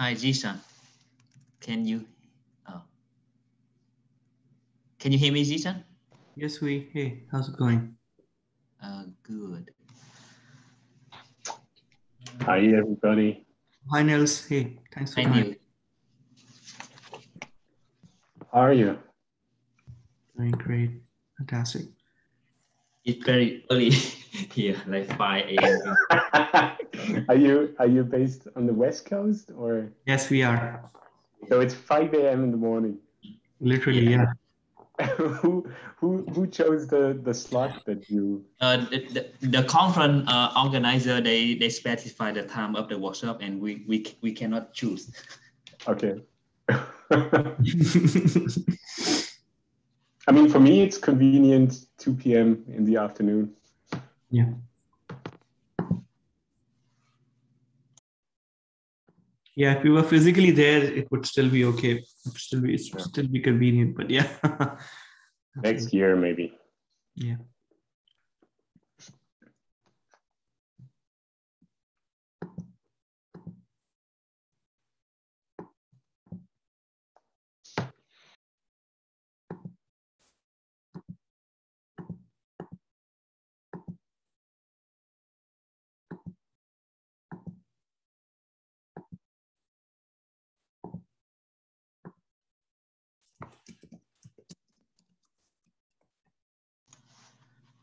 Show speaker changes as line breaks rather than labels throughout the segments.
Hi, Zeeshan. Can you, oh. Can you hear me, Zeeshan?
Yes, we, hey, how's it going?
Uh, good.
Hi, everybody.
Hi, Nils. Hey, thanks for
Thank
coming.
you.
How are you?
Doing great. Fantastic.
It's very early here, like 5 a.m.
are you are you based on the West Coast or
Yes, we are.
so it's 5 a.m. in the morning?
Literally,
Yeah.
yeah.
who who who chose the the slot that you
Uh, the, the, the conference uh, organizer, they, they specify the time of the workshop and we, we, we cannot choose.
okay I mean for me it's convenient 2 p.m. in the afternoon
yeah. Yeah, if we were physically there, it would still be okay. It would still be, it would
Yeah.
still be convenient, but yeah.
next year maybe
Yeah.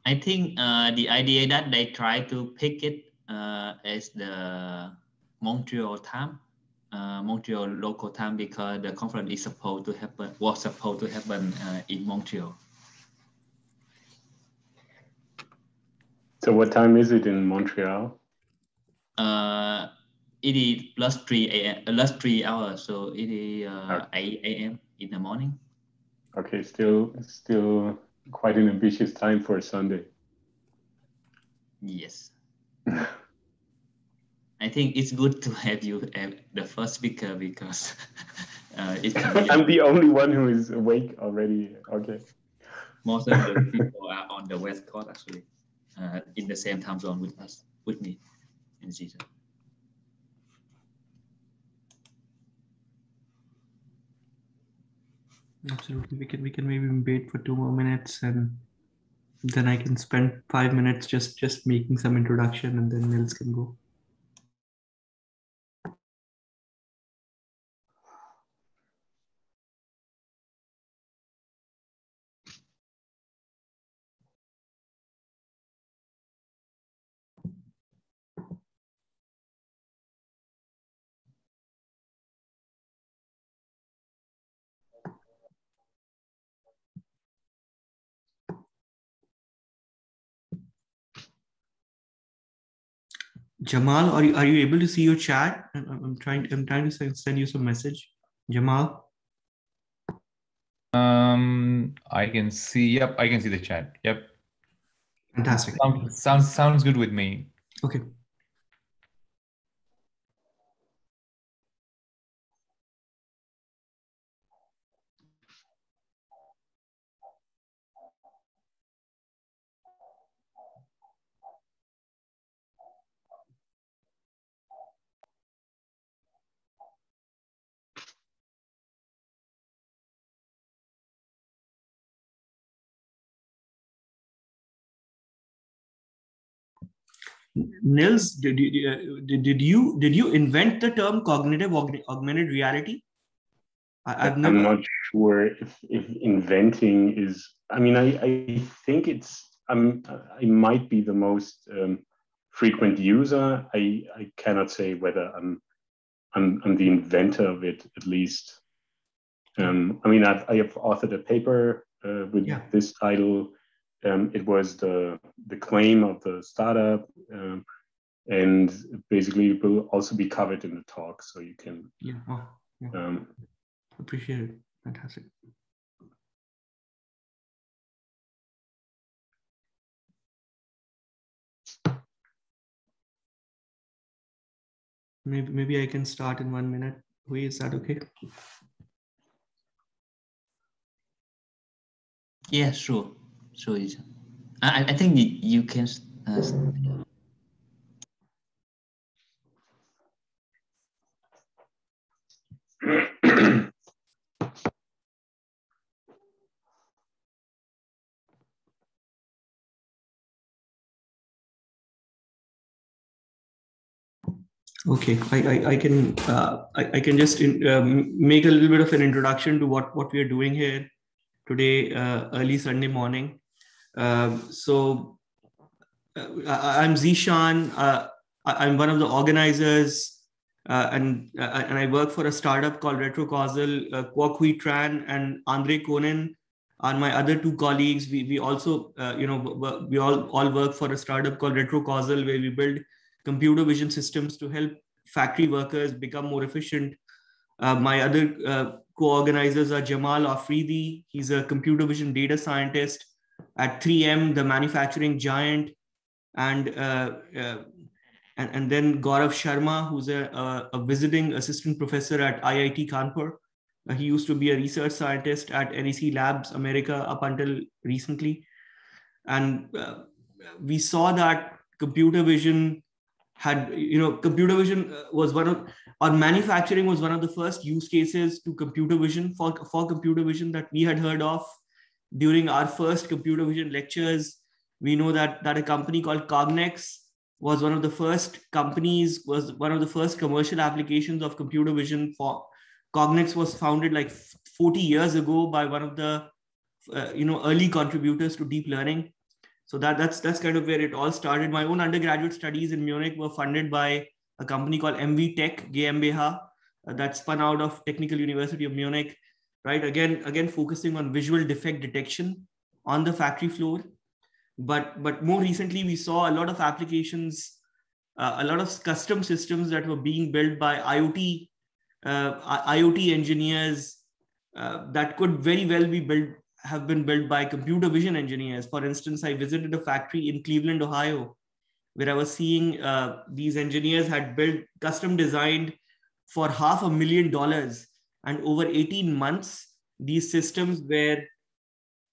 I think uh, the idea that they try to pick it uh, as the Montreal time, uh, Montreal local time, because the conference is supposed to happen, was supposed to happen uh, in Montreal.
so what time is it in Montreal
Uh, it is plus three a.m. uh, plus three hours, so it is uh,
Okay.
8 a.m. in the morning.
okay still still quite an ambitious time for a Sunday
Yes. I think it's good to have you as the first speaker because uh, it be
I'm the only one who is awake already okay
most of the people are on the west coast actually, uh, in the same time zone with us, with me, and Caesar.
Absolutely. We can we can maybe wait for two more minutes and then I can spend five minutes just just making some introduction and then Nils can go. Jamal, are you are you able to see your chat? I'm, I'm- trying I'm trying to send, send you some message. Jamal.
Um, I can see. Yep, I can see the chat. Yep,
Fantastic.
sounds sounds sounds good with me.
Okay. Nils, did you, did, did you did you invent the term cognitive augmented reality? I, I've never.
I'm not sure if, if inventing is. I mean, I, I think it's. I'm. I might be the most um, frequent user. I, I cannot say whether I'm. I'm, I'm the inventor of it at least. Um, I mean, I've, I have authored a paper uh, with
Yeah.
this title. Um, it was the the claim of the startup, um, and basically it will also be covered in the talk, so you can.
Yeah. Oh, yeah.
Um,
Appreciate it. Fantastic. Maybe maybe I can start in one minute. Huy, is that okay?
Yeah, sure, so it's, I, I think you, you can. Uh,
Okay, I, I, I can uh, I, I can just in, um, make a little bit of an introduction to what, what we are doing here today, uh, early Sunday morning. Um, so uh, I, am Zeeshan. Uh, I'm one of the organizers, uh, and uh, and I work for a startup called Retrocausal. Uh, Quoc Tran and Andrey Konin are my other two colleagues. We we also you know we all all work for a startup called Retrocausal, where we build computer vision systems to help factory workers become more efficient. Uh, my other uh, co-organizers are Jamal Afridi. He's a computer vision data scientist at 3M, the manufacturing giant, and uh, uh, and, and then Gaurav Sharma, who's a, a, a visiting assistant professor at IIT Kanpur. Uh, he used to be a research scientist at NEC Labs America up until recently, and uh, we saw that computer vision had you know computer vision uh, was one of or manufacturing was one of the first use cases to computer vision for for computer vision that we had heard of during our first computer vision lectures we know that that a company called cognex was one of the first companies was one of the first commercial applications of computer vision for cognex was founded like 40 years ago by one of the uh, you know early contributors to deep learning. So that that's that's kind of where it all started. My own undergraduate studies in munich were funded by a company called MVTec gmbh uh, that spun out of technical university of munich right again again focusing on visual defect detection on the factory floor but but more recently we saw a lot of applications uh, a lot of custom systems that were being built by iot uh, iot engineers uh, that could very well be built have been built by computer vision engineers. For instance, I visited a factory in Cleveland, Ohio, where I was seeing uh, these engineers had built custom designed for half a million dollars. And over 18 months, these systems were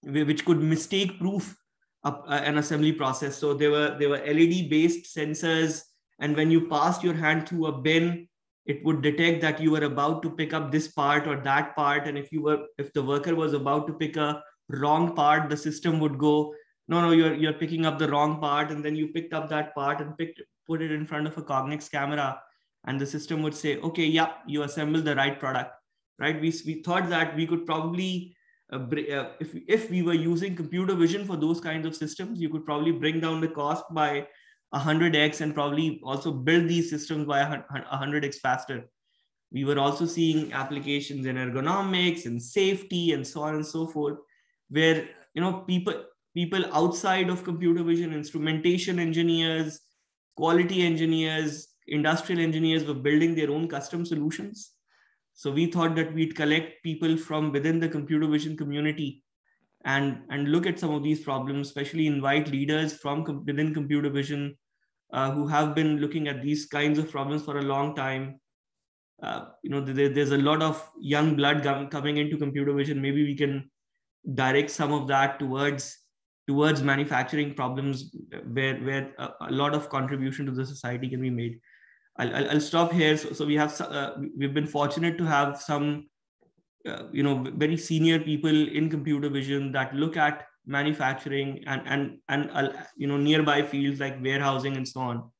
which could mistake proof an assembly process. So they were they were LED based sensors, and when you passed your hand through a bin, it would detect that you were about to pick up this part or that part. And if you were if the worker was about to pick a wrong part the system would go no no you're you're picking up the wrong part. And then you picked up that part and picked put it in front of a cognex camera. And the system would say okay yeah you assembled the right product right we, we thought that we could probably uh, uh, if, if we were using computer vision for those kinds of systems you could probably bring down the cost by 100x and probably also build these systems by 100x faster. We were also seeing applications in ergonomics and safety and so on and so forth, where you know people people outside of computer vision, instrumentation engineers, quality engineers, industrial engineers were building their own custom solutions. So we thought that we'd collect people from within the computer vision community and and look at some of these problems especially invite leaders from com- within computer vision uh, who have been looking at these kinds of problems for a long time. Uh, you know, there, there's a lot of young blood coming into computer vision. Maybe we can direct some of that towards towards manufacturing problems where where a, a lot of contribution to the society can be made. I'll, I'll, I'll stop here. So, so we have uh, we've been fortunate to have some uh, you know very senior people in computer vision that look at manufacturing and and and uh, you know nearby fields like warehousing and so on.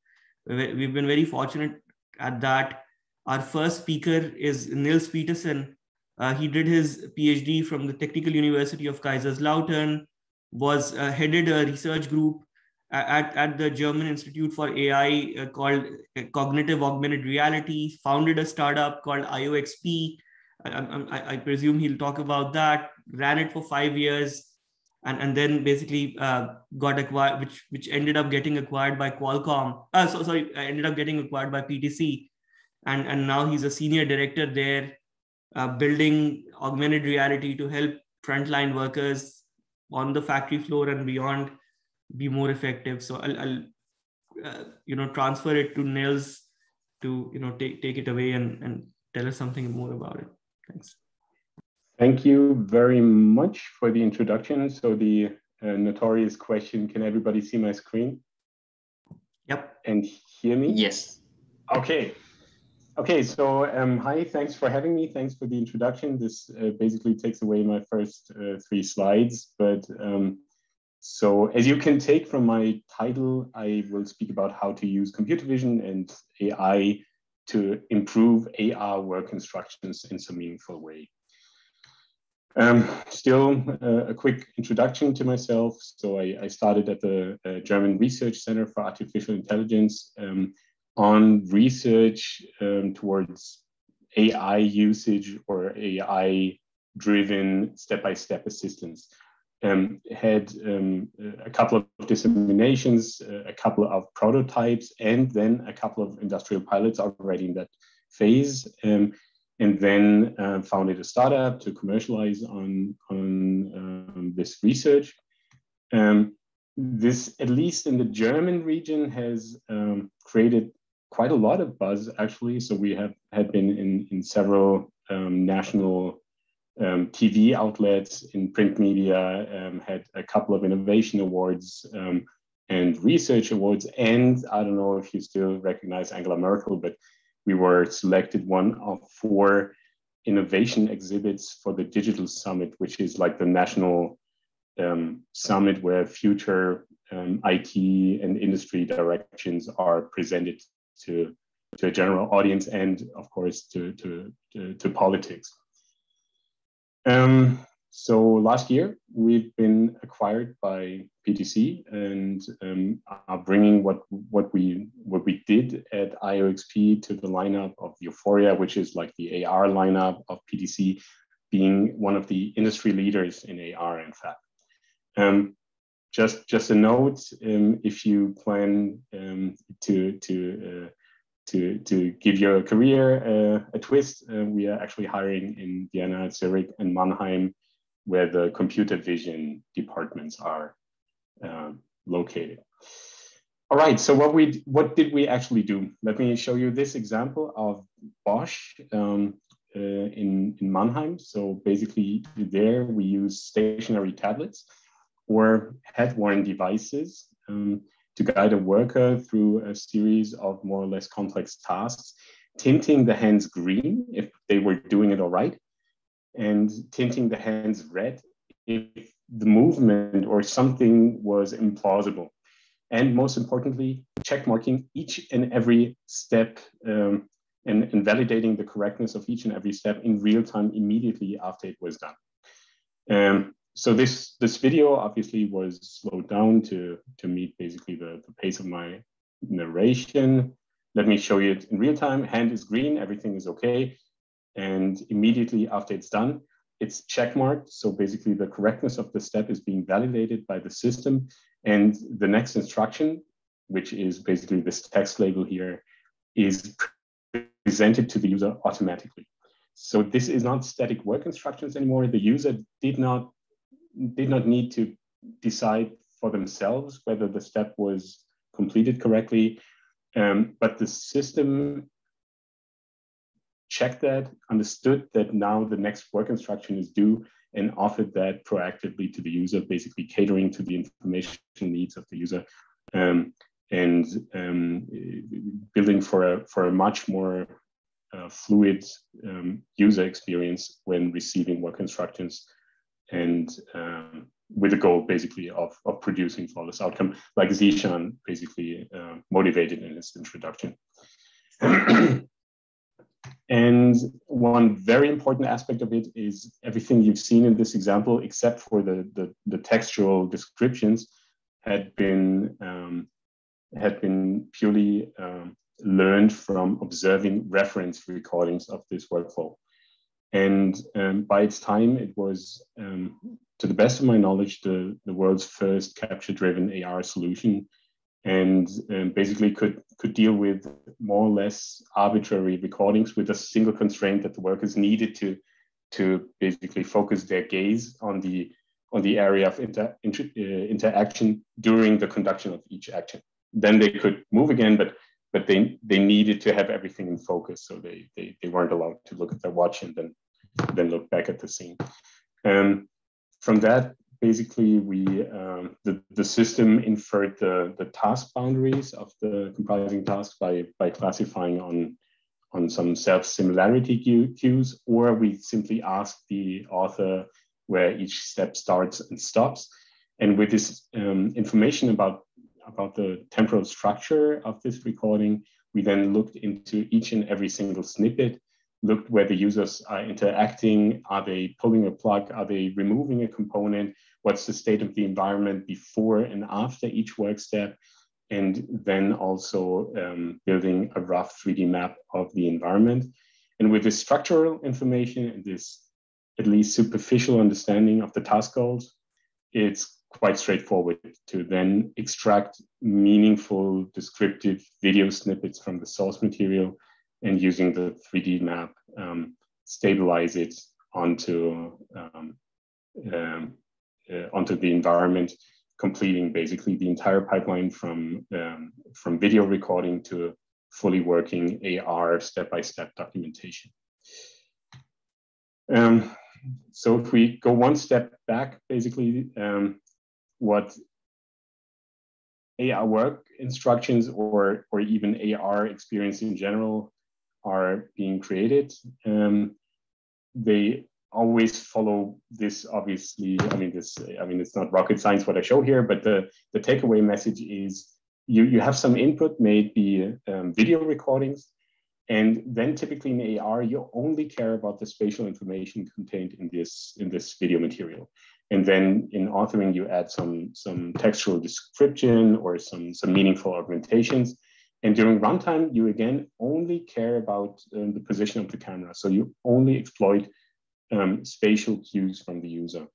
We've been very fortunate at that. Our first speaker is nils Petersen uh, he did his phd from the technical university of kaiserslautern was uh, headed a research group at, at the german institute for ai uh, called uh, cognitive augmented reality founded a startup called ioxp I, I, I presume he'll talk about that. Ran it for five years and, and then basically uh, got acquired, which which ended up getting acquired by Qualcomm. Uh, so sorry, ended up getting acquired by PTC, and and now he's a senior director there, uh, building augmented reality to help frontline workers on the factory floor and beyond be more effective. So I'll, I'll uh, you know transfer it to Nils to you know take take it away and and tell us something more about it. Thanks.
Thank you very much for the introduction. So the uh, notorious question, can everybody see my screen?
Yep.
And hear me?
Yes.
Okay. Okay, so um, hi, thanks for having me. Thanks for the introduction. This uh, basically takes away my first uh, three slides. But um, so as you can take from my title, I will speak about how to use computer vision and AI to improve AR work instructions in some meaningful way. Um, still, uh, a quick introduction to myself. So I, I started at the uh, German Research Center for Artificial Intelligence um, on research um, towards AI usage or AI driven step-by-step assistance. Um, had um, a couple of disseminations, uh, a couple of prototypes, and then a couple of industrial pilots already in that phase. Um, and then uh, founded a startup to commercialize on, on um, this research. Um, this, at least in the German region, has um, created quite a lot of buzz actually. So we have had been in, in several national um, TV outlets, in print media, um, had a couple of innovation awards and research awards. And I don't know if you still recognize Angela Merkel, but we were selected one of four innovation exhibits for the Digital Summit, which is like the national um, summit where future um, IT and industry directions are presented to, to a general audience and, of course, to, to, to, to politics. Um, so last year, we've been acquired by PTC and um, are bringing what what we what we did at IOXP to the lineup of Vuforia, which is like the AR lineup of PTC, being one of the industry leaders in AR. In fact, um, just just a note: um, if you plan um, to to uh, to to give your career uh, a twist, uh, we are actually hiring in Vienna, Zurich, and Mannheim where the computer vision departments are um, located. All right, so what we what did we actually do? Let me show you this example of Bosch um, uh, in, in Mannheim. So basically there we use stationary tablets or head-worn devices um, to guide a worker through a series of more or less complex tasks, tinting the hands green if they were doing it all right, and tinting the hands red if the movement or something was implausible. And most importantly, check marking each and every step um, and, and, validating the correctness of each and every step in real time immediately after it was done. Um, so this, this video obviously was slowed down to, to meet basically the, the pace of my narration. Let me show you it in real time. Hand is green, everything is okay. And immediately after it's done, it's checkmarked. So basically the correctness of the step is being validated by the system. And the next instruction, which is basically this text label here, is presented to the user automatically. So this is not static work instructions anymore. The user did not, did not need to decide for themselves whether the step was completed correctly. Um, but the system checked that, understood that now the next work instruction is due, and offered that proactively to the user, basically catering to the information needs of the user, um, and um, building for a for a much more uh, fluid um, user experience when receiving work instructions, and um, with the goal basically of, of producing flawless outcome, like Zeeshan basically uh, motivated in his introduction. And one very important aspect of it is everything you've seen in this example, except for the, the, the textual descriptions, had been, um, had been purely um, learned from observing reference recordings of this workflow. And um, by its time, it was, um, to the best of my knowledge, the, the world's first capture-driven AR solution and um, basically could could deal with more or less arbitrary recordings with a single constraint that the workers needed to to basically focus their gaze on the on the area of inter, inter, uh, interaction during the conduction of each action. Then they could move again, but but they they needed to have everything in focus, so they they, they weren't allowed to look at their watch and then then look back at the scene. Um, from that, basically we um, the, the system inferred the, the task boundaries of the comprising task by, by classifying on, on some self-similarity cues, or we simply ask the author where each step starts and stops. And with this um, information about, about the temporal structure of this recording, We then looked into each and every single snippet, looked where the users are interacting. Are they pulling a plug? Are they removing a component? What's the state of the environment before and after each work step? And then also um, building a rough 3D map of the environment. And with this structural information and this at least superficial understanding of the task goals, it's quite straightforward to then extract meaningful descriptive video snippets from the source material and using the 3D map, um, stabilize it onto, um, um, uh, onto the environment, completing basically the entire pipeline from, um, from video recording to fully working AR step-by-step -step documentation. Um, so if we go one step back, basically, um, what AR work instructions or, or even AR experience in general are being created. Um, they always follow this obviously, I mean, this, I mean, it's not rocket science what I show here, but the, the takeaway message is you, you have some input, maybe um, video recordings, and then typically in AR, you only care about the spatial information contained in this, in this video material. And then in authoring, you add some, some textual description or some, some meaningful augmentations. And during runtime, you again only care about um, the position of the camera. So you only exploit um, spatial cues from the user.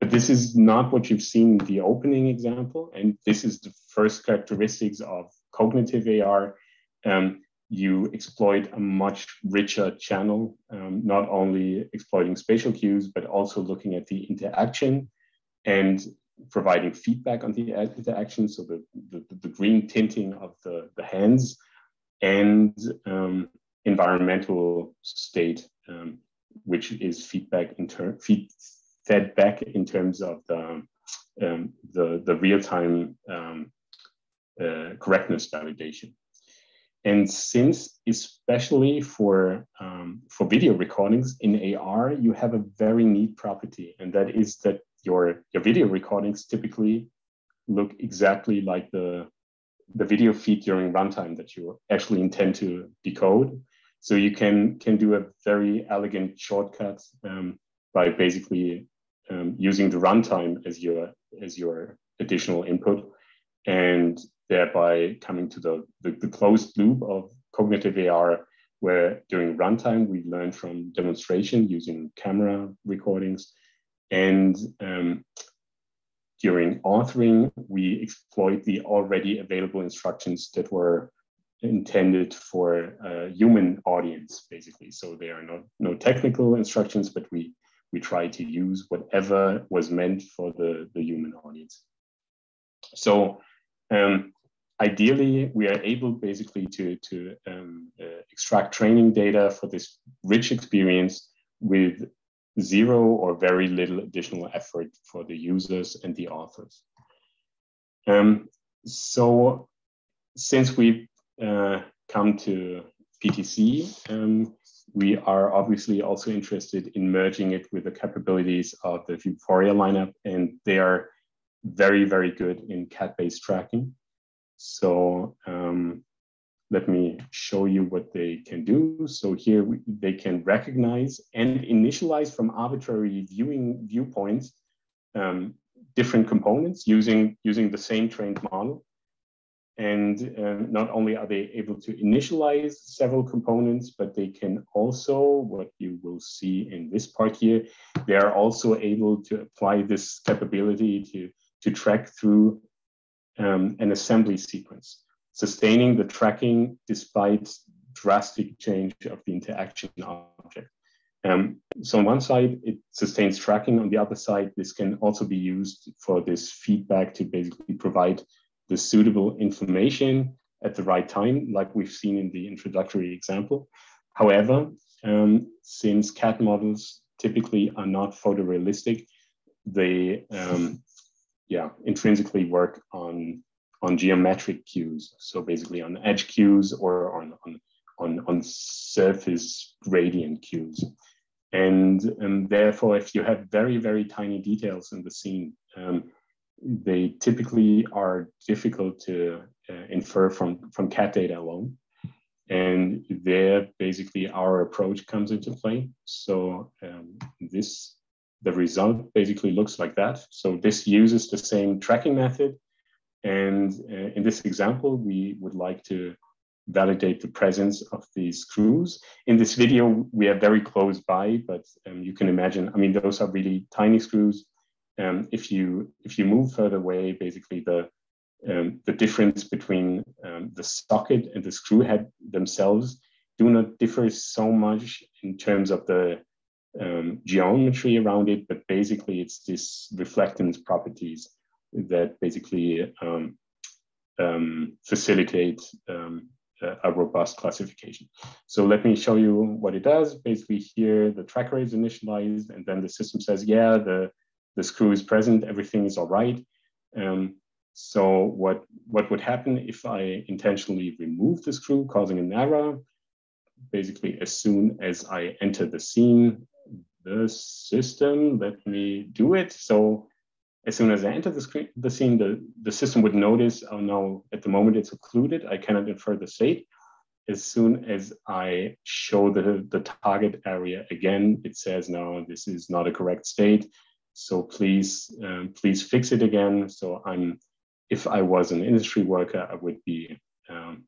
But this is not what you've seen in the opening example. And this is the first characteristics of cognitive AR. Um, you exploit a much richer channel, um, not only exploiting spatial cues, but also looking at the interaction and providing feedback on the interaction. So the, the, the green tinting of the, the hands and um, environmental state, um, which is feedback in ter- feed, fed back in terms of the, um, the, the real-time um, uh, correctness validation. And since, especially for, um, for video recordings in AR, you have a very neat property, and that is that your, your video recordings typically look exactly like the, the video feed during runtime that you actually intend to decode. So you can, can do a very elegant shortcut um, by basically um, using the runtime as your, as your additional input and thereby coming to the, the, the, closed loop of cognitive AR, where during runtime we learn from demonstration using camera recordings. And um, during authoring, we exploit the already available instructions that were intended for a human audience, basically. So there are no, no technical instructions, but we, we try to use whatever was meant for the, the human audience. So um, ideally, we are able basically to, to um, uh, extract training data for this rich experience with zero or very little additional effort for the users and the authors. Um, so since we've uh, come to PTC, um, we are obviously also interested in merging it with the capabilities of the Vuforia lineup, and they are very, very good in CAD-based tracking. So um, let me show you what they can do. So here we, they can recognize and initialize from arbitrary viewing viewpoints um, different components using, using the same trained model. And um, not only are they able to initialize several components, but they can also, what you will see in this part here, they are also able to apply this capability to to track through um, an assembly sequence, sustaining the tracking despite drastic change of the interaction object. Um, so on one side, it sustains tracking. On the other side, this can also be used for this feedback to basically provide the suitable information at the right time, like we've seen in the introductory example. However, um, since CAD models typically are not photorealistic, they um, yeah, intrinsically work on on geometric cues. So basically on edge cues or on on on, on surface gradient cues. And, and therefore, if you have very, very tiny details in the scene, um, they typically are difficult to uh, infer from, from CAD data alone. And there, basically, our approach comes into play. So um, this, the result basically looks like that. So this uses the same tracking method. And uh, in this example, we would like to validate the presence of these screws. In this video, we are very close by, but um, you can imagine, I mean, those are really tiny screws. Um, if you if you move further away, basically the um, the difference between um, the socket and the screw head themselves do not differ so much in terms of the um, geometry around it, but basically it's this reflectance properties that basically um, um, facilitate um, a robust classification. So let me show you what it does. Basically here, the tracker is initialized and then the system says, yeah, the, the screw is present, everything is all right. Um, so what, what would happen if I intentionally remove the screw, causing an error? Basically, as soon as I enter the scene, the system, let me do it. So as soon as I enter the, screen, the scene, the, the system would notice, oh no, at the moment it's occluded, I cannot infer the state. As soon as I show the, the target area again, it says, no, this is not a correct state. So please, um, please fix it again. So I'm, if I was an industry worker, I would be um,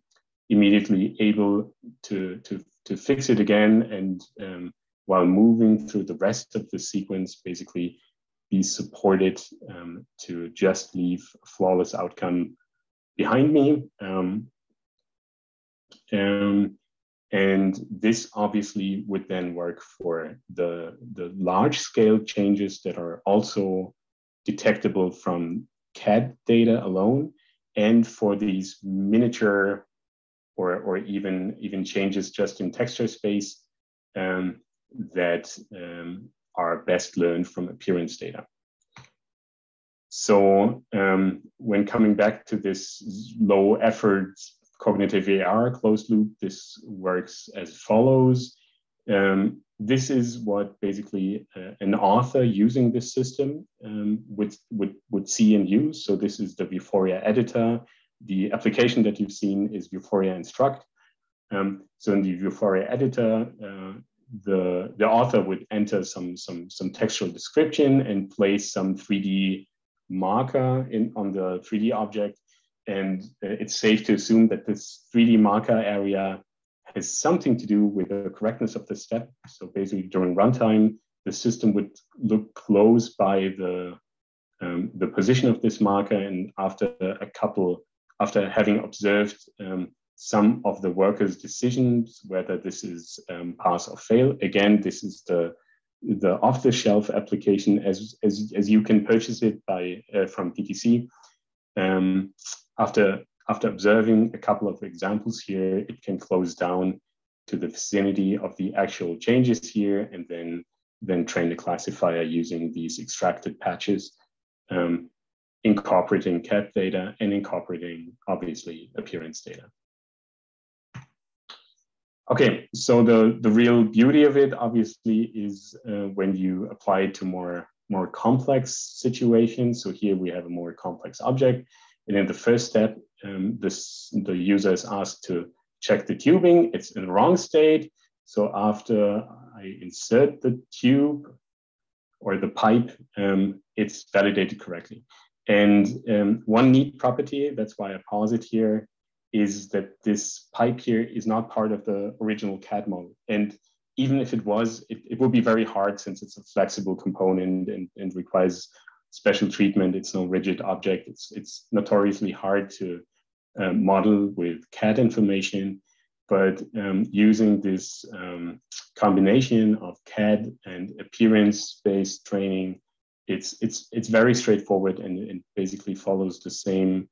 immediately able to, to, to fix it again. And um, while moving through the rest of the sequence, basically be supported um, to just leave a flawless outcome behind me. Um, um, and this obviously would then work for the, the large scale changes that are also detectable from CAD data alone, and for these miniature or, or even, even changes just in texture space um, that um, are best learned from appearance data. So um, when coming back to this low effort cognitive AR closed loop, this works as follows. Um, this is what basically uh, an author using this system um, would, would, would see and use. So this is the Vuforia editor. The application that you've seen is Vuforia Instruct. Um, so in the Vuforia editor, uh, the, the author would enter some, some, some textual description and place some 3D marker in, on the 3D object. And uh, it's safe to assume that this 3D marker area has something to do with the correctness of the step. So basically during runtime, the system would look close by the, um, the position of this marker. And after a couple, after having observed um, some of the workers' decisions, whether this is um, pass or fail. Again, this is the the off-the-shelf application as, as, as you can purchase it by uh, from PTC. Um, after after observing a couple of examples here, it can close down to the vicinity of the actual changes here, and then then train the classifier using these extracted patches, um, incorporating CAD data and incorporating obviously appearance data. Okay, so the, the real beauty of it obviously is uh, when you apply it to more, more complex situations. So here we have a more complex object. And in the first step, um, this, the user is asked to check the tubing. It's in the wrong state. So after I insert the tube or the pipe, um, it's validated correctly. And um, one neat property, that's why I pause it here, is that this pipe here is not part of the original CAD model. And even if it was, it, it would be very hard since it's a flexible component and, and requires special treatment. It's no rigid object. It's, it's notoriously hard to uh, model with CAD information. But um, using this um, combination of CAD and appearance-based training, it's, it's, it's very straightforward and, and basically follows the same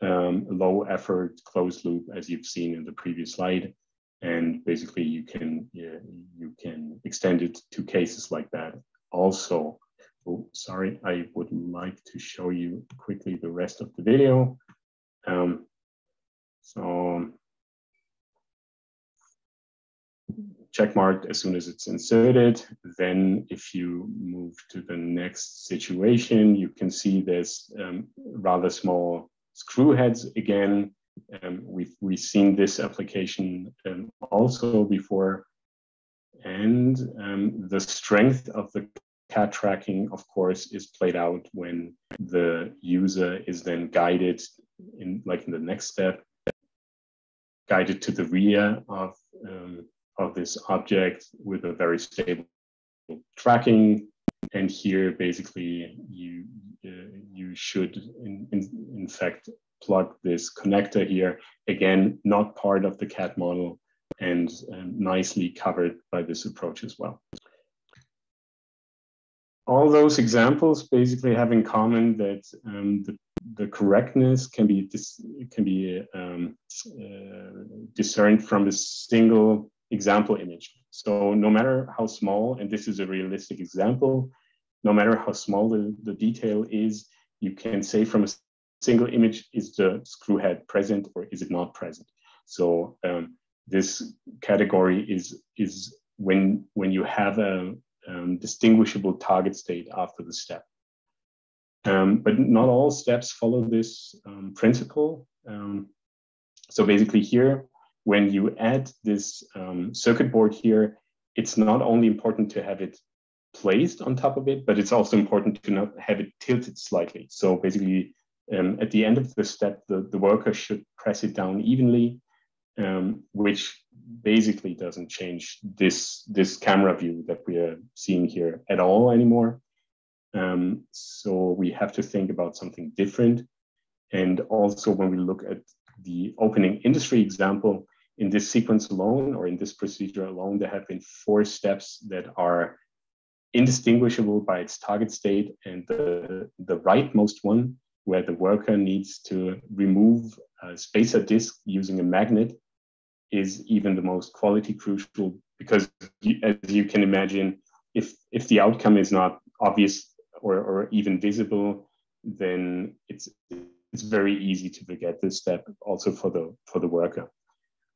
um, low effort closed loop as you've seen in the previous slide. And basically you can, yeah, you can extend it to cases like that. Also, oh, sorry, I would like to show you quickly the rest of the video. Um, so check marked as soon as it's inserted. Then if you move to the next situation, you can see this um, rather small screw heads again Um, we've, we've seen this application um, also before. And um, the strength of the CAD tracking, of course, is played out when the user is then guided in like in the next step, guided to the rear of, um, of this object with a very stable tracking. And here, basically, you you should, in, in, in fact, plug this connector here. Again, not part of the CAD model and um, nicely covered by this approach as well. All those examples basically have in common that um, the, the correctness can be can be um, uh, discerned from a single example image. So no matter how small, and this is a realistic example, no matter how small the, the detail is, you can say from a single image, is the screw head present or is it not present? So um, this category is, is when, when you have a um, distinguishable target state after the step. Um, but not all steps follow this um, principle. Um, so basically here, when you add this um, circuit board here, it's not only important to have it placed on top of it, but it's also important to not have it tilted slightly. So basically, um, at the end of the step, the, the worker should press it down evenly, um, which basically doesn't change this, this camera view that we are seeing here at all anymore. Um, so we have to think about something different. And also when we look at the opening industry example, in this sequence alone or in this procedure alone, there have been four steps that are indistinguishable by its target state. And the, the rightmost one, where the worker needs to remove a spacer disk using a magnet, is even the most quality crucial because, as you can imagine, if, if the outcome is not obvious or, or even visible, then it's, it's very easy to forget this step also for the, for the worker.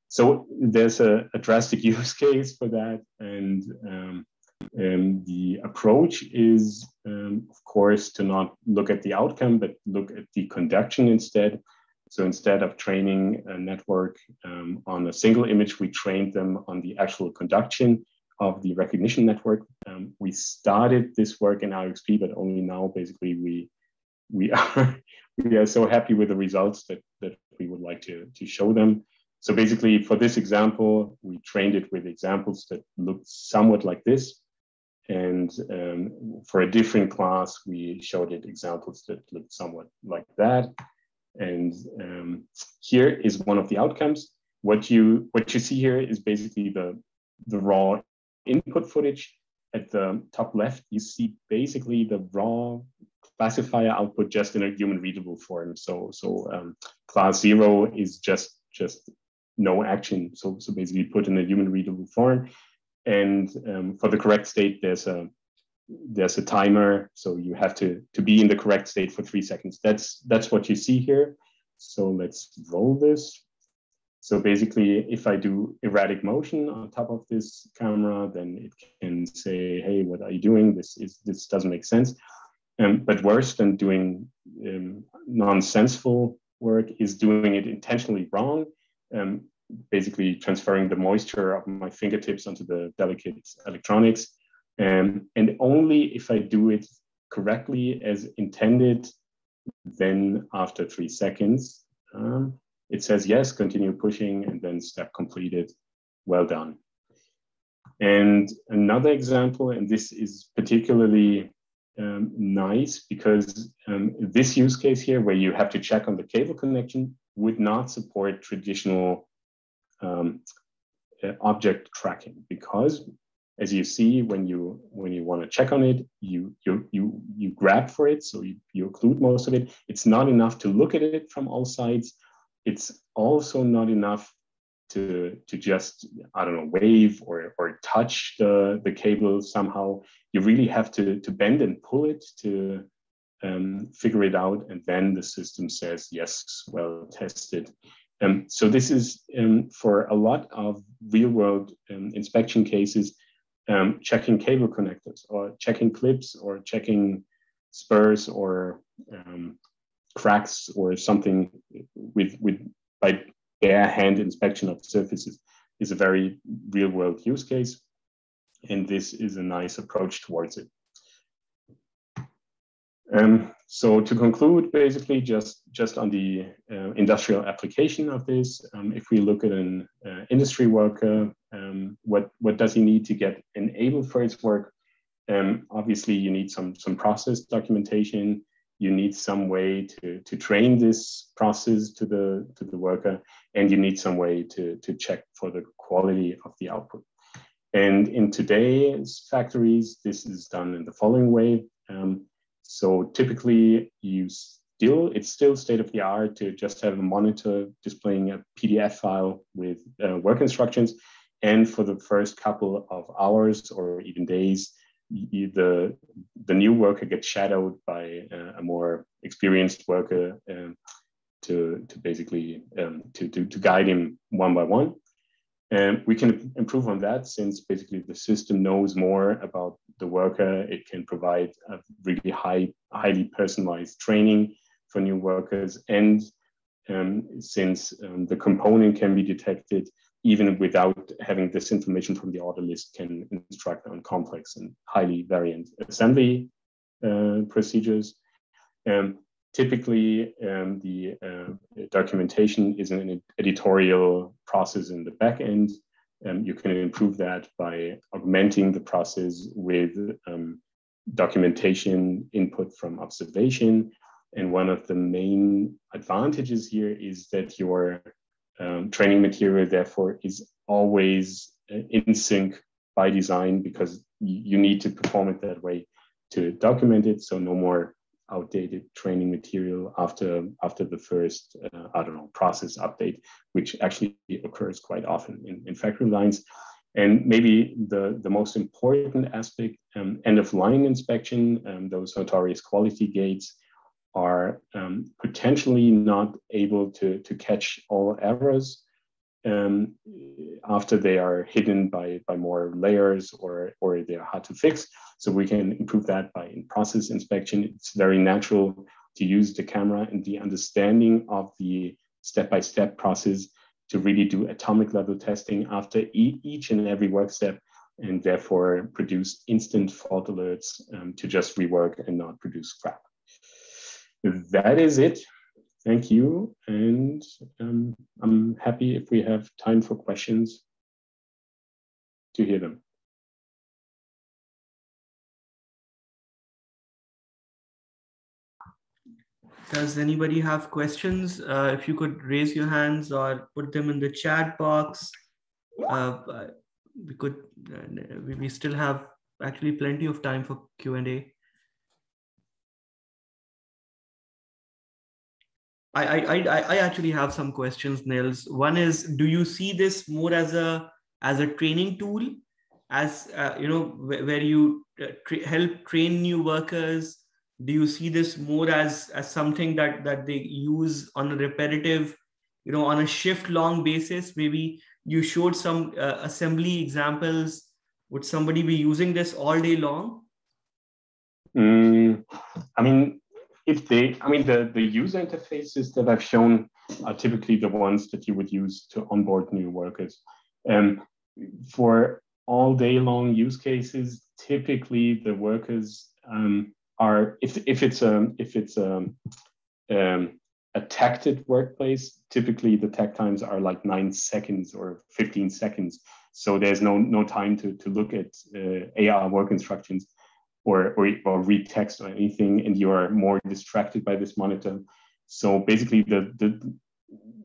So there's a, a drastic use case for that. And um, um, the approach is, um, of course, to not look at the outcome, but look at the conduction instead. So instead of training a network um, on a single image, we trained them on the actual conduction of the recognition network. Um, we started this work in IOXP, but only now basically we we are we are so happy with the results that that we would like to to show them. So basically, for this example, we trained it with examples that looked somewhat like this. And um, for a different class, we showed it examples that looked somewhat like that. And um, here is one of the outcomes. What you what you see here is basically the the raw input footage. At the top left, you see basically the raw classifier output just in a human readable form. So so um, class zero is just just no action. So so basically put in a human readable form. And um, for the correct state, there's a there's a timer, so you have to to be in the correct state for three seconds. That's that's what you see here. So let's roll this. So basically, if I do erratic motion on top of this camera, then it can say, "Hey, what are you doing? This is this doesn't make sense." Um, but worse than doing um, nonsenseful work is doing it intentionally wrong. Um, basically transferring the moisture of my fingertips onto the delicate electronics. Um, and only if I do it correctly as intended, then after three seconds, um, it says yes, continue pushing, and then step completed. Well done. And another example, and this is particularly um, nice because um, this use case here, where you have to check on the cable connection, would not support traditional um, uh, object tracking because as you see when you when you want to check on it you you you you grab for it so you, you occlude most of it. It's not enough to look at it from all sides. It's also not enough to to just i don't know wave or or touch the the cable somehow. You really have to to bend and pull it to um, figure it out and then the system says yes well tested um, so this is um, for a lot of real world um, inspection cases, um, checking cable connectors or checking clips or checking spurs or um, cracks or something with, with by bare hand inspection of surfaces is a very real world use case. And this is a nice approach towards it. Um, so to conclude, basically just, just on the uh, industrial application of this, um, if we look at an uh, industry worker, um, what, what does he need to get enabled for his work? Um, obviously, you need some, some process documentation. You need some way to, to train this process to the, to the worker, and you need some way to, to check for the quality of the output. And in today's factories, this is done in the following way. Um, so typically you still, it's still state of the art to just have a monitor displaying a PDF file with uh, work instructions. And for the first couple of hours or even days, the, the new worker gets shadowed by uh, a more experienced worker um, to, to basically um, to, to, to guide him one by one. And we can improve on that since basically the system knows more about the worker. It can provide a really high, highly personalized training for new workers. And um, since um, the component can be detected, even without having this information from the order list, can instruct on complex and highly variant assembly uh, procedures. Um, typically, um, the uh, documentation is an editorial process in the back end. Um, you can improve that by augmenting the process with um, documentation input from observation. And one of the main advantages here is that your um, training material, therefore, is always uh, in sync by design because you need to perform it that way to document it. So no more outdated training material after after the first uh, I don't know process update, which actually occurs quite often in, in factory lines. And maybe the, the most important aspect, um, end of line inspection, um, those notorious quality gates are um, potentially not able to, to catch all errors um, after they are hidden by, by more layers or, or they are hard to fix. So we can improve that by in process inspection. It's very natural to use the camera and the understanding of the step-by-step process to really do atomic level testing after e each and every work step and therefore produce instant fault alerts um, to just rework and not produce crap. That is it thank you. And um, I'm happy if we have time for questions to hear them.
Does anybody have questions? Uh, if you could raise your hands or put them in the chat box. Uh, we could, uh, we still have actually plenty of time for Q&A. I, I, I, actually have some questions, Nils. One is, do you see this more as a as a training tool, as uh, you know, where, where you uh, tra help train new workers? Do you see this more as as something that that they use on a repetitive, you know, on a shift long basis? Maybe you showed some uh, assembly examples. Would somebody be using this all day long?
Mm, I mean, if they, I mean, the, the user interfaces that I've shown are typically the ones that you would use to onboard new workers. Um, for all day long use cases, typically the workers um, are, if, if it's a, if it's a, um, a tacted workplace, typically the takt times are like nine seconds or 15 seconds. So there's no, no time to, to look at uh, AR work instructions or, or, or read text or anything, and you are more distracted by this monitor. So basically, the, the,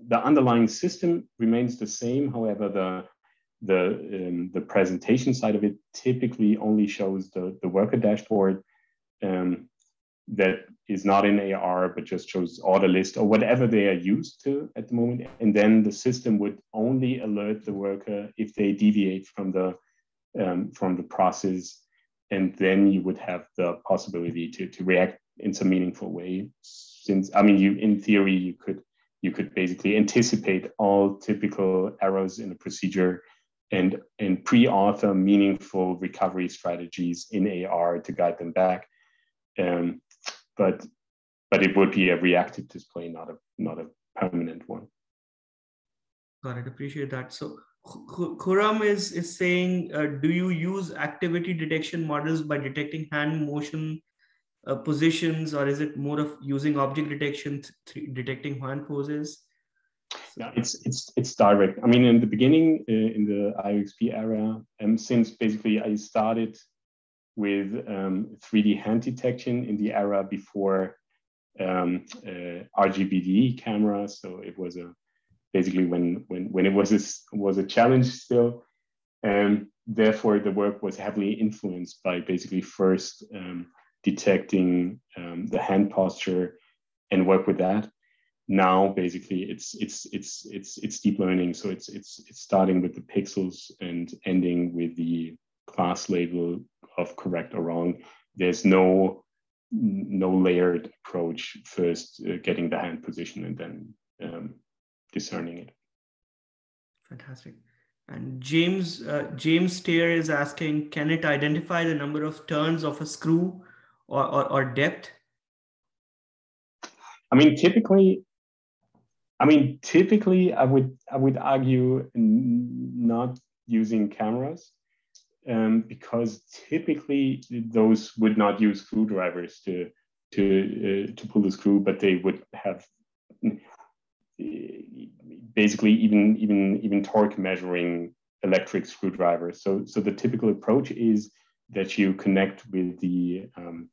the underlying system remains the same. However, the, the, um, the presentation side of it typically only shows the, the worker dashboard um, that is not in AR, but just shows order list or whatever they are used to at the moment. And then the system would only alert the worker if they deviate from the, um, from the process and then you would have the possibility to, to react in some meaningful way since i mean you in theory you could you could basically anticipate all typical errors in a procedure and and pre-author meaningful recovery strategies in ar to guide them back. Um, but but it would be a reactive display not a not a permanent one
Got it. Appreciate that. So Khurram is is saying, uh, do you use activity detection models by detecting hand motion uh, positions, or is it more of using object detection, detecting hand poses?
Yeah, it's it's it's direct. I mean, in the beginning, uh, in the IOXP era, um, since basically I started with um, 3D hand detection in the era before um, uh, RGBD cameras. So it was a basically when when it was a, was a challenge still, and therefore the work was heavily influenced by basically first um, detecting um, the hand posture and work with that. Now basically it's it's it's it's it's deep learning. So it's it's it's starting with the pixels and ending with the class label of correct or wrong. There's no no layered approach. First, uh, getting the hand position and then um, discerning it.
Fantastic. And James uh, James Steer is asking, can it identify the number of turns of a screw or, or, or depth?
I mean, typically, I mean, typically, I would I would argue not using cameras um, because typically those would not use screwdrivers to to uh, to pull the screw, but they would have basically even even even torque measuring electric screwdrivers. So so the typical approach is that you connect with the um,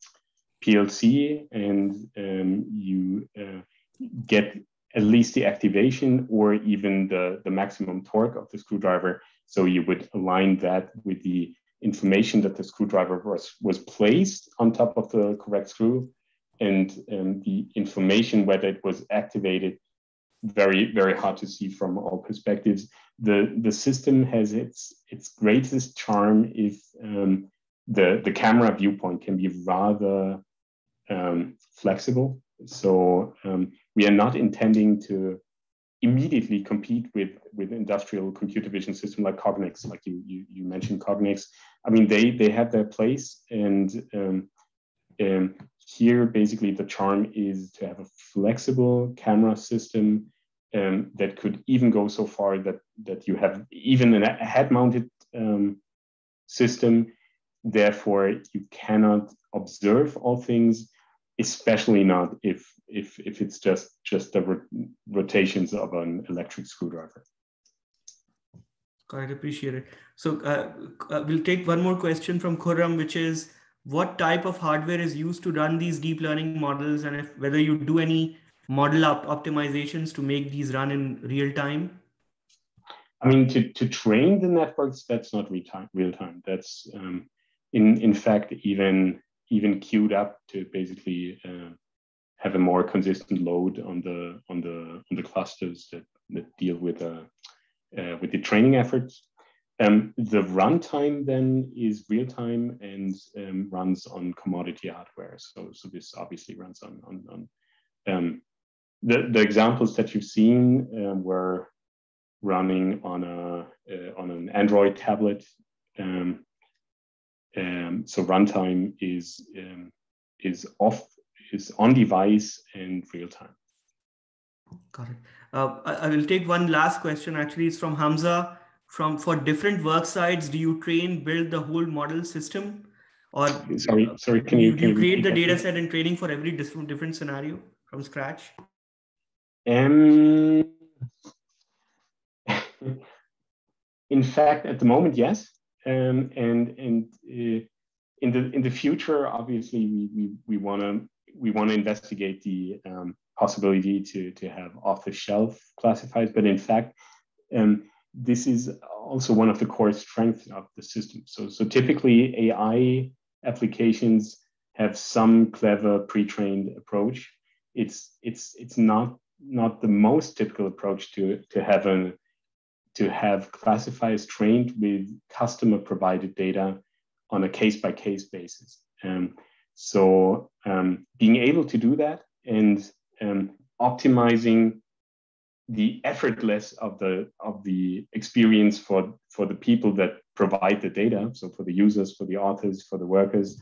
PLC and um, you uh, get at least the activation or even the, the maximum torque of the screwdriver. So you would align that with the information that the screwdriver was, was placed on top of the correct screw and um, the information whether it was activated very very hard to see from all perspectives the the system has its its greatest charm if um, the the camera viewpoint can be rather um, flexible so um, we are not intending to immediately compete with with industrial computer vision system like Cognex, like you you, you mentioned Cognex. I mean, they they have their place, and um, um, here basically the charm is to have a flexible camera system um, that could even go so far that that you have even a head-mounted um, system. Therefore, you cannot observe all things especially not if if if it's just just the rotations of an electric screwdriver.
Quite appreciate it. So uh, uh, we'll take one more question from Khurram, which is what type of hardware is used to run these deep learning models, and if whether you do any model op optimizations to make these run in real time.
I mean, to, to train the networks, that's not real time. Real time. That's um, in in fact even even queued up to basically uh, have a more consistent load on the on the on the clusters that, that deal with uh, uh, with the training efforts. Um, the runtime then is real time and um, runs on commodity hardware. So, so this obviously runs on on, on um, the the examples that you've seen um, were running on a uh, on an Android tablet. Um, um, so runtime is um, is off is on device and real time.
Got it. Uh, I, I, will take one last question. Actually, it's from Hamza. From for different work sites, do you train build the whole model system, or
sorry, sorry, can you,
can you create the data set and training for every different different scenario from scratch?
Um, in fact, at the moment, yes. Um, and and uh, in the in the future, obviously, we we we want to we want to investigate the um, possibility to to have off the shelf classifiers. But in fact, um, this is also one of the core strengths of the system. So so typically, AI applications have some clever pre-trained approach. It's it's it's not not the most typical approach to to have an to have classifiers trained with customer provided data on a case by case basis. Um, so um, being able to do that and um, optimizing the effortless of the of the experience for for the people that provide the data, so for the users, for the authors, for the workers,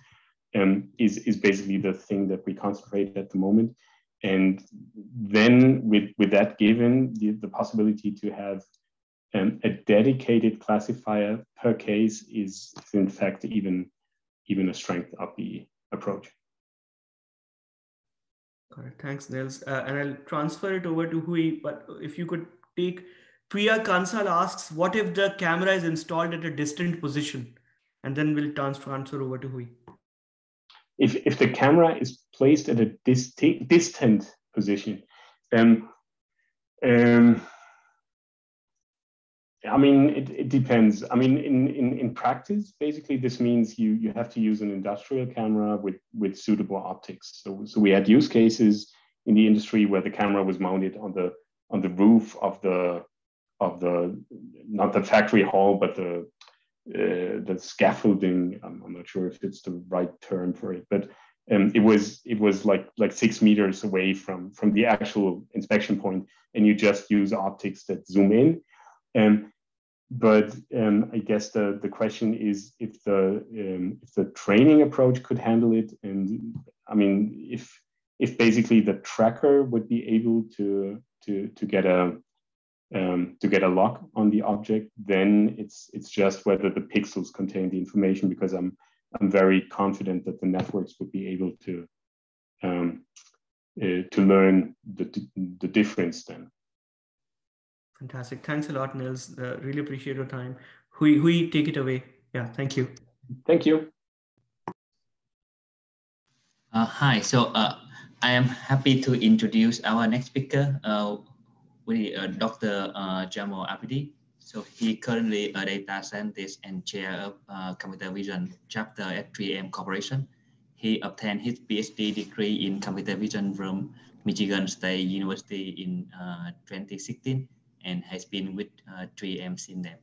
um, is is basically the thing that we concentrate at the moment. And then with, with that given, the, the possibility to have um, a dedicated classifier per case is, in fact even, even a strength of the approach.
It. Thanks, Nils. Uh, and I'll transfer it over to Huy. But if you could take Priya Kansal asks, what if the camera is installed at a distant position? And then we'll transfer answer over to Huy.
If, if the camera is placed at a distant position, then um, I mean, it, it depends. I mean, in, in, in practice, basically, this means you, you have to use an industrial camera with, with suitable optics. So, so we had use cases in the industry where the camera was mounted on the on the roof of the of the not the factory hall, but the uh, the scaffolding. I'm, I'm, not sure if it's the right term for it, but um, it was it was like like six meters away from from the actual inspection point, and you just use optics that zoom in. Um, but um, I guess the, the question is if the um, if the training approach could handle it, and I mean if if basically the tracker would be able to to to get a um, to get a lock on the object, then it's it's just whether the pixels contain the information because I'm I'm very confident that the networks would be able to um, uh, to learn the the difference then.
Fantastic. Thanks a lot, Nils. Uh, really appreciate your time. Huy, Huy, take it away. Yeah, thank you.
Thank you.
Uh, hi, so uh, I am happy to introduce our next speaker, uh, uh, Dr. Uh, Jamal Afridi. So he currently a data scientist and chair of uh, computer vision chapter at 3M Corporation. He obtained his PhD degree in computer vision from Michigan State University in 2016 and has been with uh, 3M since then.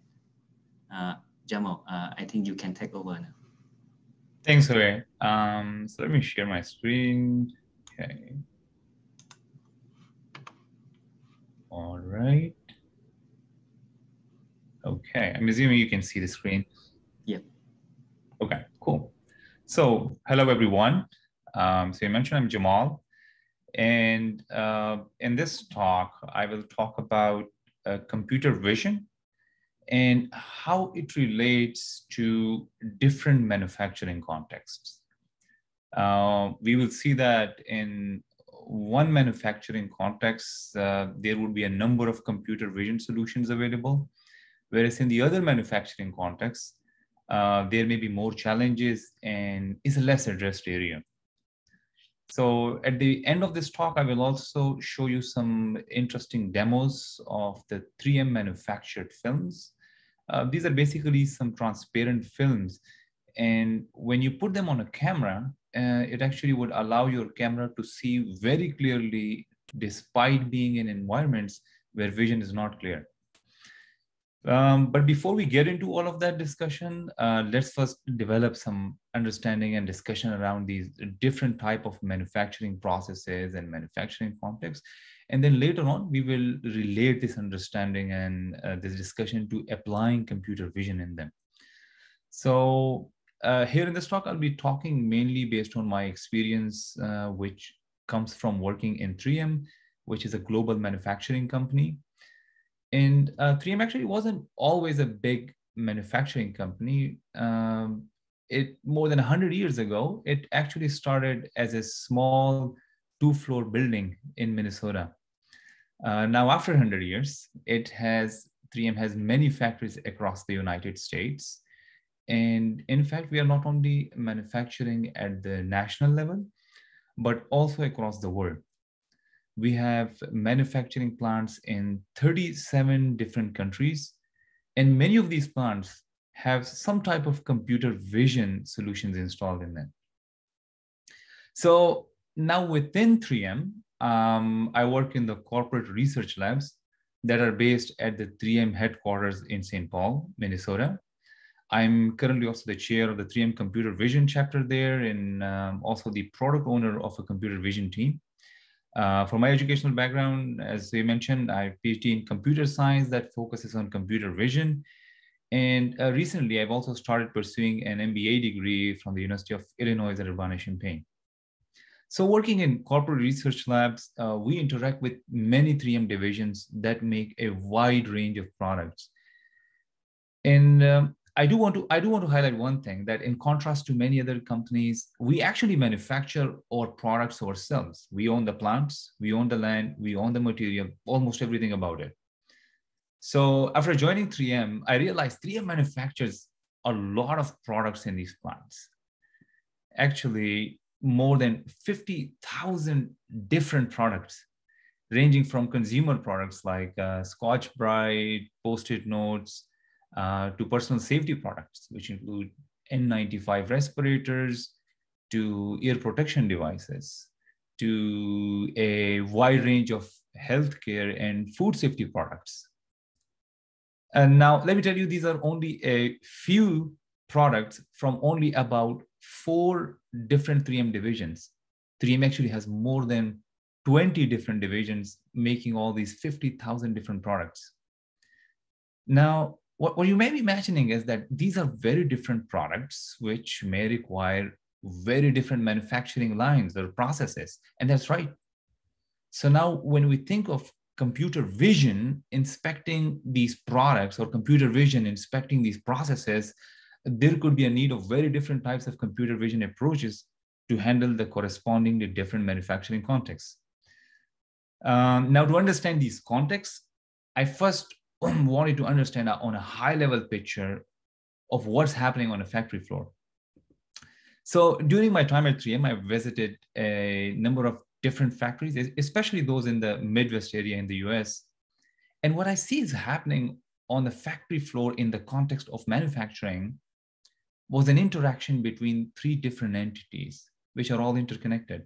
Uh, Jamal, uh, I think you can take over now.
Thanks, Huy. Um, so let me share my screen. Okay. All right. Okay, I'm assuming you can see the screen.
Yeah.
Okay, cool. So hello, everyone. Um, so you mentioned I'm Jamal. And uh, in this talk, I will talk about uh, computer vision and how it relates to different manufacturing contexts. Uh, we will see that in one manufacturing context, uh, there would be a number of computer vision solutions available, whereas in the other manufacturing context, uh, there may be more challenges and is a less addressed area. So at the end of this talk, I will also show you some interesting demos of the 3M manufactured films. Uh, these are basically some transparent films. And when you put them on a camera, uh, it actually would allow your camera to see very clearly despite being in environments where vision is not clear. Um, but before we get into all of that discussion, uh, let's first develop some understanding and discussion around these different type of manufacturing processes and manufacturing context. And then later on, we will relate this understanding and uh, this discussion to applying computer vision in them. So uh, here in this talk, I'll be talking mainly based on my experience, uh, which comes from working in 3M, which is a global manufacturing company and uh, 3M actually wasn't always a big manufacturing company. Um, it more than 100 years ago, it actually started as a small two-floor building in Minnesota. Uh, now, after 100 years, it has 3M has many factories across the United States. And in fact, we are not only manufacturing at the national level, but also across the world we have manufacturing plants in 37 different countries. And many of these plants have some type of computer vision solutions installed in them. So now within 3M, um, I work in the corporate research labs that are based at the 3M headquarters in St. Paul, Minnesota. I'm currently also the chair of the 3M computer vision chapter there and um, also the product owner of a computer vision team. Uh, for my educational background, as we mentioned, I have PhD in computer science that focuses on computer vision. And uh, recently, I've also started pursuing an MBA degree from the University of Illinois at Urbana-Champaign. So working in corporate research labs, uh, we interact with many 3M divisions that make a wide range of products. And um, I do want to I do want to highlight one thing that in contrast to many other companies, we actually manufacture our products ourselves. We own the plants, we own the land, we own the material, almost everything about it. So after joining 3M, I realized 3M manufactures a lot of products in these plants. Actually, more than 50,000 different products, ranging from consumer products like uh, Scotch Brite, Post-it notes, uh, to personal safety products, which include N95 respirators, to ear protection devices, to a wide range of healthcare and food safety products. And now let me tell you, these are only a few products from only about four different 3M divisions. 3M actually has more than 20 different divisions making all these 50,000 different products. Now, what, what you may be imagining is that these are very different products which may require very different manufacturing lines or processes. And that's right. So now when we think of computer vision inspecting these products or computer vision inspecting these processes, there could be a need of very different types of computer vision approaches to handle the correspondingly different manufacturing contexts. Um, now, to understand these contexts, I first wanted to understand on a high level picture of what's happening on a factory floor. So during my time at 3M, I visited a number of different factories, especially those in the Midwest area in the US. And what I see is happening on the factory floor in the context of manufacturing was an interaction between three different entities, which are all interconnected.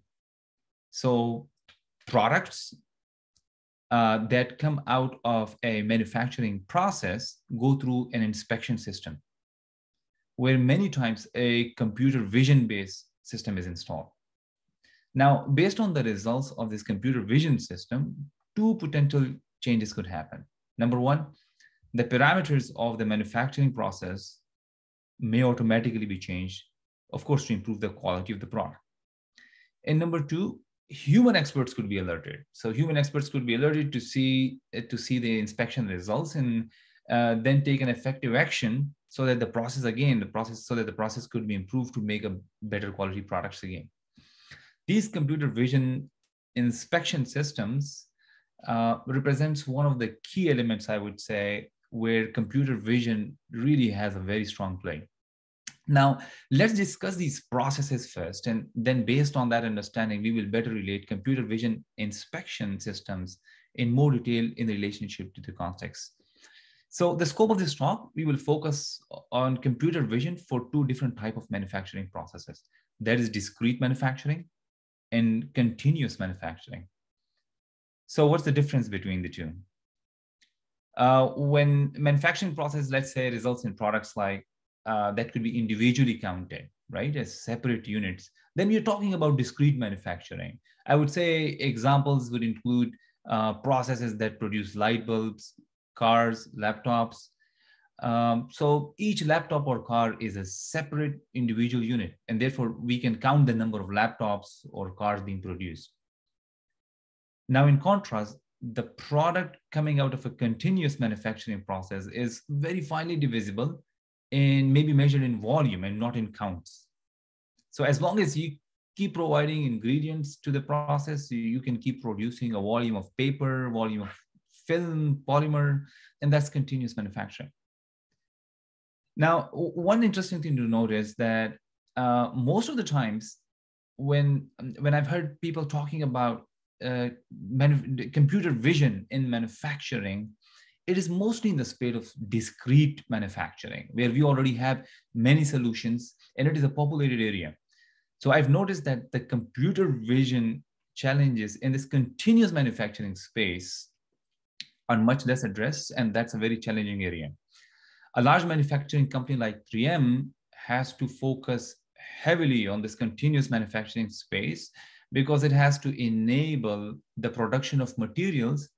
So products uh, that come out of a manufacturing process go through an inspection system, where many times a computer vision based system is installed. Now, based on the results of this computer vision system, two potential changes could happen. Number one, the parameters of the manufacturing process may automatically be changed, of course, to improve the quality of the product. And number two, human experts could be alerted. So human experts could be alerted to see to see the inspection results and uh, then take an effective action so that the process again the process so that the process could be improved to make a better quality products again. These computer vision inspection systems uh, represents one of the key elements I would say where computer vision really has a very strong play. Now, let's discuss these processes first, and then based on that understanding, we will better relate computer vision inspection systems in more detail in the relationship to the context. So the scope of this talk, we will focus on computer vision for two different type of manufacturing processes. That is discrete manufacturing and continuous manufacturing. So what's the difference between the two? Uh, when manufacturing process, let's say, results in products like uh, that could be individually counted, right, as separate units, then we're talking about discrete manufacturing. I would say examples would include uh, processes that produce light bulbs, cars, laptops. Um, so each laptop or car is a separate individual unit, and therefore we can count the number of laptops or cars being produced. Now, in contrast, the product coming out of a continuous manufacturing process is very finely divisible and maybe measured in volume and not in counts. So as long as you keep providing ingredients to the process, you can keep producing a volume of paper, volume of film, polymer, and that's continuous manufacturing. Now, one interesting thing to note is that uh, most of the times when, when I've heard people talking about uh, computer vision in manufacturing, it is mostly in the space of discrete manufacturing, where we already have many solutions and it is a populated area. So I've noticed that the computer vision challenges in this continuous manufacturing space are much less addressed, and that's a very challenging area. A large manufacturing company like 3M has to focus heavily on this continuous manufacturing space because it has to enable the production of materials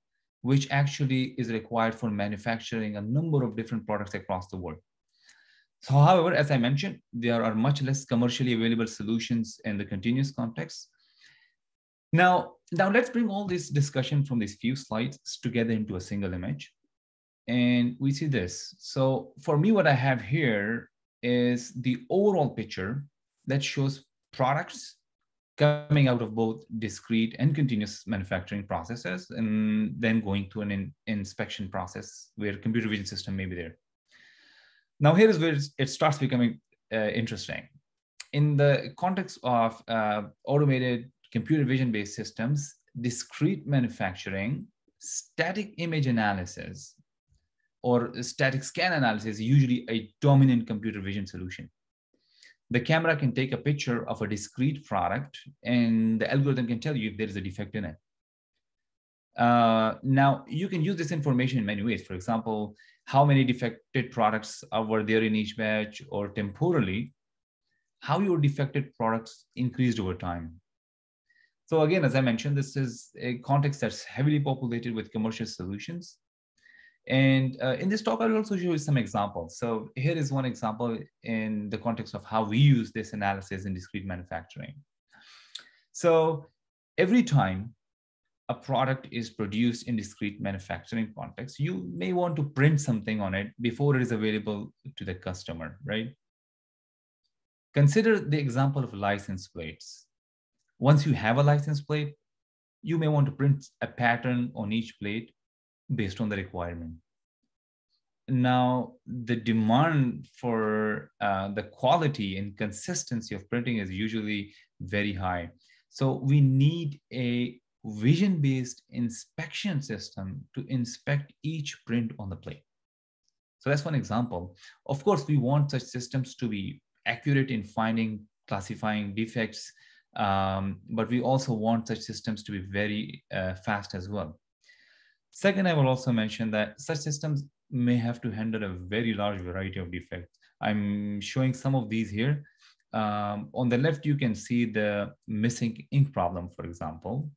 which actually is required for manufacturing a number of different products across the world. So, however, as I mentioned, there are much less commercially available solutions in the continuous context. Now, now let's bring all this discussion from these few slides together into a single image. And we see this. So for me, what I have here is the overall picture that shows products coming out of both discrete and continuous manufacturing processes and then going to an in, inspection process where computer vision system may be there. Now here is where it starts becoming uh, interesting. In the context of uh, automated computer vision based systems, discrete manufacturing, static image analysis, or static scan analysis is usually a dominant computer vision solution the camera can take a picture of a discrete product and the algorithm can tell you if there is a defect in it. Uh, now, you can use this information in many ways. For example, how many defected products were there in each batch or temporally, how your defected products increased over time. So again, as I mentioned, this is a context that's heavily populated with commercial solutions. And uh, in this talk, I will also show you some examples. So here is one example in the context of how we use this analysis in discrete manufacturing. So every time a product is produced in discrete manufacturing context, you may want to print something on it before it is available to the customer, right? Consider the example of license plates. Once you have a license plate, you may want to print a pattern on each plate based on the requirement. Now, the demand for uh, the quality and consistency of printing is usually very high. So we need a vision-based inspection system to inspect each print on the plate. So that's one example. Of course, we want such systems to be accurate in finding, classifying defects, um, but we also want such systems to be very uh, fast as well. Second, I will also mention that such systems may have to handle a very large variety of defects. I'm showing some of these here. Um, on the left, you can see the missing ink problem, for example.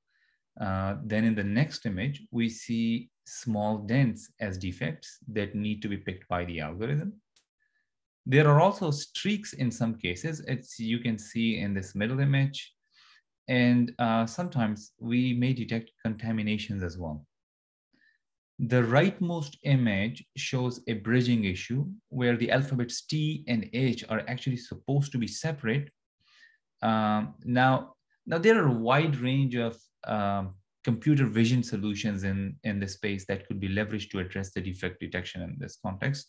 Uh, then in the next image, we see small dents as defects that need to be picked by the algorithm. There are also streaks in some cases, as you can see in this middle image. And uh, sometimes we may detect contaminations as well. The rightmost image shows a bridging issue where the alphabets T and H are actually supposed to be separate. Um, now, now there are a wide range of um, computer vision solutions in, in this space that could be leveraged to address the defect detection in this context.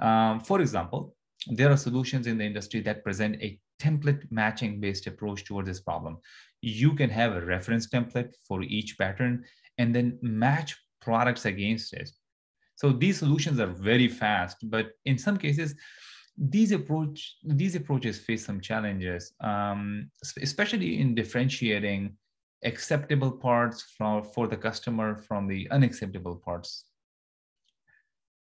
Um, for example, there are solutions in the industry that present a template matching based approach towards this problem. You can have a reference template for each pattern and then match products against it. So these solutions are very fast, but in some cases, these approach these approaches face some challenges, um, especially in differentiating acceptable parts from for the customer from the unacceptable parts.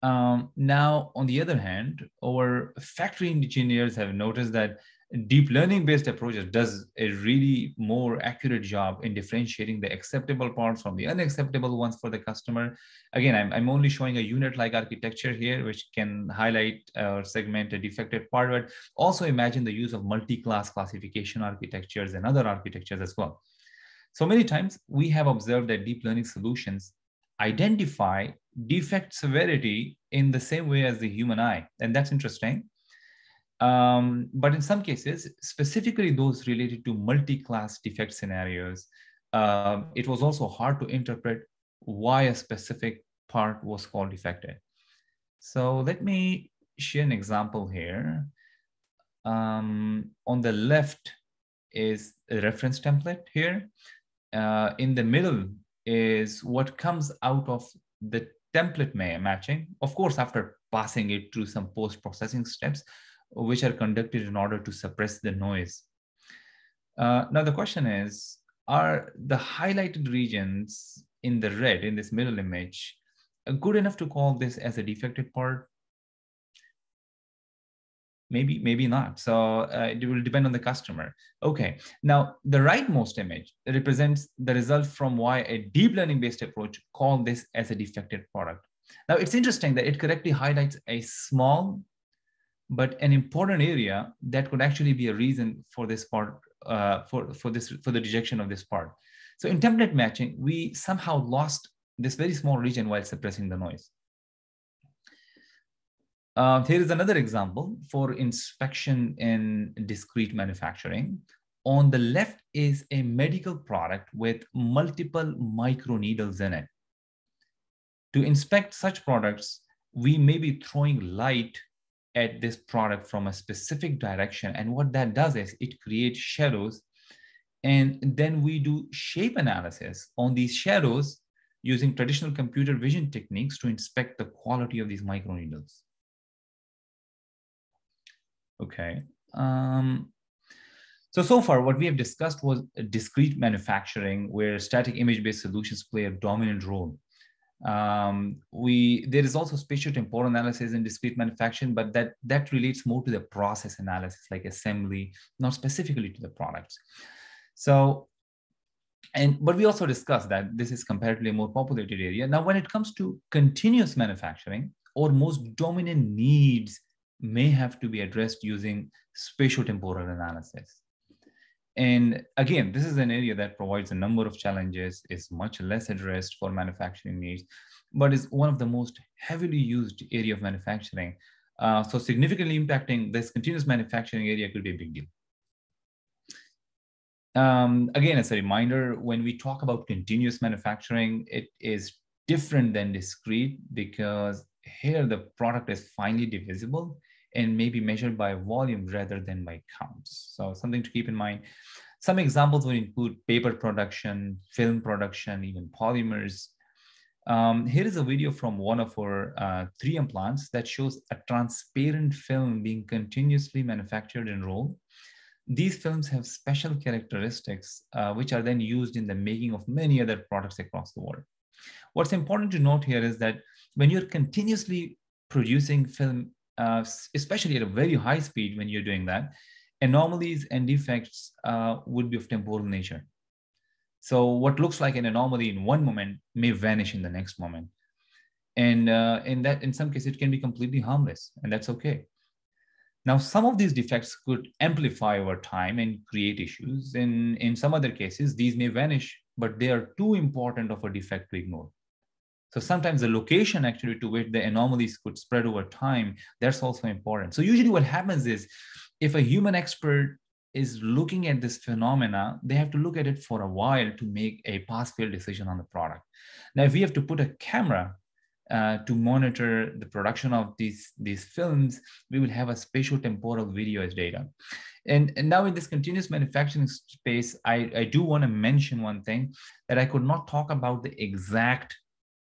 Um, now, on the other hand, our factory engineers have noticed that deep learning based approaches does a really more accurate job in differentiating the acceptable parts from the unacceptable ones for the customer. Again i'm, I'm only showing a U-Net like architecture here which can highlight or segment a defected part but also imagine the use of multi-class classification architectures and other architectures as well. So many times we have observed that deep learning solutions identify defect severity in the same way as the human eye and that's interesting um, but in some cases, specifically those related to multi-class defect scenarios, uh, it was also hard to interpret why a specific part was called defective. So let me share an example here. Um, on the left is a reference template here. Uh, in the middle is what comes out of the template matching, of course, after passing it through some post-processing steps, which are conducted in order to suppress the noise. Uh, now the question is, are the highlighted regions in the red in this middle image good enough to call this as a defected part? Maybe, maybe not. So uh, it will depend on the customer. Okay, now the rightmost image represents the result from why a deep learning based approach called this as a defected product. Now it's interesting that it correctly highlights a small but an important area that could actually be a reason for this part uh, for for this for the rejection of this part So in template matching, we somehow lost this very small region while suppressing the noise. Uh, here is another example for inspection in discrete manufacturing. On the left is a medical product with multiple microneedles in it. To inspect such products, we may be throwing light at this product from a specific direction. And what that does is it creates shadows. And then we do shape analysis on these shadows using traditional computer vision techniques to inspect the quality of these microneedles. Okay. Um, so, so far what we have discussed was discrete manufacturing where static image-based solutions play a dominant role. Um, we There is also spatial temporal analysis in discrete manufacturing, but that, that relates more to the process analysis like assembly, not specifically to the products. So, and but we also discussed that this is comparatively a more populated area. Now, when it comes to continuous manufacturing, or most dominant needs may have to be addressed using spatial temporal analysis. And again, this is an area that provides a number of challenges, is much less addressed for manufacturing needs, but is one of the most heavily used area of manufacturing. Uh, so significantly impacting this continuous manufacturing area could be a big deal. Um, again, as a reminder, when we talk about continuous manufacturing, it is different than discrete because here the product is finely divisible and may be measured by volume rather than by counts. So something to keep in mind. Some examples would include paper production, film production, even polymers. Um, here is a video from one of our uh, 3M plants that shows a transparent film being continuously manufactured and rolled. These films have special characteristics, uh, which are then used in the making of many other products across the world. What's important to note here is that when you're continuously producing film uh, especially at a very high speed when you're doing that, anomalies and defects uh, would be of temporal nature. So what looks like an anomaly in one moment may vanish in the next moment. And uh, in that, in some cases, it can be completely harmless, and that's okay. Now, some of these defects could amplify over time and create issues. In, in some other cases, these may vanish, but they are too important of a defect to ignore. So sometimes the location actually to which the anomalies could spread over time, that's also important. So usually what happens is if a human expert is looking at this phenomena, they have to look at it for a while to make a pass-fail decision on the product. Now, if we have to put a camera uh, to monitor the production of these, these films, we will have a spatial temporal video as data. And, and now in this continuous manufacturing space, I, I do want to mention one thing that I could not talk about the exact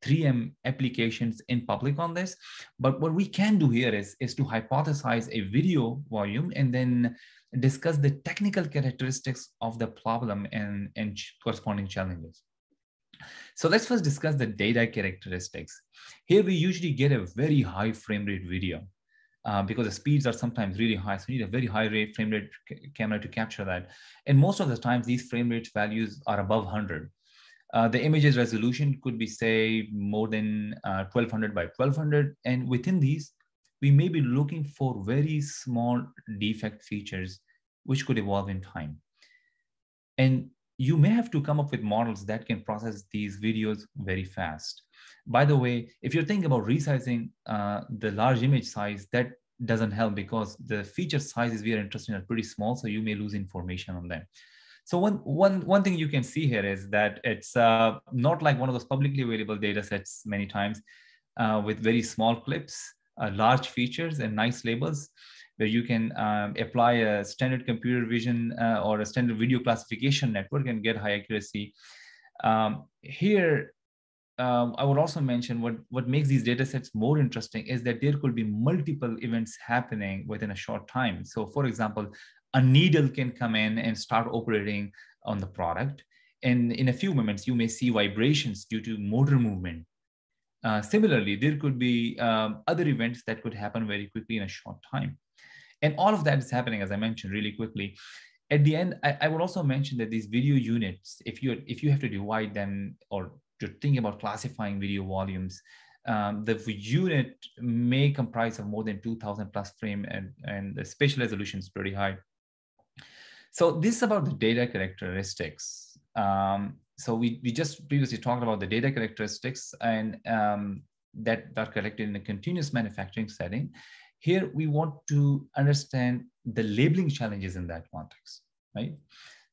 3M applications in public on this. But what we can do here is, is to hypothesize a video volume and then discuss the technical characteristics of the problem and, and corresponding challenges. So let's first discuss the data characteristics. Here we usually get a very high frame rate video uh, because the speeds are sometimes really high. So you need a very high rate frame rate camera to capture that. And most of the times these frame rate values are above 100. Uh, the image's resolution could be, say, more than uh, 1200 by 1200. And within these, we may be looking for very small defect features, which could evolve in time. And you may have to come up with models that can process these videos very fast. By the way, if you're thinking about resizing uh, the large image size, that doesn't help because the feature sizes we are interested in are pretty small, so you may lose information on them. So one, one, one thing you can see here is that it's uh, not like one of those publicly available data sets many times uh, with very small clips, uh, large features and nice labels where you can um, apply a standard computer vision uh, or a standard video classification network and get high accuracy. Um, here, um, I would also mention what, what makes these data sets more interesting is that there could be multiple events happening within a short time. So for example, a needle can come in and start operating on the product. And in a few moments, you may see vibrations due to motor movement. Uh, similarly, there could be um, other events that could happen very quickly in a short time. And all of that is happening, as I mentioned, really quickly. At the end, I, I would also mention that these video units, if you if you have to divide them or to think about classifying video volumes, um, the unit may comprise of more than 2000 plus frame and, and the spatial resolution is pretty high. So this is about the data characteristics. Um, so we, we just previously talked about the data characteristics and um, that are collected in a continuous manufacturing setting. Here, we want to understand the labeling challenges in that context, right?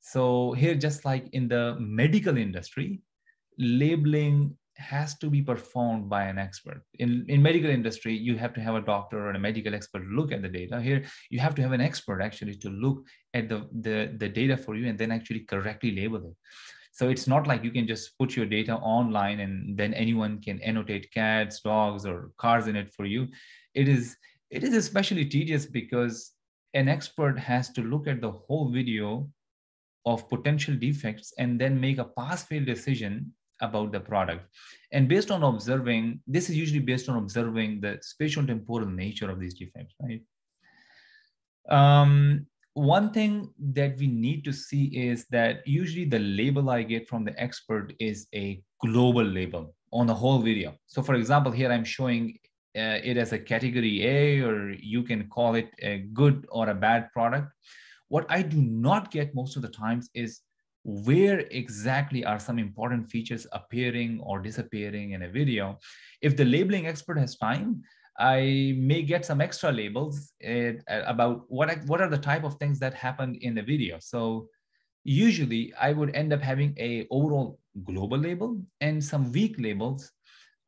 So here, just like in the medical industry, labeling has to be performed by an expert. In, in medical industry, you have to have a doctor or a medical expert look at the data. Here, you have to have an expert actually to look at the, the, the data for you and then actually correctly label it. So it's not like you can just put your data online and then anyone can annotate cats, dogs, or cars in it for you. It is it is especially tedious because an expert has to look at the whole video of potential defects and then make a pass-fail decision about the product. And based on observing, this is usually based on observing the spatial temporal nature of these defects, right? Um, one thing that we need to see is that usually the label I get from the expert is a global label on the whole video. So for example, here I'm showing uh, it as a category A, or you can call it a good or a bad product. What I do not get most of the times is where exactly are some important features appearing or disappearing in a video. If the labeling expert has time, I may get some extra labels uh, about what, I, what are the type of things that happened in the video. So usually I would end up having a overall global label and some weak labels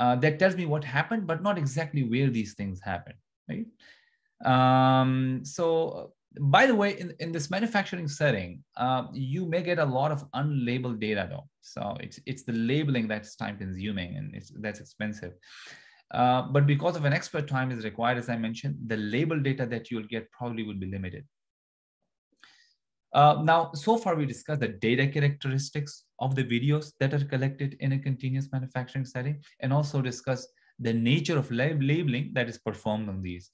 uh, that tells me what happened, but not exactly where these things happen, right? Um, so by the way, in, in this manufacturing setting, uh, you may get a lot of unlabeled data though. So it's, it's the labeling that's time consuming and it's, that's expensive. Uh, but because of an expert time is required, as I mentioned, the label data that you'll get probably would be limited. Uh, now, so far we discussed the data characteristics of the videos that are collected in a continuous manufacturing setting and also discussed the nature of lab labeling that is performed on these.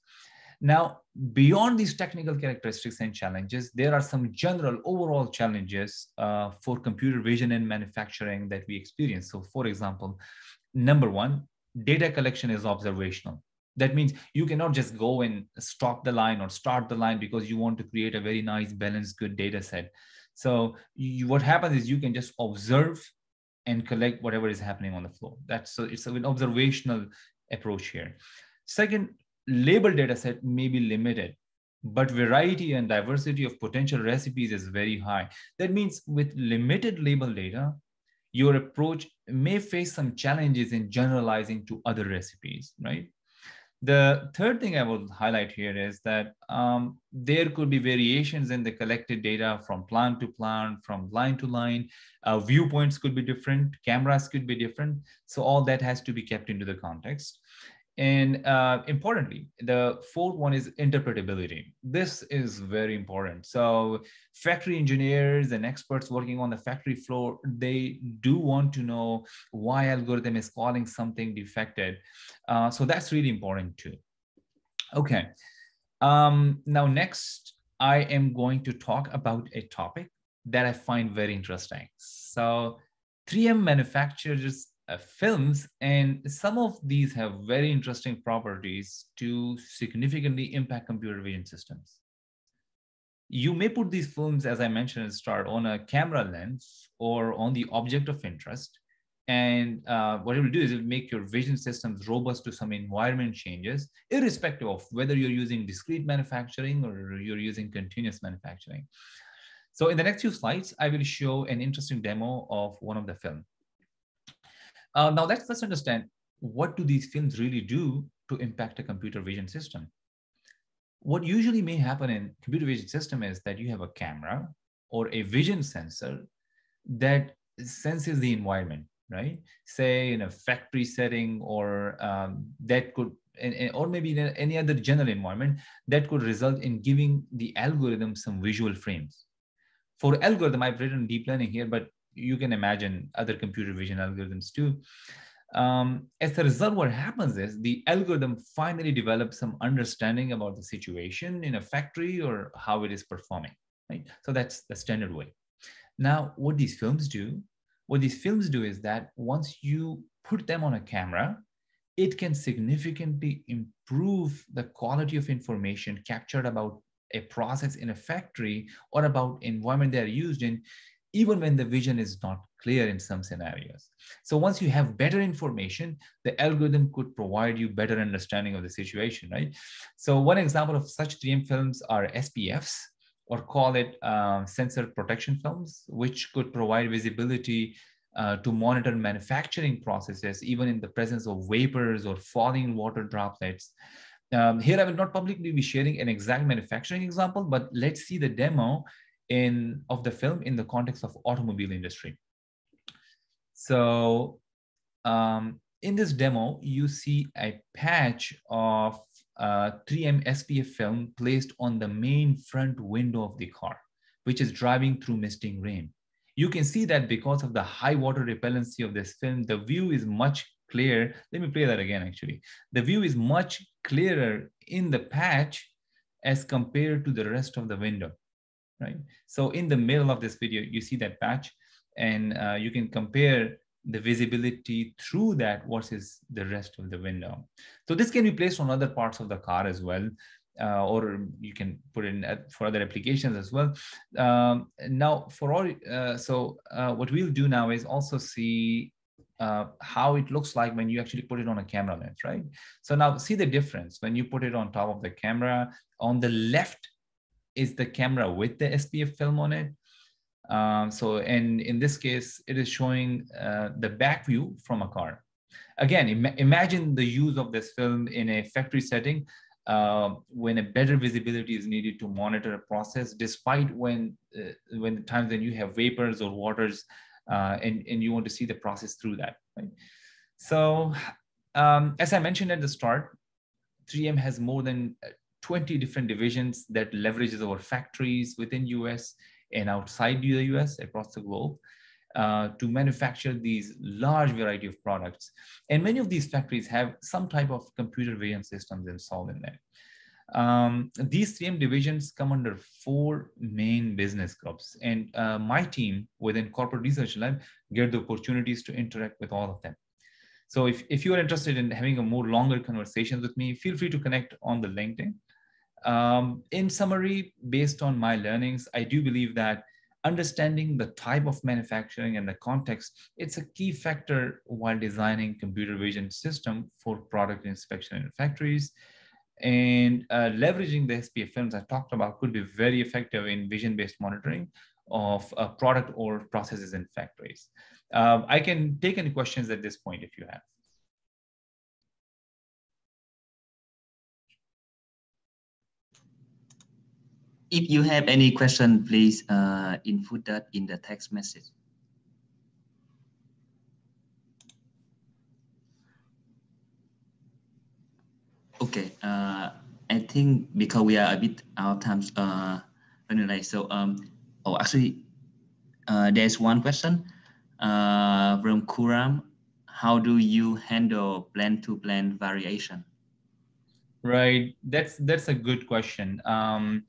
Now, beyond these technical characteristics and challenges, there are some general overall challenges uh, for computer vision and manufacturing that we experience. So for example, number one, data collection is observational. That means you cannot just go and stop the line or start the line because you want to create a very nice, balanced, good data set. So you, what happens is you can just observe and collect whatever is happening on the floor. That's so it's an observational approach here. Second, label data set may be limited, but variety and diversity of potential recipes is very high. That means with limited label data, your approach may face some challenges in generalizing to other recipes, right? The third thing I will highlight here is that um, there could be variations in the collected data from plant to plant, from line to line. Uh, viewpoints could be different, cameras could be different. So all that has to be kept into the context. And uh, importantly, the fourth one is interpretability. This is very important. So factory engineers and experts working on the factory floor, they do want to know why algorithm is calling something defected. Uh, so that's really important too. Okay. Um, now next, I am going to talk about a topic that I find very interesting. So 3M manufactures uh, films, and some of these have very interesting properties to significantly impact computer vision systems. You may put these films, as I mentioned at the start, on a camera lens or on the object of interest. And uh, what it will do is it will make your vision systems robust to some environment changes, irrespective of whether you're using discrete manufacturing or you're using continuous manufacturing. So in the next few slides, I will show an interesting demo of one of the film. Uh, now let's let's understand what do these films really do to impact a computer vision system. What usually may happen in computer vision system is that you have a camera or a vision sensor that senses the environment, right? Say in a factory setting or um, that could, or maybe in any other general environment that could result in giving the algorithm some visual frames. For algorithm, I've written deep learning here, but you can imagine other computer vision algorithms too. Um, as a result, what happens is the algorithm finally develops some understanding about the situation in a factory or how it is performing, right? So that's the standard way. Now, what these films do, what these films do is that once you put them on a camera, it can significantly improve the quality of information captured about a process in a factory or about environment they are used in even when the vision is not clear in some scenarios. So once you have better information, the algorithm could provide you better understanding of the situation, right? So one example of such 3M films are SPFs, or call it uh, sensor protection films, which could provide visibility uh, to monitor manufacturing processes, even in the presence of vapors or falling water droplets. Um, here, I will not publicly be sharing an exact manufacturing example, but let's see the demo in of the film in the context of automobile industry. So um, in this demo, you see a patch of uh, 3M SPF film placed on the main front window of the car, which is driving through misting rain. You can see that because of the high water repellency of this film, the view is much clear. Let me play that again, actually. The view is much clearer in the patch as compared to the rest of the window, right? So in the middle of this video, you see that patch and uh, you can compare the visibility through that versus the rest of the window. So this can be placed on other parts of the car as well. Uh, or you can put in uh, for other applications as well. Um, now, for all, uh, so uh, what we'll do now is also see uh, how it looks like when you actually put it on a camera lens, right? So now see the difference when you put it on top of the camera. On the left is the camera with the SPF film on it. Um, so, and in this case, it is showing uh, the back view from a car. Again, Im imagine the use of this film in a factory setting uh, when a better visibility is needed to monitor a process, despite when uh, when the times when you have vapors or waters uh, and, and you want to see the process through that. Right? So um, as I mentioned at the start, 3M has more than uh, 20 different divisions that leverages our factories within US and outside the US across the globe uh, to manufacture these large variety of products. And many of these factories have some type of computer vision systems installed in there. Um, these 3M divisions come under four main business groups. And uh, my team within Corporate Research Lab get the opportunities to interact with all of them. So if, if you are interested in having a more longer conversation with me, feel free to connect on the LinkedIn. Um, in summary, based on my learnings, I do believe that understanding the type of manufacturing and the context, it's a key factor while designing computer vision system for product inspection in factories. And uh, leveraging the SPF films I talked about could be very effective in vision-based monitoring of a product or processes in factories. Uh, I can take any questions at this point if you have.
If you have any question, please uh, input that in the text message. Okay, uh, I think because we are a bit out of time, uh, anyway, so um, oh, actually, uh, there's one question uh, from Kuram. How do you handle plan-to-plan variation?
Right, that's that's a good question. Um,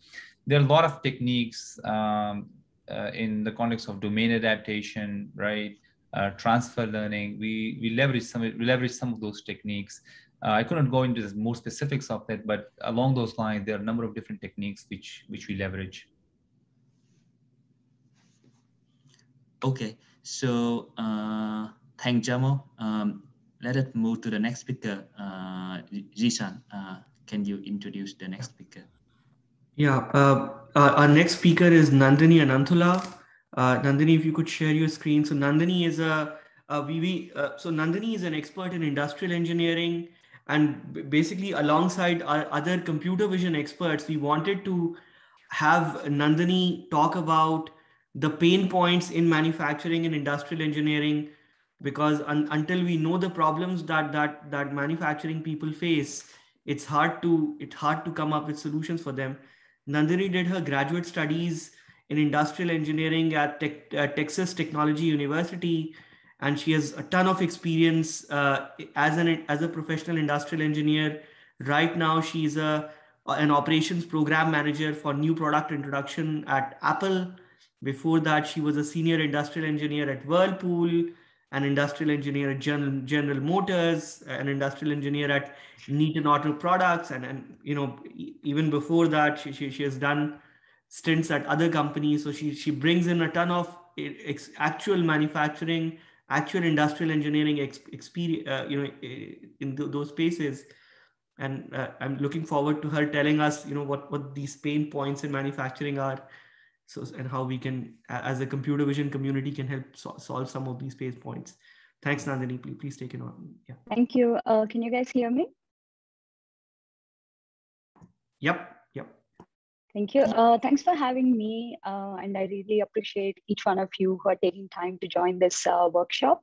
there are a lot of techniques um, uh, in the context of domain adaptation, right? Uh, transfer learning. We we leverage some we leverage some of those techniques. Uh, I couldn't go into the more specifics of that, but along those lines, there are a number of different techniques which which we leverage.
Okay, so uh, thank Jamal. Um, let us move to the next speaker. Uh, Zeeshan, uh, can you introduce the next speaker?
Yeah, uh, our, our, next speaker is Nandini Ananthula. Uh, Nandini, if you could share your screen. So Nandini is a, a uh, so Nandini is an expert in industrial engineering and basically alongside our other computer vision experts, we wanted to have Nandini talk about the pain points in manufacturing and industrial engineering because un until we know the problems that that that manufacturing people face it's hard to it's hard to come up with solutions for them Nandini did her graduate studies in industrial engineering at, at Texas Technology University, and she has a ton of experience uh, as an as a professional industrial engineer. Right now, she's a an operations program manager for new product introduction at Apple. Before that, she was a senior industrial engineer at Whirlpool, an industrial engineer at General, General Motors, an industrial engineer at Neaton Auto Products, and and you know even before that, she she, she has done stints at other companies. So she she brings in a ton of ex- actual manufacturing, actual industrial engineering ex- experience, uh, you know, in th- those spaces. And uh, I'm looking forward to her telling us, you know, what what these pain points in manufacturing are, so and how we can, as a computer vision community, can help so- solve some of these pain points. Thanks, Nandini. Please, please take it on. Yeah.
Thank you. Uh, can you guys hear me?
Yep.
Yep thank you. Uh, thanks for having me. Uh, and I really appreciate each one of you who are taking time to join this uh, workshop.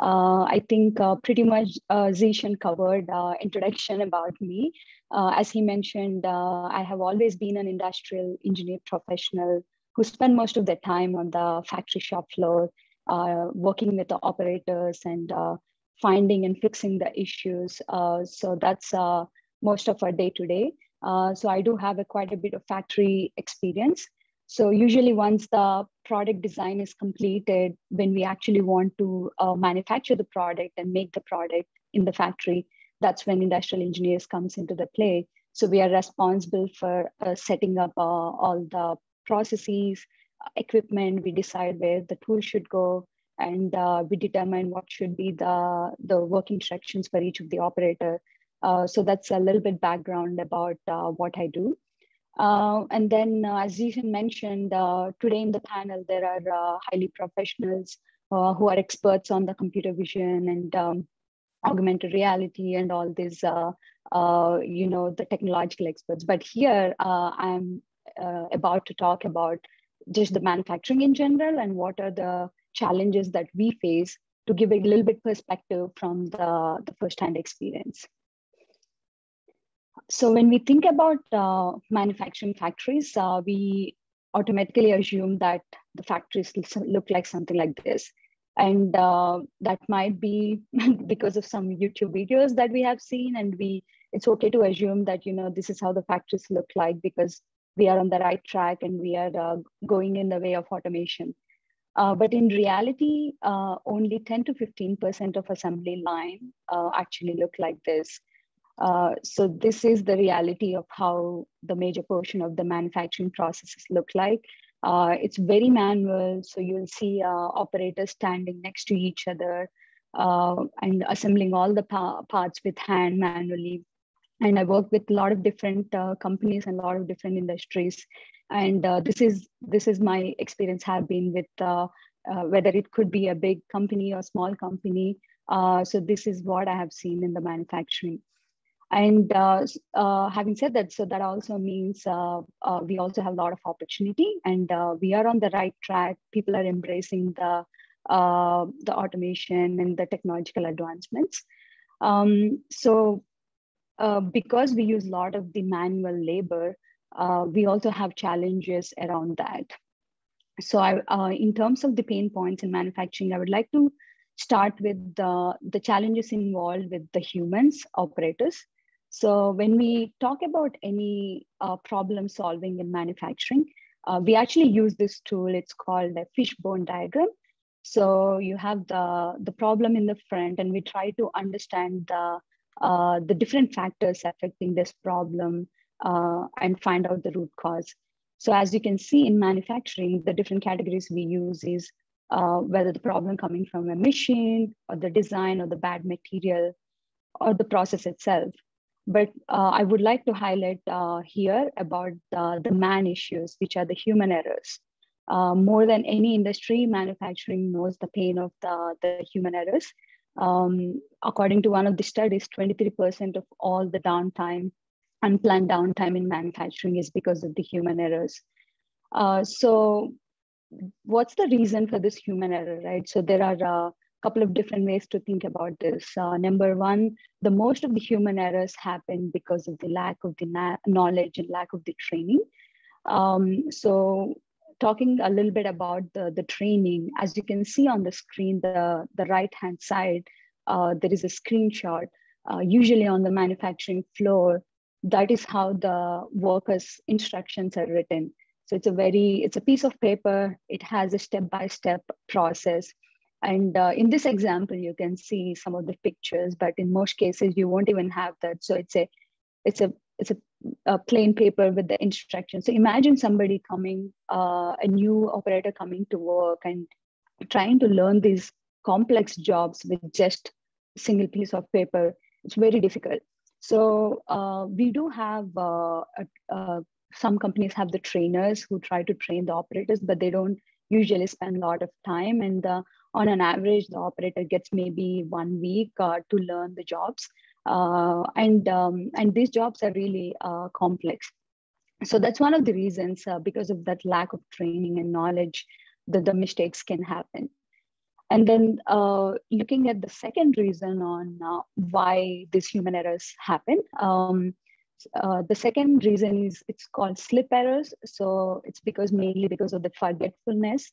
Uh, I think uh, pretty much Zeeshan covered introduction about me. as he mentioned, I have always been an industrial engineer professional who spend most of their time on the factory shop floor, working with the operators and finding and fixing the issues. so that's most of our day to day. Uh, so I do have a quite a bit of factory experience. So usually once the product design is completed, when we actually want to uh, manufacture the product and make the product in the factory, that's when industrial engineers comes into the play. So we are responsible for uh, setting up uh, all the processes, equipment, we decide where the tool should go, and uh, we determine what should be the, the work instructions for each of the operator uh, so that's a little bit background about uh, what I do. Uh, and then, uh, as Zeeshan mentioned, uh, today in the panel, there are highly professionals who are experts on the computer vision and um, augmented reality and all these, you know, the technological experts. But here, I'm about to talk about just the manufacturing in general and what are the challenges that we face to give a little bit perspective from the, the first-hand experience so when we think about uh, manufacturing factories, uh, we automatically assume that the factories look like something like this. And uh, that might be because of some YouTube videos that we have seen. And we it's okay to assume that, you know, this is how the factories look like because we are on the right track and we are uh, going in the way of automation. Uh, but in reality, uh, only 10 to 15% of assembly line actually look like this. Uh, so this is the reality of how the major portion of the manufacturing processes look like. Uh, it's very manual, so you'll see uh, operators standing next to each other uh, and assembling all the pa parts with hand manually. And I work with a lot of different uh, companies and a lot of different industries. And this is this is my experience have been with whether it could be a big company or small company. so this is what I have seen in the manufacturing. And uh, uh, having said that, so that also means uh, uh we also have a lot of opportunity and uh, we are on the right track. People are embracing the, uh, the automation and the technological advancements. Um, so because we use a lot of the manual labor, we also have challenges around that. So I, in terms of the pain points in manufacturing, I would like to start with the, the challenges involved with the humans, operators. So when we talk about any uh, problem solving in manufacturing, uh, we actually use this tool. It's called a fishbone diagram. So you have the, the problem in the front and we try to understand the, uh, the different factors affecting this problem uh, and find out the root cause. So as you can see in manufacturing, the different categories we use is uh, whether the problem coming from a machine or the design or the bad material or the process itself. But uh, I would like to highlight uh, here about the man issues, which are the human errors. Uh, more than any industry, manufacturing knows the pain of the, the human errors. Um, according to one of the studies, 23% of all the downtime, unplanned downtime in manufacturing is because of the human errors. Uh, so what's the reason for this human error, right? So there are a couple of different ways to think about this. Uh, number one, the most of the human errors happen because of the lack of the knowledge and lack of the training. Um, so talking a little bit about the, the training, as you can see on the screen, the, the right-hand side, uh, there is a screenshot, uh, usually on the manufacturing floor, that is how the workers instructions are written. So it's a very, it's a piece of paper. It has a step-by-step -step process. And uh, in this example, you can see some of the pictures, but in most cases, you won't even have that. So it's a, it's a, it's a a plain paper with the instructions. So imagine somebody coming, uh, a new operator coming to work and trying to learn these complex jobs with just single piece of paper. It's very difficult. So uh, we do have uh, a, some companies have the trainers who try to train the operators, but they don't usually spend a lot of time. And uh, on an average, the operator gets maybe one week uh, to learn the jobs. Uh, and, um, and these jobs are really uh, complex. So that's one of the reasons uh, because of that lack of training and knowledge that the mistakes can happen. And then looking at the second reason on why these human errors happen, um, uh, the second reason is it's called slip errors. So it's because mainly because of the forgetfulness.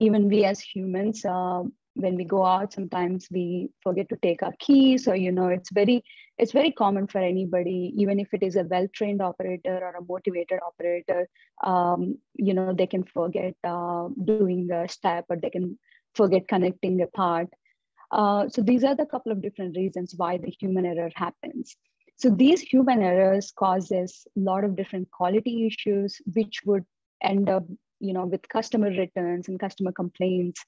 Even we as humans, uh, when we go out, sometimes we forget to take our keys. So you know, it's very it's very common for anybody, even if it is a well-trained operator or a motivated operator. Um, you know, they can forget uh, doing a step, or they can forget connecting a part. Uh, so these are the couple of different reasons why the human error happens. So these human errors causes a lot of different quality issues, which would end up, you know, with customer returns and customer complaints.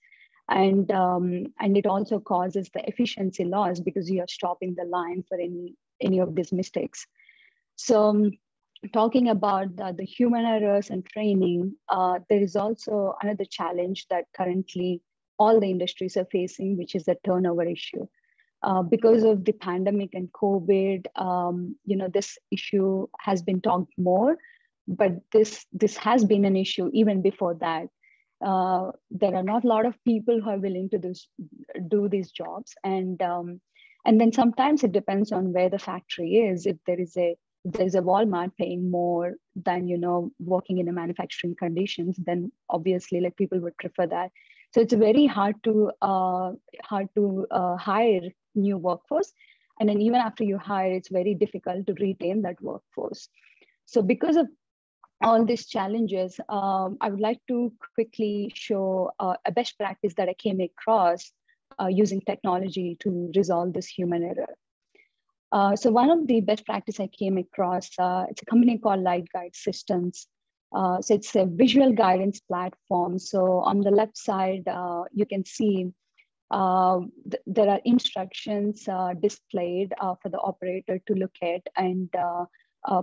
And, um, and it also causes the efficiency loss because you are stopping the line for any, any of these mistakes. So um, talking about the, the, human errors and training, uh, there is also another challenge that currently all the industries are facing, which is the turnover issue. Uh, because of the pandemic and COVID, um, you know, this issue has been talked more, but this this has been an issue even before that. Uh, there are not a lot of people who are willing to do, do these jobs, and um, and then sometimes it depends on where the factory is. If there is a there's a Walmart paying more than you know working in a manufacturing conditions, then obviously like people would prefer that. So it's very hard to uh, hard to uh, hire new workforce. And then even after you hire, it's very difficult to retain that workforce. So because of all these challenges, um, I would like to quickly show uh, a best practice that I came across uh, using technology to resolve this human error. Uh, so one of the best practice I came across, uh, it's a company called Light Guide Systems. Uh, so it's a visual guidance platform. So on the left side, uh, you can see th there are instructions displayed for the operator to look at and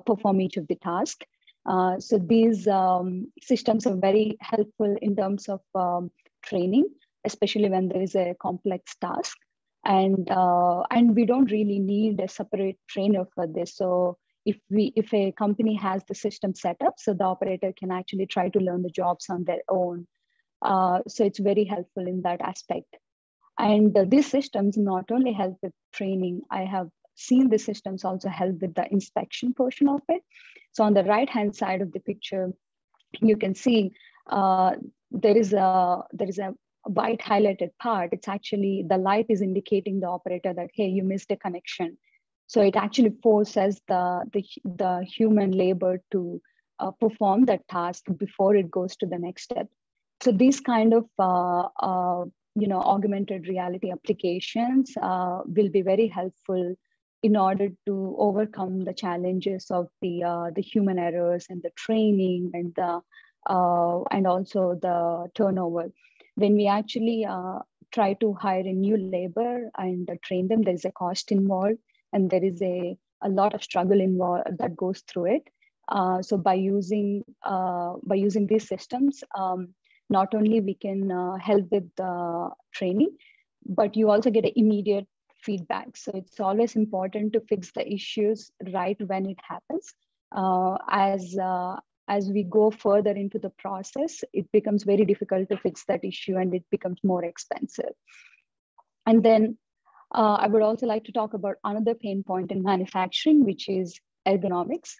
perform each of the tasks. Uh, so these um, systems are very helpful in terms of um, training, especially when there is a complex task. And, and we don't really need a separate trainer for this. So if we if a company has the system set up, so the operator can actually try to learn the jobs on their own. so it's very helpful in that aspect. And uh, these systems not only help with training, I have seen the systems also help with the inspection portion of it. So on the right hand side of the picture, you can see uh, there is a there is a white highlighted part. It's actually the light is indicating the operator that hey, you missed a connection. So it actually forces the the, the human labor to uh, perform that task before it goes to the next step. So these kind of uh, uh you know, augmented reality applications uh, will be very helpful in order to overcome the challenges of the uh, the human errors and the training and the uh, and also the turnover. When we actually uh, try to hire a new labor and train them, there is a cost involved, and there is a a lot of struggle involved that goes through it. Uh, so by using uh, by using these systems, um, not only we can uh, help with the training, but you also get an immediate feedback. So it's always important to fix the issues right when it happens. Uh, as uh, as we go further into the process, it becomes very difficult to fix that issue and it becomes more expensive. And then uh, I would also like to talk about another pain point in manufacturing, which is ergonomics.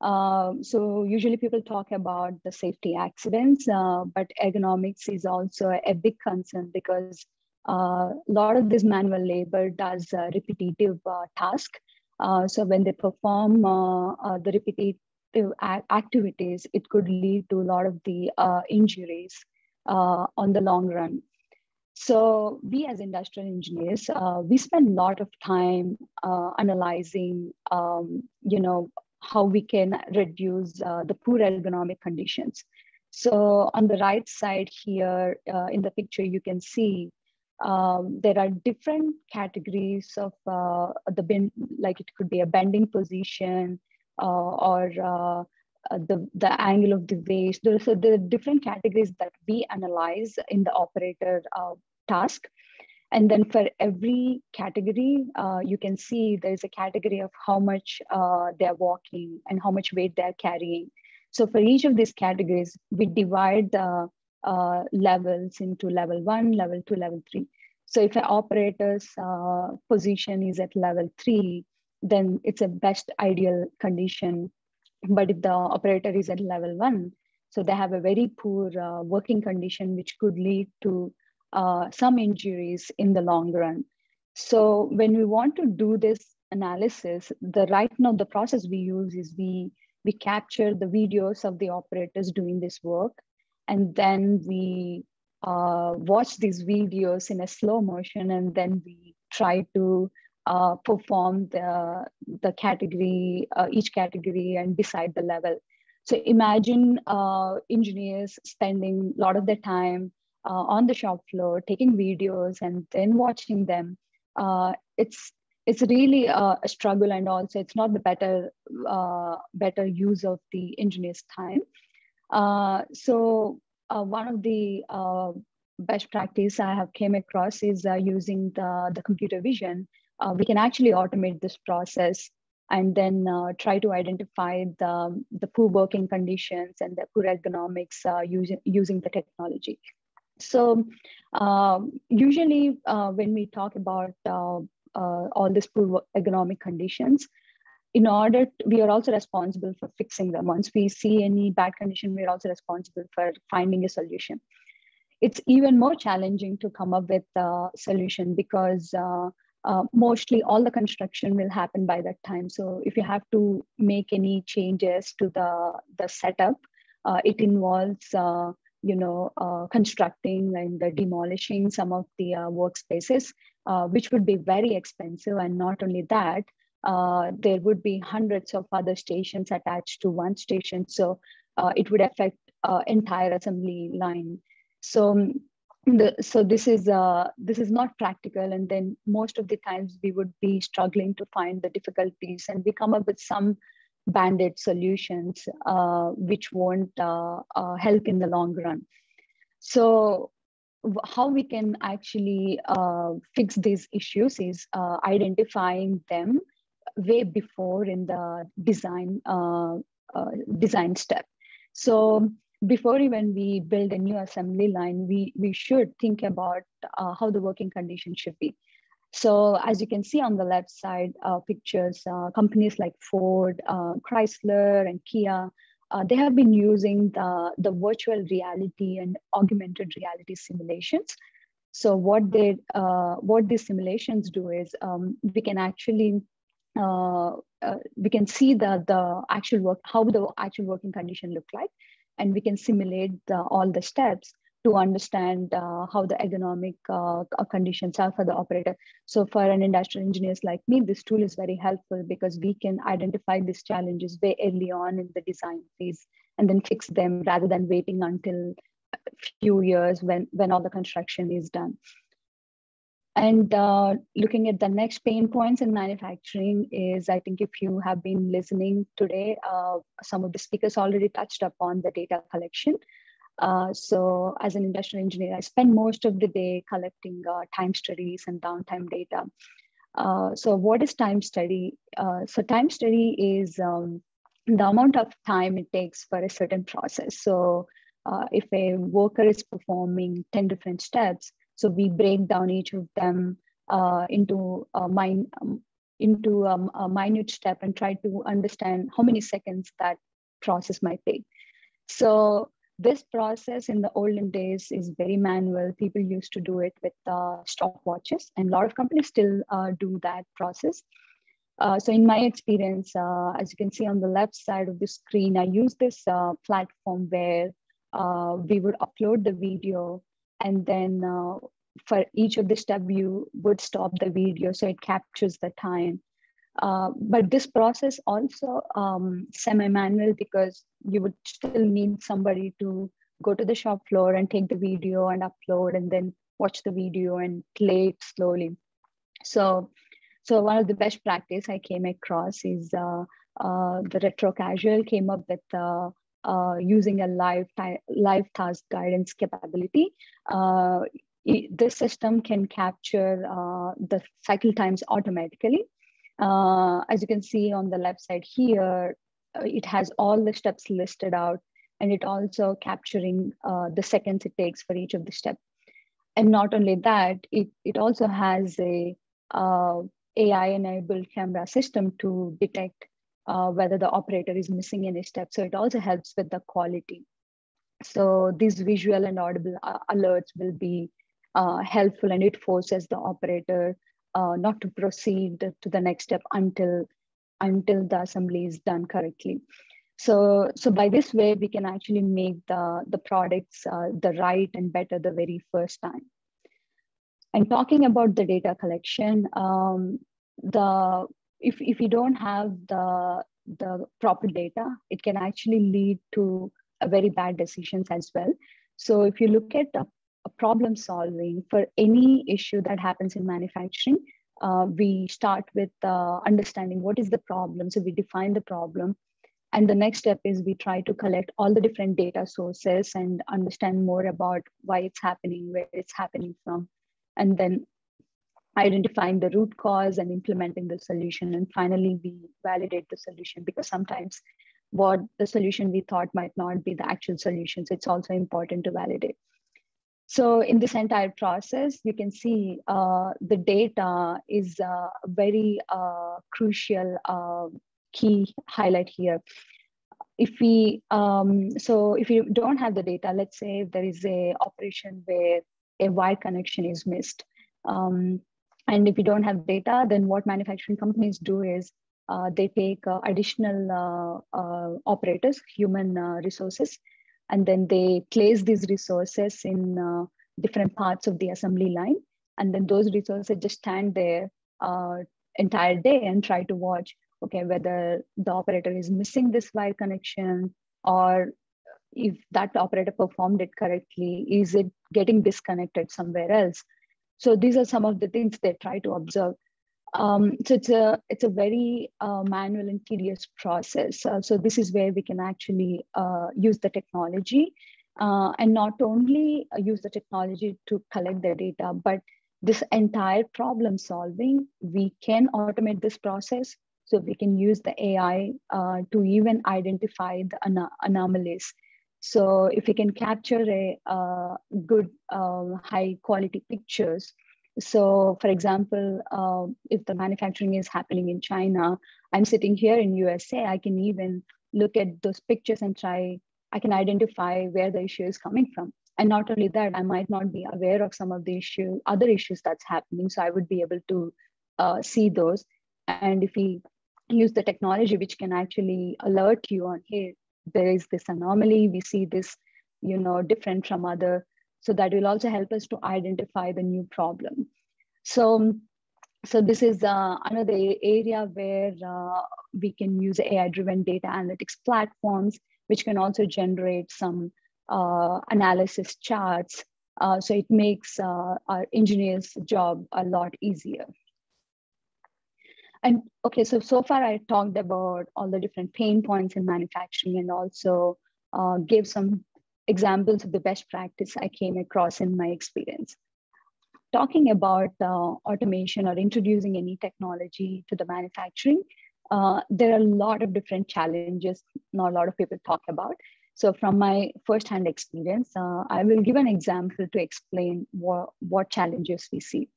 Um, so usually people talk about the safety accidents, uh, but ergonomics is also a big concern because uh, a lot of this manual labor does uh, repetitive uh, task. Uh, so when they perform uh, the repetitive activities, it could lead to a lot of the injuries on the long run. So we as industrial engineers, we spend a lot of time analyzing, um, you know, how we can reduce uh, the poor ergonomic conditions. So on the right side here uh, in the picture, you can see um, there are different categories of uh, the bin, like it could be a bending position uh, or uh, uh, the, the angle of the waist. There, so there are different categories that we analyze in the operator task. And then for every category, uh, you can see there's a category of how much uh, they're walking and how much weight they're carrying. So for each of these categories, we divide the uh, levels into level one, level two, level three. So if an operator's uh, position is at level three, then it's a best ideal condition. But if the operator is at level one, so they have a very poor uh, working condition, which could lead to uh, some injuries in the long run. So when we want to do this analysis, the right now the process we use is we we capture the videos of the operators doing this work, and then we uh, watch these videos in a slow motion, and then we try to uh, perform the the category, uh, each category, and decide the level. So imagine uh, engineers spending a lot of their time uh, on the shop floor, taking videos and then watching them, uh, it's it's really a, a, struggle, and also it's not the better better use of the engineer's time. Uh, so uh, one of the uh, best practice I have came across is using the the computer vision. we can actually automate this process and then uh, try to identify the, the poor working conditions and the poor ergonomics uh, using, using the technology. So usually uh, when we talk about all these poor ergonomic conditions, in order, to, we are also responsible for fixing them. Once we see any bad condition, we're also responsible for finding a solution. It's even more challenging to come up with a solution because uh, uh, mostly all the construction will happen by that time. So if you have to make any changes to the, the setup, uh, it involves uh, you know, uh, constructing and demolishing some of the uh, workspaces, which would be very expensive. And not only that, uh, there would be hundreds of other stations attached to one station. So uh, it would affect entire assembly line. So um, the, so this is this is not practical and then most of the times we would be struggling to find the difficulties and we come up with some band-aid solutions uh, which won't uh, uh, help in the long run. So how we can actually uh, fix these issues is uh, identifying them way before in the design uh, design step. So before even we build a new assembly line, we, we should think about how the working conditions should be. So as you can see on the left side uh, pictures, uh, companies like Ford, uh, Chrysler, and Kia, uh, they have been using the, the virtual reality and augmented reality simulations. So what they uh, what these simulations do is um, we can actually uh, we can see the the actual work how the actual working condition look like, and we can simulate the, all the steps to understand uh, how the ergonomic uh, conditions are for the operator. So for an industrial engineers like me, this tool is very helpful because we can identify these challenges very early on in the design phase and then fix them rather than waiting until a few years when, when all the construction is done. And uh, looking at the next pain points in manufacturing is, I think if you have been listening today, uh, some of the speakers already touched upon the data collection. Uh, so as an industrial engineer, I spend most of the day collecting uh, time studies and downtime data. Uh, so what is time study? Uh, so time study is um, the amount of time it takes for a certain process. So if a worker is performing 10 different steps, so we break down each of them into a min um, into um, a minute step and try to understand how many seconds that process might take. So this process in the olden days is very manual. People used to do it with uh, stopwatches, and a lot of companies still uh, do that process. Uh, so in my experience, uh, as you can see on the left side of the screen, I use this uh, platform where uh, we would upload the video and then for each of the step, you would stop the video so it captures the time. Uh, but this process also um, semi-manual because you would still need somebody to go to the shop floor and take the video and upload and then watch the video and play it slowly. So, so one of the best practice I came across is uh, uh, the Retrocausal came up with uh, using a live task guidance capability. Uh, this system can capture uh, the cycle times automatically. Uh, as you can see on the left side here, uh, it has all the steps listed out and it also capturing the seconds it takes for each of the steps. And not only that, it, it also has a uh, AI enabled camera system to detect uh, whether the operator is missing any steps. So it also helps with the quality. So these visual and audible alerts will be uh, helpful and it forces the operator uh, not to proceed to the next step until until the assembly is done correctly. So, so by this way, we can actually make the, the products uh, the right and better the very first time. And talking about the data collection, um, the if, if you don't have the, the proper data, it can actually lead to a very bad decisions as well. So if you look at a problem solving for any issue that happens in manufacturing, uh, we start with uh, understanding what is the problem. So we define the problem. And the next step is we try to collect all the different data sources and understand more about why it's happening, where it's happening from, and then identifying the root cause and implementing the solution. And finally, we validate the solution because sometimes what the solution we thought might not be the actual solution. So it's also important to validate. So in this entire process, you can see uh, the data is a very uh, crucial uh, key highlight here. If we, um, so if you don't have the data, let's say there is a operation where a wire connection is missed. Um, and if you don't have data, then what manufacturing companies do is uh, they take uh, additional uh, operators, human resources, and then they place these resources in uh, different parts of the assembly line. And then those resources just stand there uh, entire day and try to watch okay whether the operator is missing this wire connection or if that operator performed it correctly is it getting disconnected somewhere else so these are some of the things they try to observe um, so it's a it's a very uh, manual and tedious process. Uh, so this is where we can actually uh, use the technology uh, and not only use the technology to collect the data, but this entire problem solving, we can automate this process. So we can use the AI uh, to even identify the an anomalies. So if we can capture a, uh, good um, high quality pictures, so, for example, uh, if the manufacturing is happening in China, I'm sitting here in USA, I can even look at those pictures and try, I can identify where the issue is coming from. And not only that, I might not be aware of some of the issue, other issues that's happening. So I would be able to uh, see those. And if we use the technology, which can actually alert you on, hey, there is this anomaly, we see this, you know, different from other so that will also help us to identify the new problem. So, so this is uh, another area where uh, we can use AI-driven data analytics platforms, which can also generate some uh, analysis charts. Uh, so it makes uh, our engineers' job a lot easier. And okay, so so far I talked about all the different pain points in manufacturing and also uh, gave some examples of the best practice I came across in my experience. Talking about uh, automation or introducing any technology to the manufacturing, uh, there are a lot of different challenges not a lot of people talk about. So from my firsthand experience, uh, I will give an example to explain what, what challenges we see.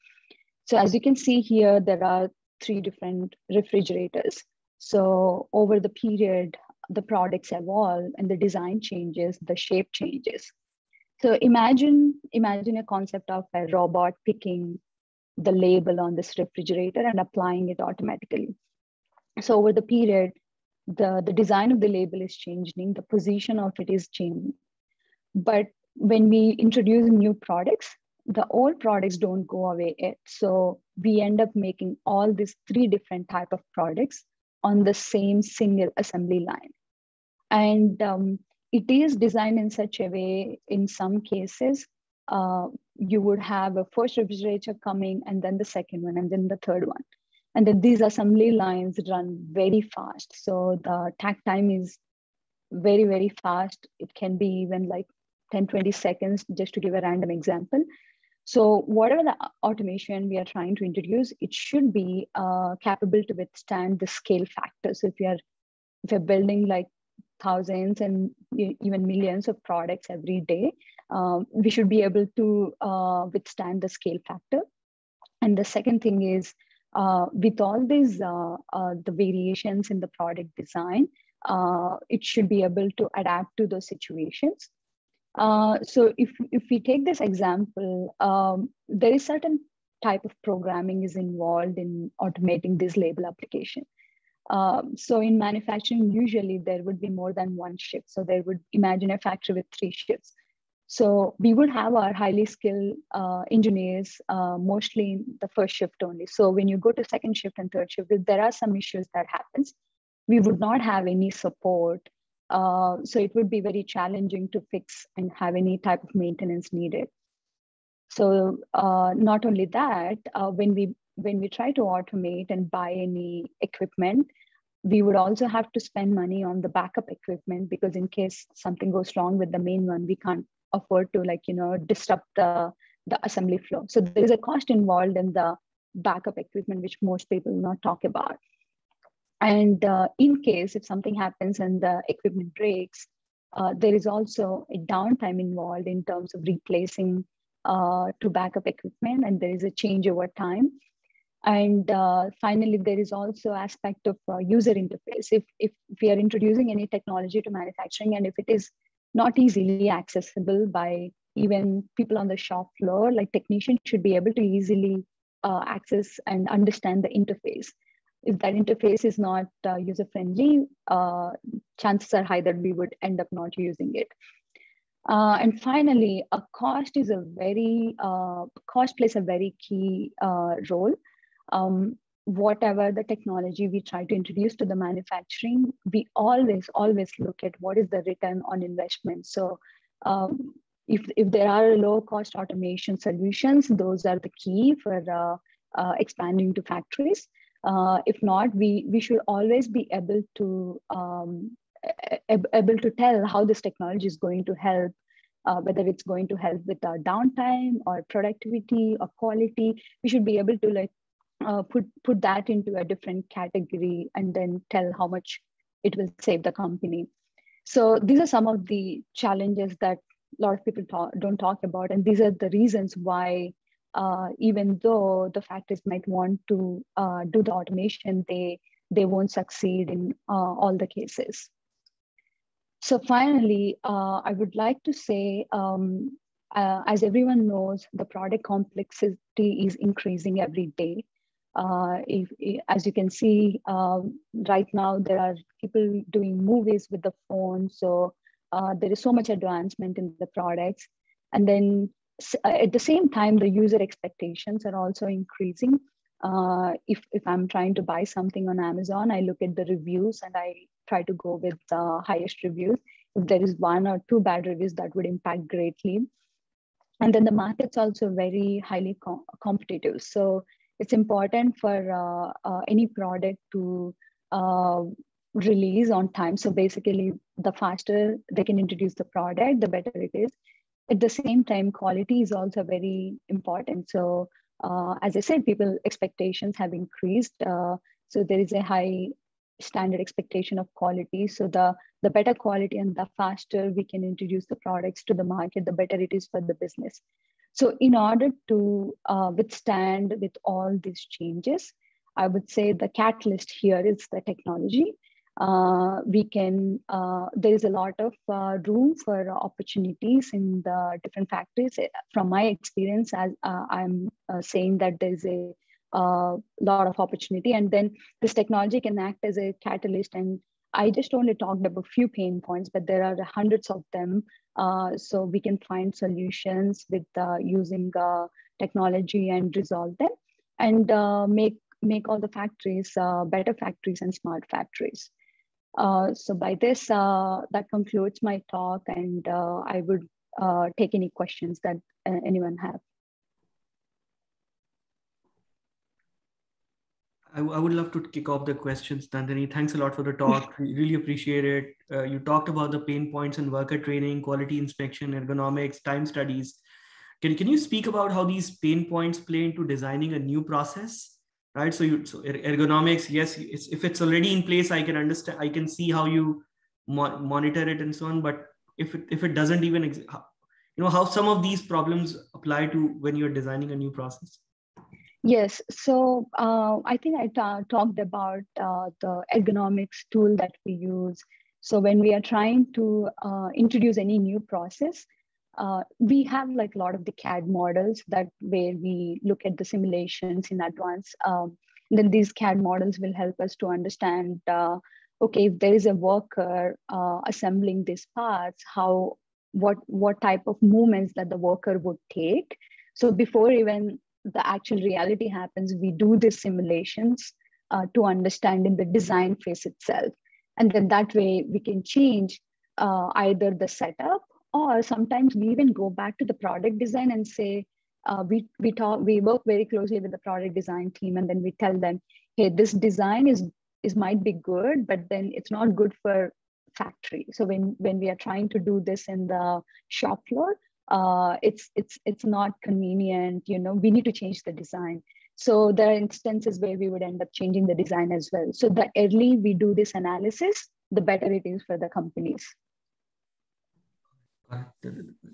So as you can see here, there are three different refrigerators. So over the period, the products evolve and the design changes, the shape changes. So imagine, imagine a concept of a robot picking the label on this refrigerator and applying it automatically. So over the period, the, the design of the label is changing, the position of it is changing. But when we introduce new products, the old products don't go away yet. So we end up making all these three different type of products on the same single assembly line. And um, it is designed in such a way, in some cases, uh, you would have a first refrigerator coming and then the second one and then the third one. And then these assembly lines run very fast. So the takt time is very, very fast. It can be even like 10, 20 seconds, just to give a random example. So whatever the automation we are trying to introduce, it should be uh, capable to withstand the scale factor. So if you're if you're building like thousands and even millions of products every day, um, we should be able to uh, withstand the scale factor. And the second thing is, uh, with all these uh, uh, the variations in the product design, uh, it should be able to adapt to those situations. Uh, so if, if we take this example, um, there is certain type of programming is involved in automating this label application. Um, so in manufacturing, usually there would be more than one shift. So there would imagine a factory with three shifts. So we would have our highly skilled uh, engineers uh, mostly in the first shift only. So when you go to second shift and third shift, there are some issues that happens. We would not have any support uh, so it would be very challenging to fix and have any type of maintenance needed. So uh, not only that, uh, when we when we try to automate and buy any equipment, we would also have to spend money on the backup equipment because in case something goes wrong with the main one, we can't afford to like you know disrupt the the assembly flow. So there is a cost involved in the backup equipment, which most people do not talk about. And uh, in case if something happens and the equipment breaks, uh, there is also a downtime involved in terms of replacing uh, to backup equipment, and there is a change over time. And uh, finally, there is also aspect of uh, user interface. If, if we are introducing any technology to manufacturing, and if it is not easily accessible by even people on the shop floor, like technicians should be able to easily uh, access and understand the interface if that interface is not uh, user friendly, uh, chances are high that we would end up not using it. Uh, and finally, a cost is a very, uh, cost plays a very key uh, role. Um, whatever the technology we try to introduce to the manufacturing, we always, always look at what is the return on investment. So um, if, if there are low cost automation solutions, those are the key for uh, expanding to factories. Uh, if not, we, we should always be able to um, able to tell how this technology is going to help, uh, whether it's going to help with our downtime or productivity or quality. We should be able to like uh, put put that into a different category and then tell how much it will save the company. So these are some of the challenges that a lot of people talk, don't talk about, and these are the reasons why uh, even though the factories might want to uh, do the automation, they, they won't succeed in uh, all the cases. So finally, uh, I would like to say, um, uh, as everyone knows, the product complexity is increasing every day. Uh, if, as you can see, right now there are people doing movies with the phone. So there is so much advancement in the products. And then at the same time, the user expectations are also increasing. Uh, if, if I'm trying to buy something on Amazon, I look at the reviews and I try to go with the highest reviews. If there is one or two bad reviews, that would impact greatly. And then the market's also very highly com competitive. So it's important for uh, uh, any product to uh, release on time. So basically, the faster they can introduce the product, the better it is at the same time quality is also very important. So uh, as i said people expectations have increased uh, so there is a high standard expectation of quality. So the the better quality and the faster we can introduce the products to the market the better it is for the business. So in order to uh, withstand with all these changes i would say the catalyst here is the technology uh, we can, uh, there is a lot of uh, room for opportunities in the different factories. From my experience, as uh, I'm uh, saying that there's a uh, lot of opportunity and then this technology can act as a catalyst and I just only talked about a few pain points, but there are hundreds of them. So we can find solutions with using technology and resolve them and make, make all the factories uh, better factories and smart factories. Uh, so by this, that concludes my talk and I would take any questions that anyone have.
I, I would love to kick off the questions, Nandini. Thanks a lot for the talk. We really appreciate it. Uh, you talked about the pain points in worker training, quality inspection, ergonomics, time studies. Can, can you speak about how these pain points play into designing a new process? Right. So, you, so er, ergonomics, yes, it's, if it's already in place, I can understand, I can see how you mo monitor it and so on. But if it, if it doesn't even, exist, you know, how some of these problems apply to when you're designing a new process?
Yes, so uh, I think I talked about uh, the ergonomics tool that we use. So when we are trying to uh, introduce any new process, uh, we have like a lot of the CAD models that where we look at the simulations in advance. Um, then these CAD models will help us to understand, uh, okay, if there is a worker uh, assembling these parts, how what what type of movements that the worker would take. So before even the actual reality happens, we do these simulations uh, to understand in the design phase itself. And then that way we can change uh, either the setup or sometimes we even go back to the product design and say, uh, we, we talk, we work very closely with the product design team and then we tell them, hey, this design is, is might be good, but then it's not good for factory. So when, when we are trying to do this in the shop floor, uh, it's it's it's not convenient you know we need to change the design. So there are instances where we would end up changing the design as well. So the early we do this analysis the better it is for the companies
that,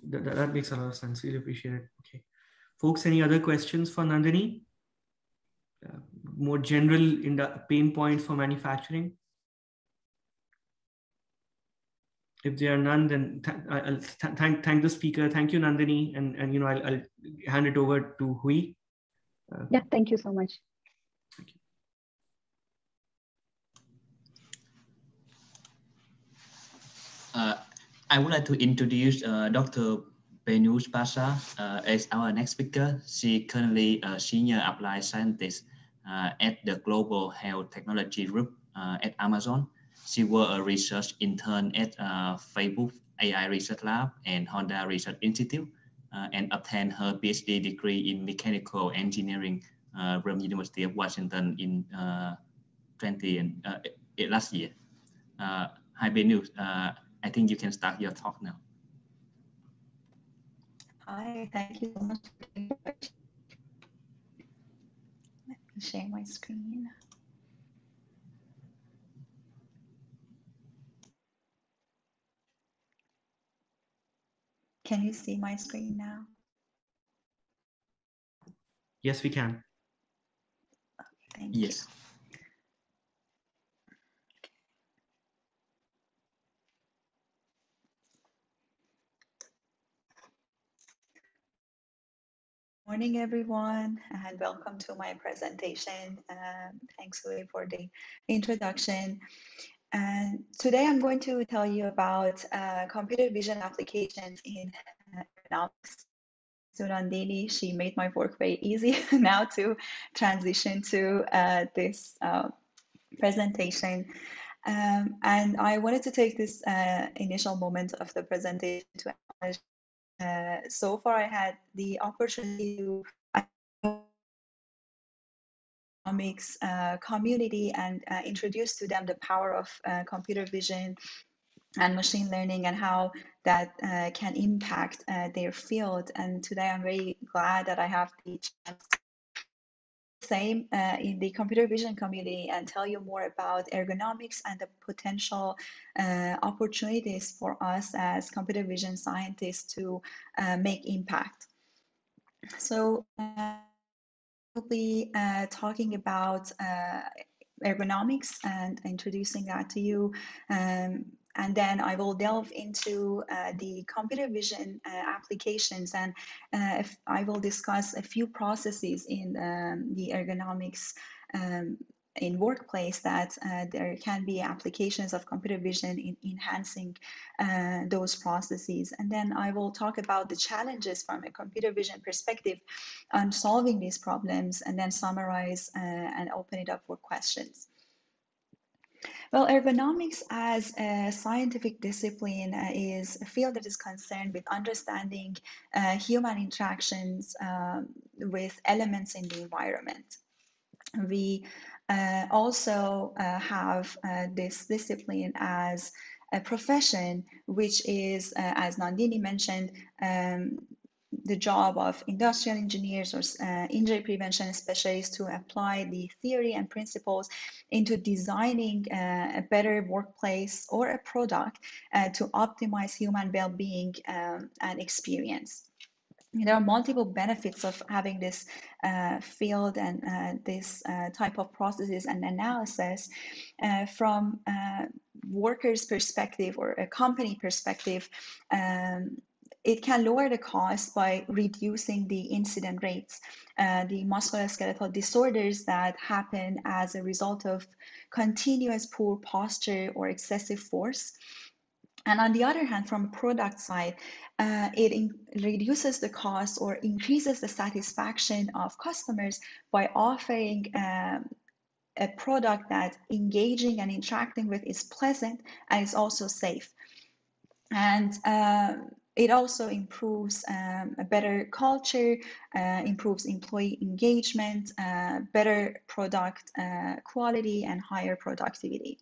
that, that makes a lot of sense really appreciate it okay folks any other questions for nandini uh, more general in the pain points for manufacturing if there are none, then th I'll th thank thank the speaker. Thank you, Nandini, and and you know I'll, I'll hand it over to Huy.
Uh, yeah, thank you so much. Thank you.
Uh, I would like to introduce uh, Dr. Behnoosh Parsa uh, as our next speaker. She currently a senior applied scientist uh, at the Global Health Technology Group uh, at Amazon. She was a research intern at uh, Facebook AI Research Lab and Honda Research Institute uh, and obtained her PhD degree in mechanical engineering uh, from University of Washington in uh, 20 and uh, last year. Uh, hi, Benu. I think you can start your talk now.
Hi, thank you so much. Let me share my screen. Can you see my screen now?
Yes, we can.
Thank
yes.
you. Morning, everyone, and welcome to my presentation. Um, thanks, Louis, for the introduction. And today I'm going to tell you about uh, computer vision applications in ergonomics. So Nandini, she made my work very easy now to transition to uh, this uh, presentation. Um, and I wanted to take this uh, initial moment of the presentation to acknowledge uh, so far I had the opportunity to ergonomics uh, community and uh, introduce to them the power of uh, computer vision and machine learning and how that uh, can impact uh, their field. And today I'm very glad that I have the chance same uh, in the computer vision community and tell you more about ergonomics and the potential uh, opportunities for us as computer vision scientists to uh, make impact. So we'll be uh, talking about uh, ergonomics and introducing that to you. Um, and then I will delve into uh, the computer vision uh, applications and uh, I will discuss a few processes in um, the ergonomics um, in workplace that uh, there can be applications of computer vision in enhancing uh, those processes. And then I will talk about the challenges from a computer vision perspective on solving these problems and then summarize uh, and open it up for questions. Well, ergonomics as a scientific discipline uh, is a field that is concerned with understanding uh, human interactions um, with elements in the environment. We uh, also uh, have uh, this discipline as a profession, which is, uh, as Nandini mentioned, um, the job of industrial engineers or uh, injury prevention specialists to apply the theory and principles into designing uh, a better workplace or a product uh, to optimize human well-being um, and experience. There are multiple benefits of having this uh, field and uh, this uh, type of processes and analysis uh, from uh, workers perspective or a company perspective um, it can lower the cost by reducing the incident rates, uh, the musculoskeletal disorders that happen as a result of continuous poor posture or excessive force. And on the other hand, from a product side, uh, it in- reduces the cost or increases the satisfaction of customers by offering um, a product that engaging and interacting with is pleasant and is also safe. And uh, it also improves um, a better culture, uh, improves employee engagement, uh, better product uh, quality, and higher productivity.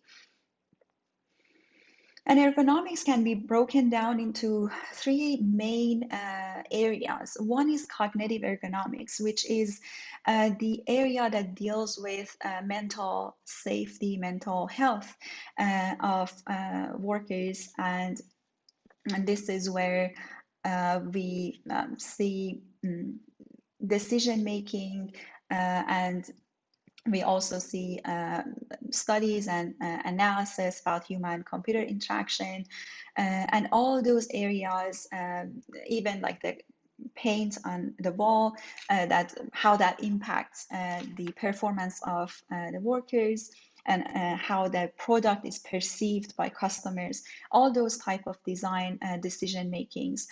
And ergonomics can be broken down into three main uh, areas. One is cognitive ergonomics, which is uh, the area that deals with uh, mental safety, mental health of workers. And, and this is where uh, we um, see um, decision making and we also see uh, studies and uh, analysis about human computer interaction uh, and all those areas um, even like the paint on the wall uh, that how that impacts uh, the performance of uh, the workers and how the product is perceived by customers all those type of design decision makings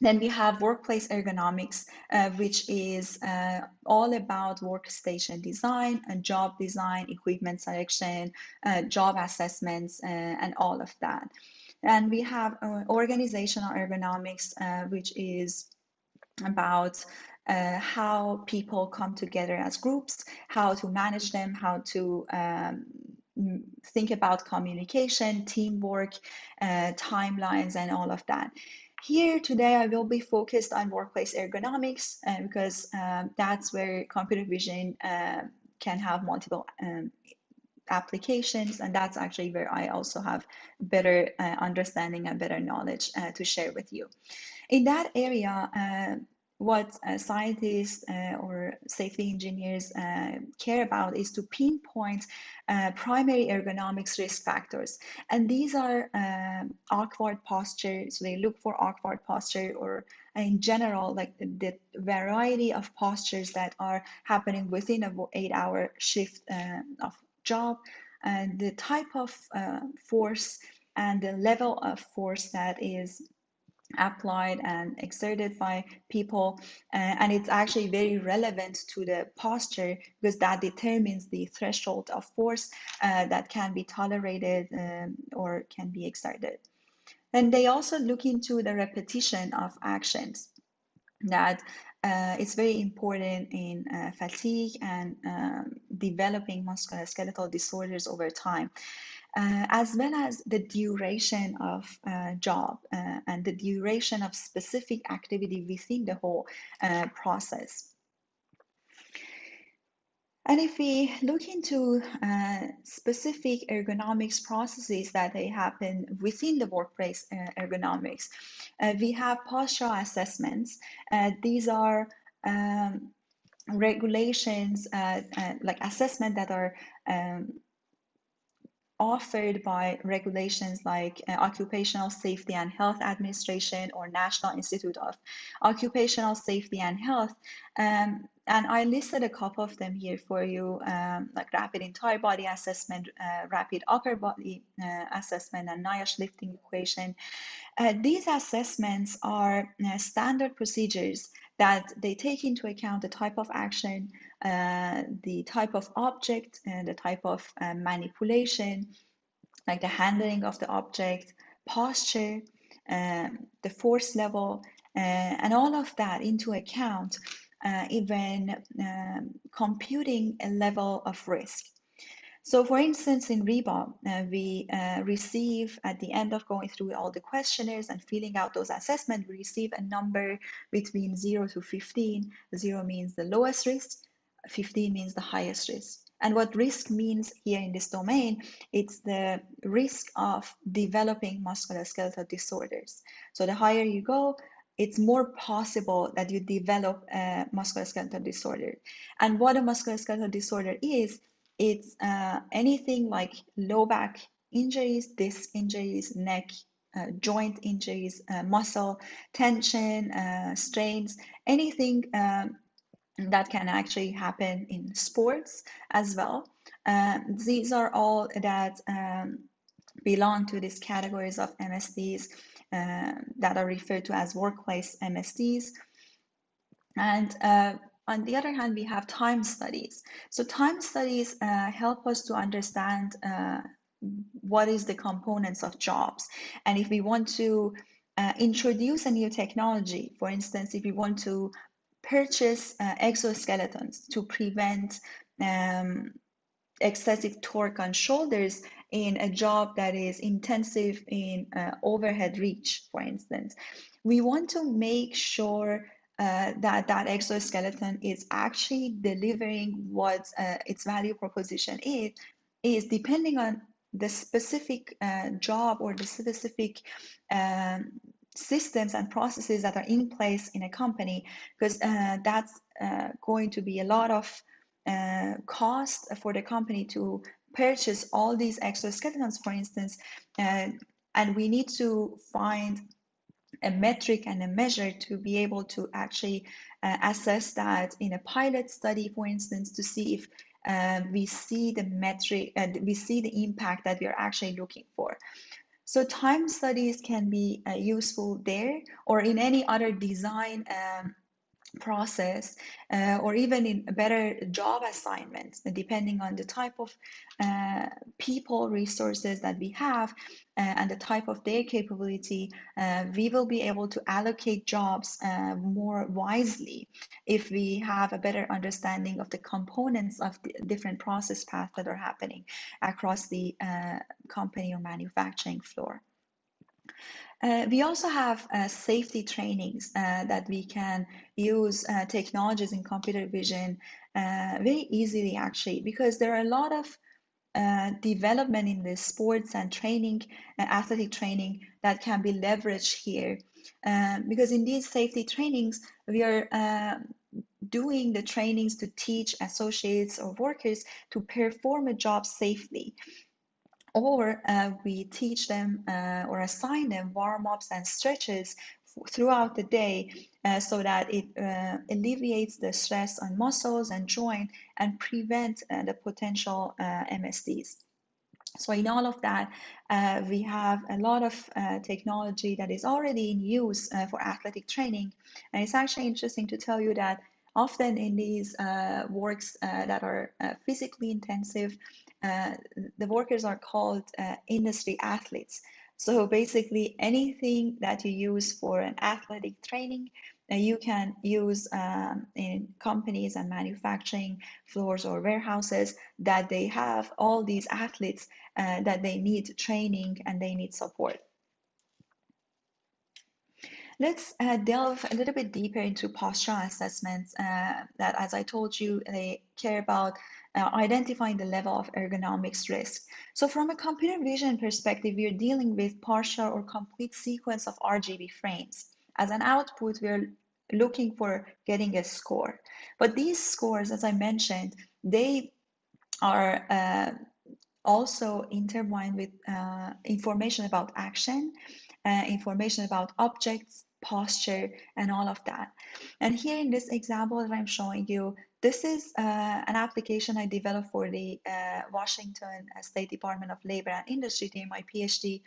then we have workplace ergonomics, uh, which is uh, all about workstation design and job design, equipment selection, uh, job assessments, uh, and all of that. And we have uh, organizational ergonomics, uh, which is about uh, how people come together as groups, how to manage them, how to um, think about communication, teamwork, uh, timelines, and all of that. Here today, I will be focused on workplace ergonomics uh, because um, that's where computer vision uh, can have multiple um, applications and that's actually where I also have better uh, understanding and better knowledge uh, to share with you. In that area, uh, what uh, scientists uh, or safety engineers uh, care about is to pinpoint uh, primary ergonomics risk factors. And these are um, awkward posture. So they look for awkward posture or in general, like the, variety of postures that are happening within a eight hour shift uh, of job and the type of uh, force and the level of force that is applied and exerted by people uh, and it's actually very relevant to the posture because that determines the threshold of force uh, that can be tolerated um, or can be exerted. And they also look into the repetition of actions that uh, it's very important in uh, fatigue and um, developing musculoskeletal disorders over time uh, as well as the duration of uh, job uh, and the duration of specific activity within the whole uh, process. And if we look into uh, specific ergonomics processes that they happen within the workplace uh, ergonomics, we have postural assessments. these are um, regulations like assessment that are um, offered by regulations like uh, Occupational Safety and Health Administration or National Institute of Occupational Safety and Health. Um, and I listed a couple of them here for you, um, like rapid entire body assessment, uh, rapid upper body uh, assessment, and NIOSH lifting equation. Uh, these assessments are uh, standard procedures that they take into account the type of action, uh, the type of object, and the type of uh, manipulation, like the handling of the object, posture, um, the force level, and all of that into account uh, even um, computing a level of risk. So for instance, in REBA, uh, we uh, receive at the end of going through all the questionnaires and filling out those assessments, we receive a number between 0 to 15. 0 means the lowest risk, 15 means the highest risk. And what risk means here in this domain, it's the risk of developing musculoskeletal disorders. So the higher you go, it's more possible that you develop a musculoskeletal disorder. And what a musculoskeletal disorder is, it's uh, anything like low back injuries, disc injuries, neck, uh, joint injuries, uh, muscle tension, uh, strains, anything um, that can actually happen in sports as well. Um, these are all that um, belong to these categories of MSDs uh, that are referred to as workplace MSDs. And uh, on the other hand, we have time studies. So time studies uh, help us to understand uh, what is the components of jobs. And if we want to uh, introduce a new technology, for instance, if we want to purchase uh, exoskeletons to prevent um, excessive torque on shoulders in a job that is intensive in uh, overhead reach, for instance. We want to make sure uh, that that exoskeleton is actually delivering what uh, its value proposition is, is depending on the specific uh, job or the specific um, systems and processes that are in place in a company, because uh, that's uh, going to be a lot of uh, cost for the company to purchase all these exoskeletons, for instance, uh, and we need to find a metric and a measure to be able to actually uh, assess that in a pilot study, for instance, to see if uh, we see the metric and we see the impact that we are actually looking for. So time studies can be uh, useful there or in any other design um, process uh, or even in better job assignments depending on the type of uh, people resources that we have uh, and the type of their capability uh, we will be able to allocate jobs uh, more wisely if we have a better understanding of the components of the different process paths that are happening across the uh, company or manufacturing floor uh, we also have uh, safety trainings uh, that we can use uh, technologies in computer vision uh, very easily, actually, because there are a lot of uh, development in the sports and training, athletic training that can be leveraged here. because in these safety trainings, we are doing the trainings to teach associates or workers to perform a job safely or uh, we teach them uh, or assign them warm-ups and stretches throughout the day uh, so that it uh, alleviates the stress on muscles and joint and prevent uh, the potential uh, MSDs. So in all of that, we have a lot of technology that is already in use for athletic training. And it's actually interesting to tell you that often in these works that are physically intensive, uh, the workers are called uh, industry athletes. So basically, anything that you use for an athletic training, uh, you can use um, in companies and manufacturing floors or warehouses that they have all these athletes uh, that they need training and they need support. Let's uh, delve a little bit deeper into postural assessments uh, that, as I told you, they care about uh, identifying the level of ergonomics risk. So from a computer vision perspective, we're dealing with partial or complete sequence of RGB frames. As an output, we're looking for getting a score. But these scores, as I mentioned, they are uh, also intertwined with uh, information about action, uh, information about objects, posture, and all of that. And here in this example that I'm showing you, this is uh, an application I developed for the uh, Washington State Department of Labor and Industry during my PhD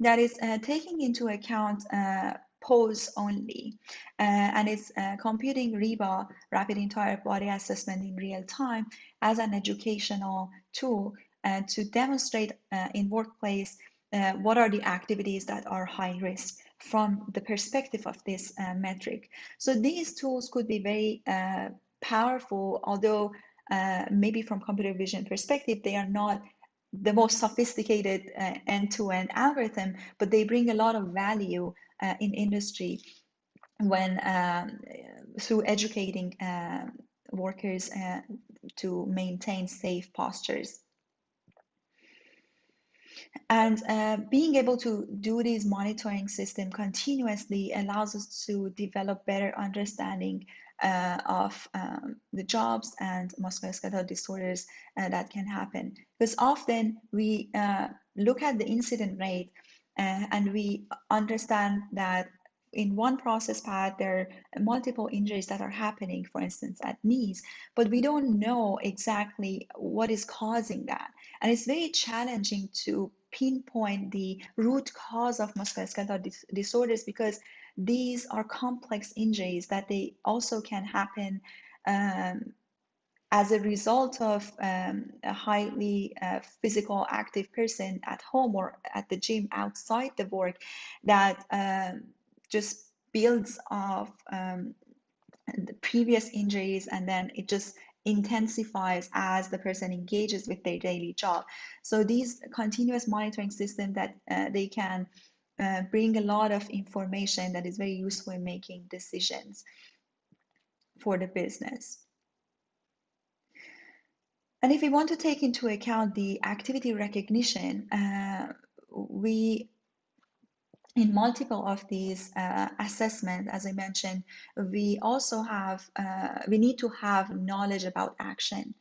that is uh, taking into account uh, pose only. Uh, and it's uh, computing REBA, Rapid Entire Body Assessment in real time, as an educational tool uh, to demonstrate uh, in workplace uh, what are the activities that are high risk from the perspective of this uh, metric. So these tools could be very powerful, although maybe from computer vision perspective, they are not the most sophisticated end-to-end algorithm, but they bring a lot of value uh, in industry when um, through educating uh, workers uh, to maintain safe postures. And uh, being able to do this monitoring system continuously allows us to develop better understanding uh, of um, the jobs and musculoskeletal disorders uh, that can happen. Because often we look at the incident rate uh, and we understand that in one process path there are multiple injuries that are happening for instance at knees but we don't know exactly what is causing that and it's very challenging to pinpoint the root cause of musculoskeletal dis- disorders because these are complex injuries that they also can happen um, as a result of um, a highly uh, physical active person at home or at the gym outside the work that um, just builds off um, the previous injuries and then it just intensifies as the person engages with their daily job. So these continuous monitoring system that uh, they can uh, bring a lot of information that is very useful in making decisions for the business. And if we want to take into account the activity recognition, uh, we in multiple of these uh, assessments, as I mentioned, we also have, uh, we need to have knowledge about action.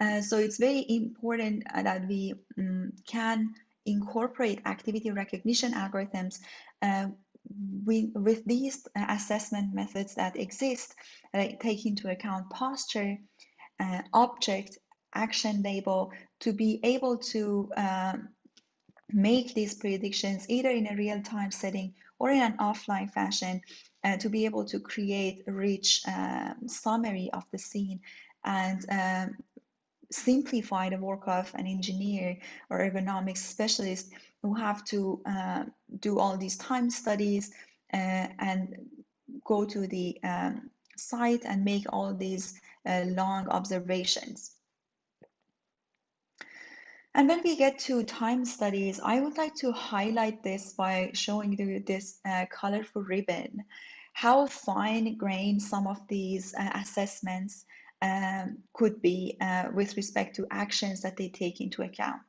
Uh, so it's very important uh, that we um, can incorporate activity recognition algorithms uh, we, with these uh, assessment methods that exist, take into account posture, object, action label to be able to um, make these predictions either in a real-time setting or in an offline fashion uh, to be able to create a rich um, summary of the scene and um, simplify the work of an engineer or ergonomics specialist who have to uh, do all these time studies uh, and go to the um, site and make all these uh, long observations. And when we get to time studies, I would like to highlight this by showing you this uh, colorful ribbon, how fine grained some of these uh, assessments um, could be uh, with respect to actions that they take into account.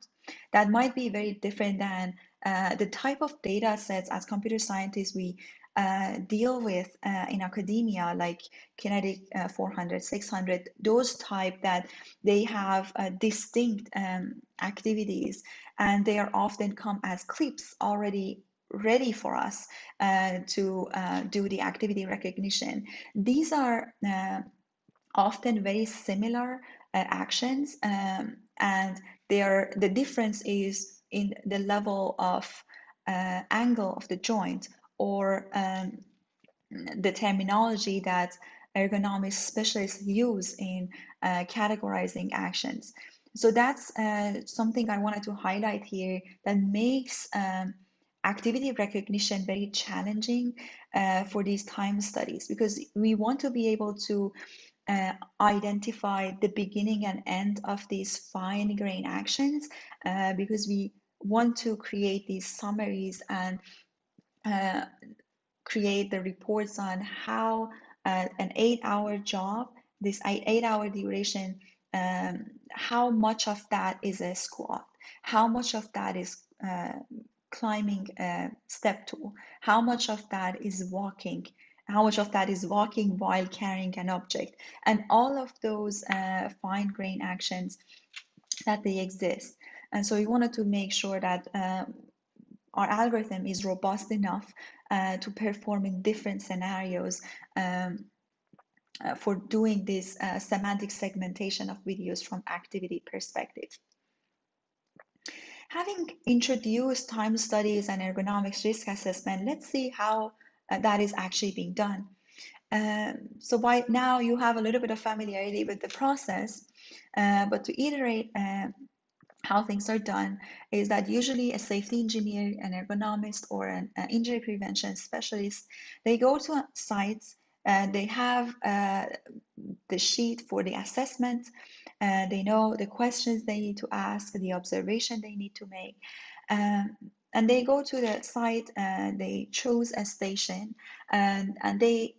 That might be very different than uh, the type of data sets as computer scientists we uh, deal with uh, in academia, like Kinetics uh, 400, 600, those type that they have uh, distinct um, activities and they are often come as clips already ready for us uh, to do the activity recognition. These are often very similar actions um, and they the difference is in the level of angle of the joint or um, the terminology that ergonomics specialists use in uh, categorizing actions. So that's uh, something I wanted to highlight here that makes um, activity recognition very challenging uh, for these time studies because we want to be able to uh, identify the beginning and end of these fine grain actions uh, because we want to create these summaries and uh, create the reports on how uh, an eight hour job, this eight hour duration, um, how much of that is a squat, how much of that is uh, climbing a step tool, how much of that is walking, how much of that is walking while carrying an object, and all of those uh, fine grain actions that they exist. And so we wanted to make sure that uh, our algorithm is robust enough uh, to perform in different scenarios um, uh, for doing this uh, semantic segmentation of videos from activity perspective. Having introduced time studies and ergonomics risk assessment, let's see how uh, that is actually being done. Um, so by now you have a little bit of familiarity with the process, uh, but to iterate uh, how things are done is that usually a safety engineer, an ergonomist, or an uh, injury prevention specialist, they go to sites, uh, they have uh, the sheet for the assessment, uh, they know the questions they need to ask, the observation they need to make. Um, and they go to the site and they choose a station and, and they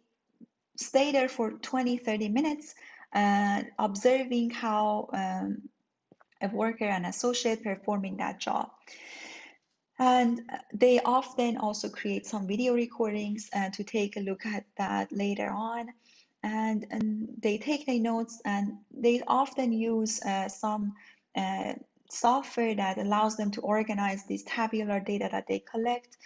stay there for 20, 30 minutes, uh, observing how um, a worker and associate performing that job. And they often also create some video recordings uh, to take a look at that later on. And, and they take their notes and they often use uh, some uh, software that allows them to organize this tabular data that they collect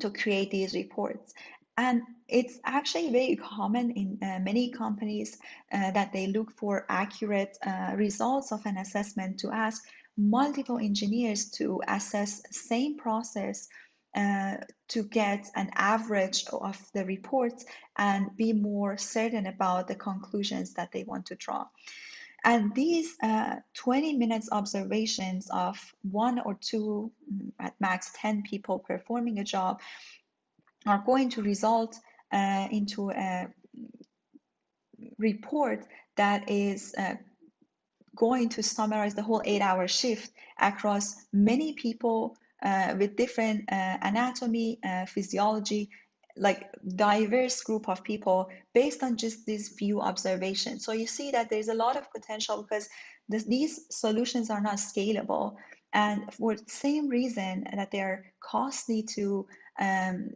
to create these reports. And it's actually very common in uh, many companies uh, that they look for accurate uh, results of an assessment to ask multiple engineers to assess same process uh, to get an average of the reports and be more certain about the conclusions that they want to draw. And these uh, 20 minutes observations of one or two, mm, at max 10 people performing a job are going to result uh, into a report that is uh, going to summarize the whole eight hour shift across many people uh, with different uh, anatomy, uh, physiology, like diverse group of people based on just these few observations. So you see that there's a lot of potential because this, these solutions are not scalable. And for the same reason that they're costly to um,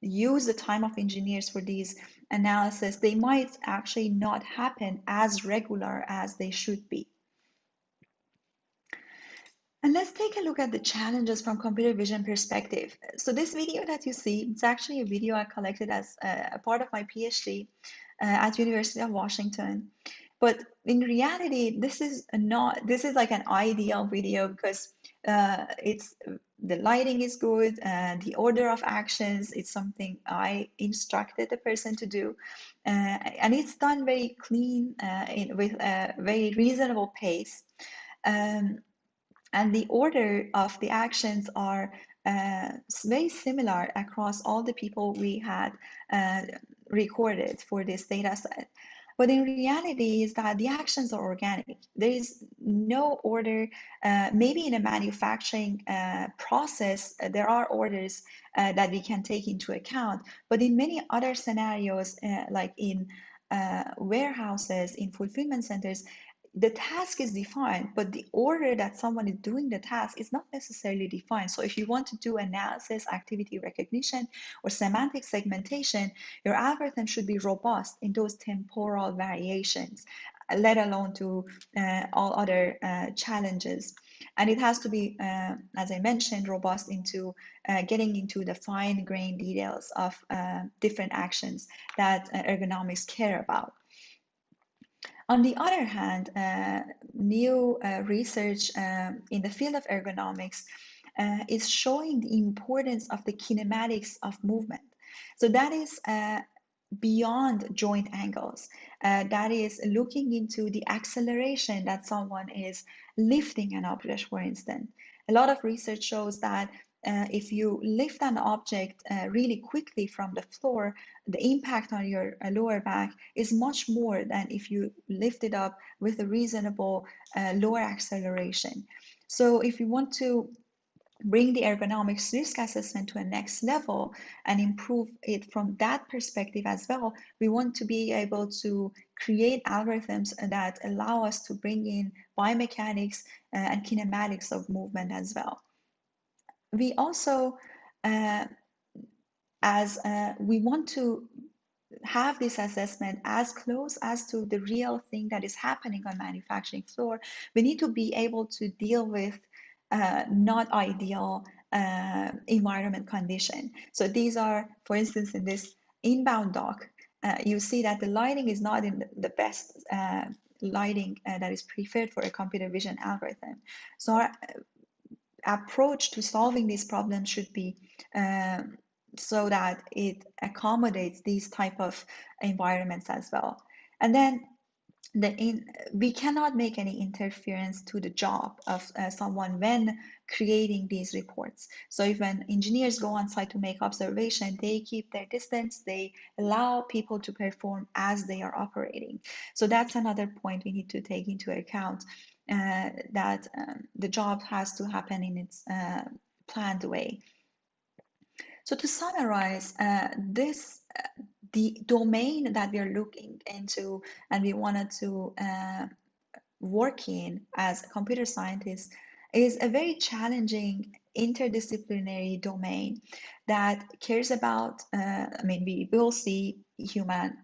use the time of engineers for these analysis, they might actually not happen as regular as they should be. And let's take a look at the challenges from computer vision perspective. So this video that you see, it's actually a video I collected as a, part of my PhD uh, at University of Washington. But in reality, this is not, this is like an ideal video because uh, it's the lighting is good and the order of actions it's something i instructed the person to do. Uh, and it's done very clean uh, in, with a very reasonable pace. Um, and the order of the actions are uh, very similar across all the people we had uh, recorded for this data set but in reality is that the actions are organic. There is no order. Uh, maybe in a manufacturing uh, process, uh, there are orders uh, that we can take into account. But in many other scenarios, uh, like in uh, warehouses, in fulfillment centers, the task is defined, but the order that someone is doing the task is not necessarily defined. So if you want to do analysis, activity recognition, or semantic segmentation, your algorithm should be robust in those temporal variations, let alone to uh, all other uh, challenges. And it has to be, uh, as I mentioned, robust into uh, getting into the fine grained details of uh, different actions that uh, ergonomics care about. On the other hand, uh, new uh, research um, in the field of ergonomics uh, is showing the importance of the kinematics of movement. So that is uh, beyond joint angles. Uh, that is looking into the acceleration that someone is lifting an object, for instance. A lot of research shows that uh, if you lift an object uh, really quickly from the floor, the impact on your uh, lower back is much more than if you lift it up with a reasonable uh, lower acceleration. So if you want to bring the ergonomics risk assessment to a next level and improve it from that perspective as well, we want to be able to create algorithms that allow us to bring in biomechanics uh, and kinematics of movement as well we also, uh, as uh, we want to have this assessment as close as to the real thing that is happening on manufacturing floor, we need to be able to deal with uh, not ideal uh, environment condition. So these are, for instance, in this inbound dock, uh, you see that the lighting is not in the best uh, lighting uh, that is preferred for a computer vision algorithm. So our approach to solving these problems should be um, so that it accommodates these type of environments as well. And then the in, we cannot make any interference to the job of uh, someone when creating these reports. So if when engineers go on site to make observation, they keep their distance, they allow people to perform as they are operating. So that's another point we need to take into account uh, that um, the job has to happen in its uh, planned way. So to summarize, uh, this uh, the domain that we are looking into and we wanted to uh, work in as computer scientists is a very challenging interdisciplinary domain that cares about, uh, I mean, we will see human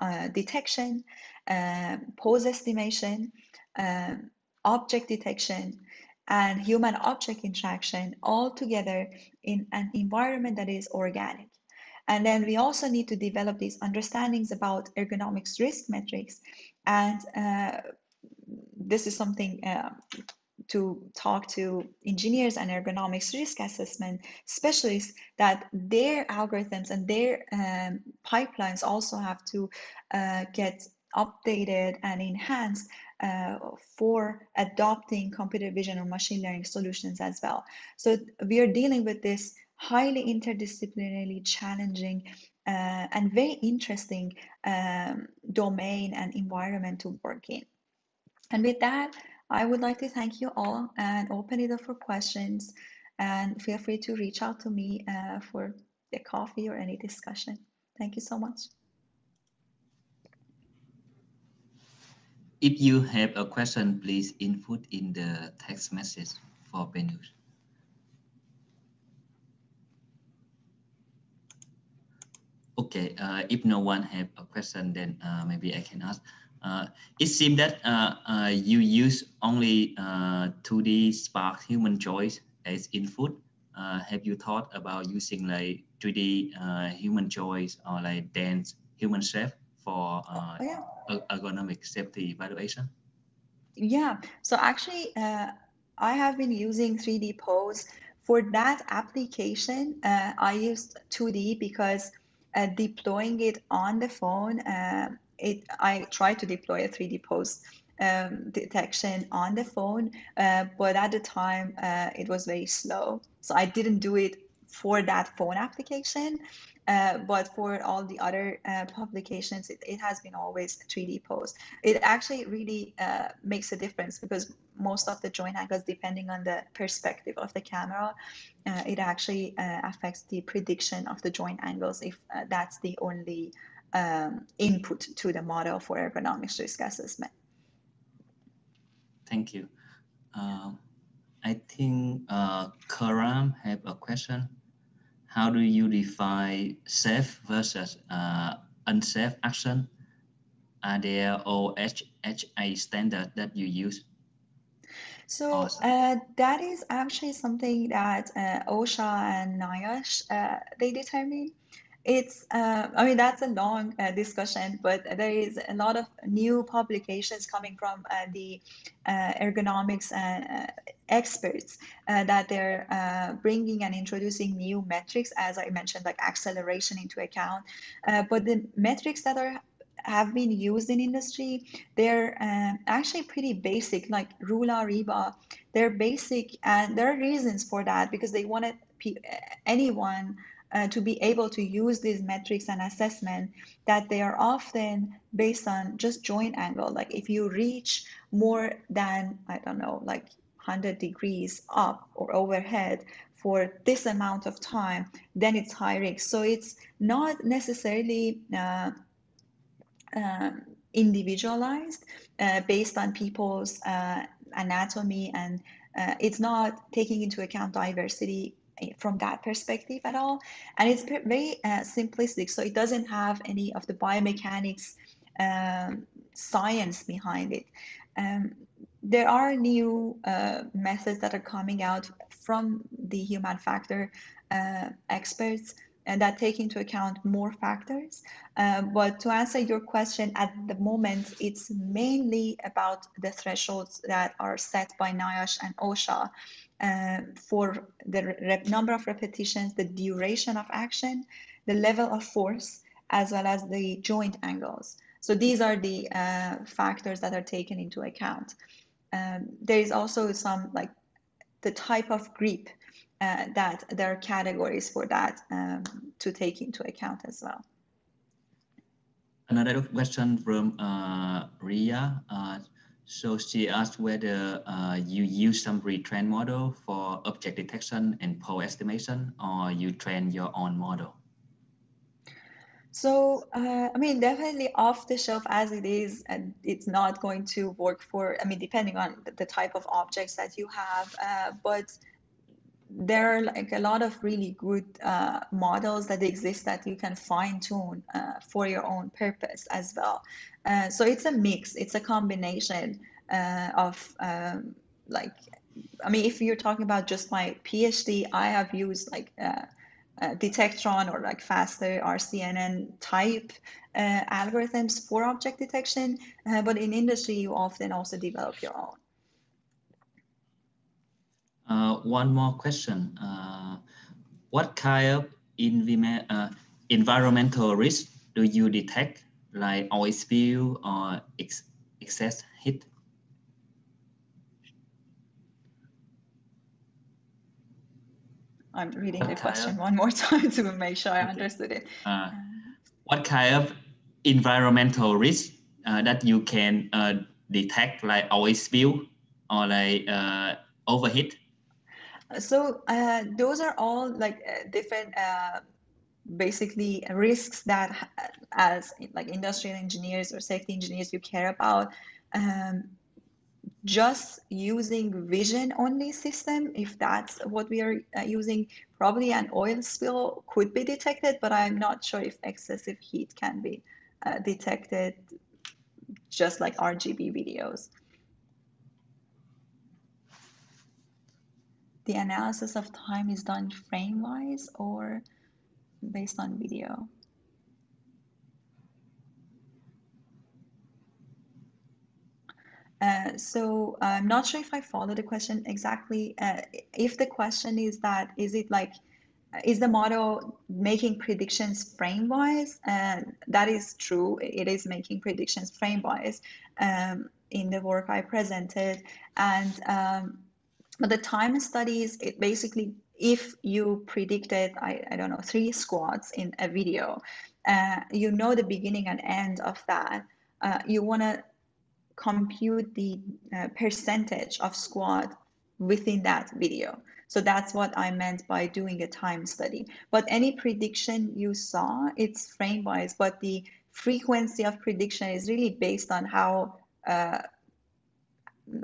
uh, detection, uh, pose estimation, um, object detection, and human object interaction all together in an environment that is organic. And then we also need to develop these understandings about ergonomics risk metrics. And uh, this is something uh, to talk to engineers and ergonomics risk assessment specialists that their algorithms and their um, pipelines also have to uh, get updated and enhanced uh, for adopting computer vision or machine learning solutions as well. So we are dealing with this highly interdisciplinarily challenging uh, and very interesting um, domain and environment to work in. And with that, I would like to thank you all and open it up for questions. And feel free to reach out to me uh, for a coffee or any discussion. Thank you so much.
If you have a question, please input in the text message for Behnoosh. Okay, uh, if no one have a question, then uh, maybe I can ask. Uh, it seems that uh, uh, you use only 2D uh, Spark human choice as input. have you thought about using like 3D human choice or like dance human shape for oh, yeah. ergonomic safety evaluation?
Yeah, so actually, I have been using 3D pose. For that application, I used 2D because uh, deploying it on the phone, uh, it I tried to deploy a 3D pose um, detection on the phone, uh, but at the time uh, it was very slow, so I didn't do it for that phone application. Uh, but for all the other uh, publications, it, it, has been always 3D pose. It actually really uh, makes a difference because most of the joint angles, depending on the perspective of the camera, uh, it actually uh, affects the prediction of the joint angles if that's the only um, input to the model for ergonomics risk assessment.
Thank you. I think Karam have a question how do you define safe versus uh, unsafe action? Are there OSHA standard that you use?
So uh, that is actually something that uh, OSHA and NIOSH, uh, they determine. It's, uh, I mean, that's a long uh, discussion, but there is a lot of new publications coming from uh, the uh, ergonomics uh, experts uh, that they're bringing and introducing new metrics, as I mentioned, like acceleration into account. but the metrics that are have been used in industry, they're actually pretty basic, like Rula, REBA. They're basic, and there are reasons for that because they wanted anyone uh, to be able to use these metrics and assessment that they are often based on just joint angle. Like if you reach more than, I don't know, like 100 degrees up or overhead for this amount of time, then it's high risk. So it's not necessarily uh, um, individualized uh, based on people's uh, anatomy and uh, it's not taking into account diversity from that perspective at all. And it's very uh, simplistic, so it doesn't have any of the biomechanics um, science behind it. Um, there are new uh, methods that are coming out from the human factor uh, experts and that take into account more factors. Uh, but to answer your question, at the moment, it's mainly about the thresholds that are set by NIOSH and OSHA uh, for the number of repetitions, the duration of action, the level of force, as well as the joint angles. So these are the uh, factors that are taken into account. Um, there is also some like the type of grip uh, that there are categories for that um, to take into account as well.
Another question from uh, Ria. So she asked whether uh, you use some retrained model for object detection and pose estimation, or you train your own model.
So, uh, I mean, definitely off the shelf as it is, and it's not going to work for, I mean, depending on the type of objects that you have. Uh, but there are like a lot of really good uh, models that exist that you can fine tune uh, for your own purpose as well. Uh, so it's a mix, it's a combination uh, of um, like, I mean, if you're talking about just my PhD, I have used like uh, Detectron or like faster RCNN type uh, algorithms for object detection, uh, but in industry, you often also develop your own.
Uh, one more question. Uh, what kind of uh, environmental risk do you detect, like oil spill or ex excess heat?
I'm reading what the question of, one more time to make sure I okay. understood it. Uh,
what kind of environmental risk uh, that you can uh, detect, like oil spill or like uh, overheat?
So uh, those are all like uh, different, basically risks that, as like industrial engineers or safety engineers, you care about. Um, just using vision only system, if that's what we are uh, using, probably an oil spill could be detected, but I'm not sure if excessive heat can be uh, detected just like RGB videos. The analysis of time is done frame-wise or based on video? Uh, so I'm not sure if I follow the question exactly. Uh, if the question is that, is it like, is the model making predictions frame-wise? Uh, that is true. It is making predictions frame-wise um, in the work I presented. And um, but the time studies, it basically, if you predicted, I, I don't know, three squats in a video, uh, you know the beginning and end of that. Uh, you want to compute the uh, percentage of squat within that video. So that's what I meant by doing a time study. But any prediction you saw, it's frame wise, but the frequency of prediction is really based on how, uh,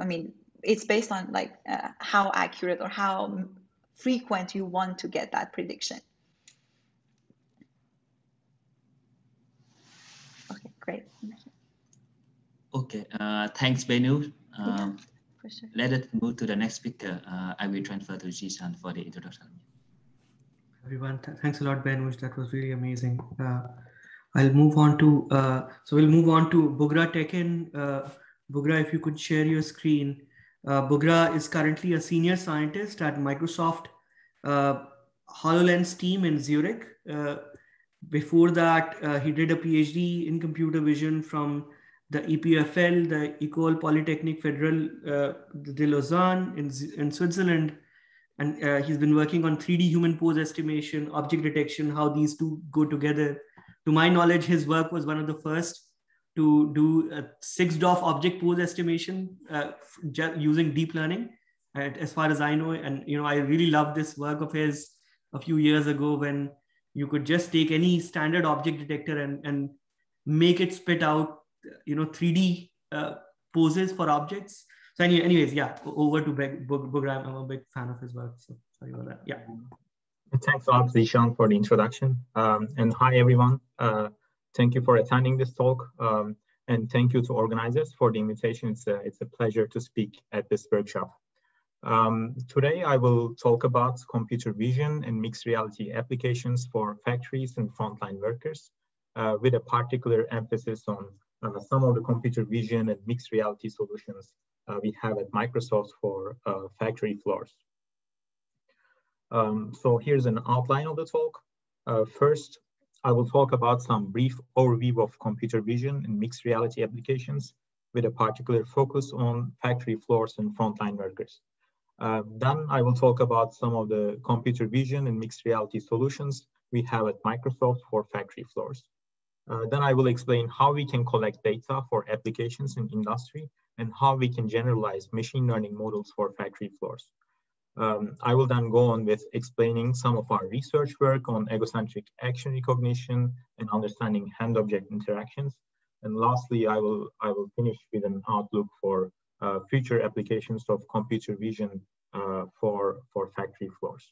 I mean, it's based on like uh, how accurate or how frequent you want to get that prediction. Okay, great.
Okay, uh, thanks, Benu. Um, yeah, sure. Let us move to the next speaker. Uh, I will transfer to Zeeshan for the introduction.
Everyone, th thanks a lot, Behnoosh. That was really amazing. Uh, I'll move on to, uh, so we'll move on to Bugra Tekin. Uh, Bugra, if you could share your screen. Uh, Bugra is currently a senior scientist at Microsoft uh, HoloLens team in Zurich. Uh, before that, uh, he did a PhD in computer vision from the EPFL, the École Polytechnique Fédérale uh, de Lausanne in, in Switzerland. And uh, he's been working on 3D human pose estimation, object detection, how these two go together. To my knowledge, his work was one of the first to do a 6DoF object pose estimation uh, using deep learning, as far as I know. And you know, I really love this work of his a few years ago when you could just take any standard object detector and, and make it spit out you know 3D uh, poses for objects. So anyway, anyways, yeah, over to Bugra. I'm a big fan of his work. So sorry about that. Yeah.
Thanks a lot, Zeeshan, for the introduction. Um, and hi, everyone. Uh, thank you for attending this talk. Um, and thank you to organizers for the invitation. It's a, it's a pleasure to speak at this workshop. Um, today, I will talk about computer vision and mixed reality applications for factories and frontline workers, uh, with a particular emphasis on uh, some of the computer vision and mixed reality solutions uh, we have at Microsoft for uh, factory floors. Um, so here's an outline of the talk. Uh, first, I will talk about some brief overview of computer vision and mixed reality applications with a particular focus on factory floors and frontline workers. Uh, then I will talk about some of the computer vision and mixed reality solutions we have at Microsoft for factory floors. Uh, then I will explain how we can collect data for applications in industry and how we can generalize machine learning models for factory floors. Um, I will then go on with explaining some of our research work on egocentric action recognition and understanding hand-object interactions. And lastly, I will, I will finish with an outlook for uh, future applications of computer vision uh, for, for factory floors.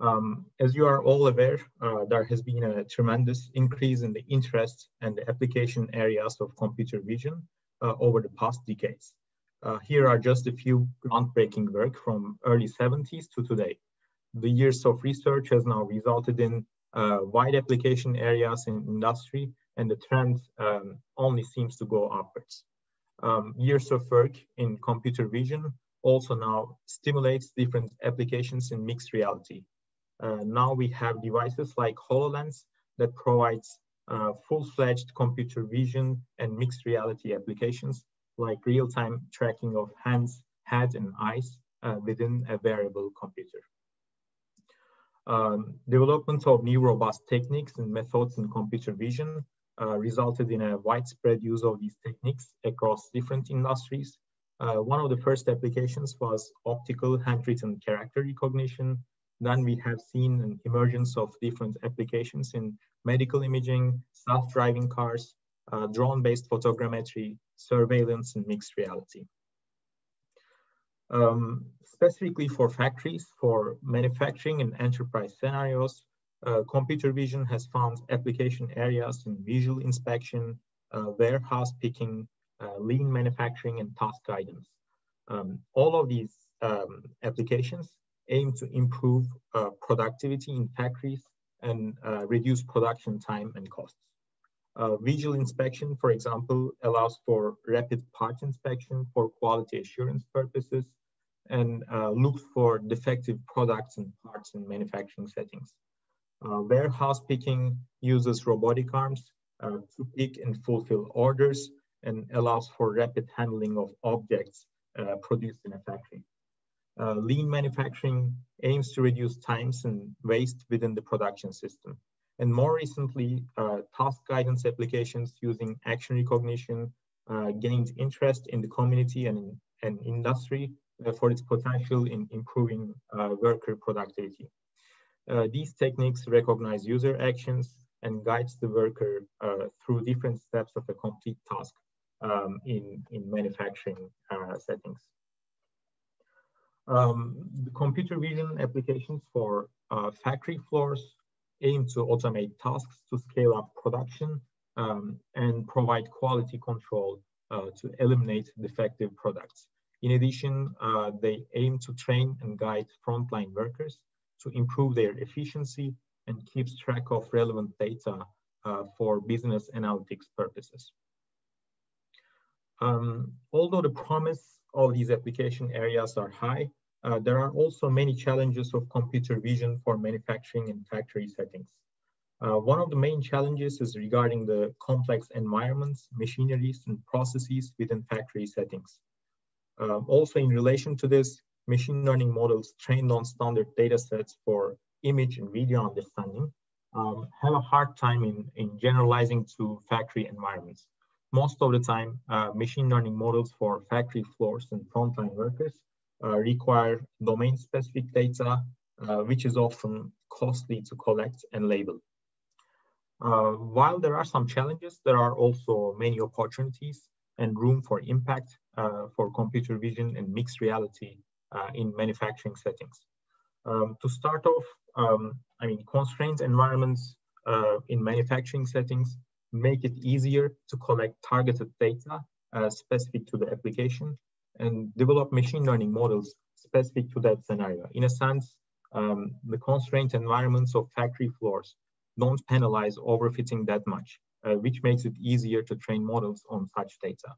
Um, as you are all aware, uh, there has been a tremendous increase in the interest and the application areas of computer vision uh, over the past decades. Uh, here are just a few groundbreaking work from early 70s to today. The years of research has now resulted in uh, wide application areas in industry and the trend um, only seems to go upwards. Um, years of work in computer vision also now stimulates different applications in mixed reality. Uh, now we have devices like HoloLens that provides uh, full-fledged computer vision and mixed reality applications like real-time tracking of hands, head, and eyes uh, within a wearable computer. Um, development of new robust techniques and methods in computer vision uh, resulted in a widespread use of these techniques across different industries. Uh, one of the first applications was optical handwritten character recognition. Then we have seen an emergence of different applications in medical imaging, self-driving cars, uh, drone-based photogrammetry, surveillance, and mixed reality. Um, specifically for factories, for manufacturing and enterprise scenarios, uh, computer vision has found application areas in visual inspection, uh, warehouse picking, uh, lean manufacturing, and task guidance. Um, all of these um, applications aim to improve uh, productivity in factories and uh, reduce production time and costs. Uh, visual inspection, for example, allows for rapid part inspection for quality assurance purposes and uh, looks for defective products and parts in manufacturing settings. Uh, warehouse picking uses robotic arms uh, to pick and fulfill orders and allows for rapid handling of objects uh, produced in a factory. Uh, lean manufacturing aims to reduce times and waste within the production system. And more recently, uh, task guidance applications using action recognition uh, gained interest in the community and, in, and industry uh, for its potential in improving uh, worker productivity. Uh, these techniques recognize user actions and guides the worker through different steps of a complete task um, in, in manufacturing settings. Um, the computer vision applications for uh, factory floors aim to automate tasks to scale up production um, and provide quality control uh, to eliminate defective products. In addition, uh, they aim to train and guide frontline workers to improve their efficiency and keeps track of relevant data uh, for business analytics purposes. Um, although the promise of these application areas are high, uh, there are also many challenges of computer vision for manufacturing and factory settings. Uh, one of the main challenges is regarding the complex environments, machineries, and processes within factory settings. Uh, also in relation to this, machine learning models trained on standard data sets for image and video understanding um, have a hard time in, in generalizing to factory environments. Most of the time, uh, machine learning models for factory floors and frontline workers require domain-specific data, uh, which is often costly to collect and label. Uh, while there are some challenges, there are also many opportunities and room for impact for computer vision and mixed reality in manufacturing settings. Um, to start off, um, I mean, constrained environments uh, in manufacturing settings make it easier to collect targeted data uh, specific to the application and develop machine learning models specific to that scenario. In a sense, um, the constrained environments of factory floors don't penalize overfitting that much, uh, which makes it easier to train models on such data.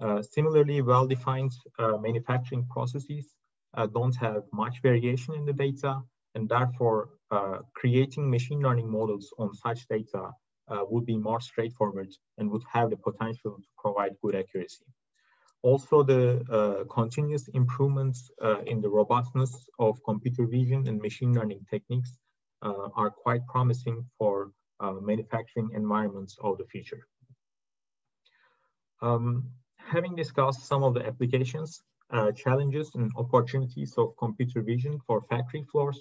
Uh, similarly, well-defined uh, manufacturing processes uh, don't have much variation in the data, and therefore uh, creating machine learning models on such data uh, would be more straightforward and would have the potential to provide good accuracy. Also, the uh, continuous improvements uh, in the robustness of computer vision and machine learning techniques uh, are quite promising for manufacturing environments of the future. Um, having discussed some of the applications, uh, challenges and opportunities of computer vision for factory floors,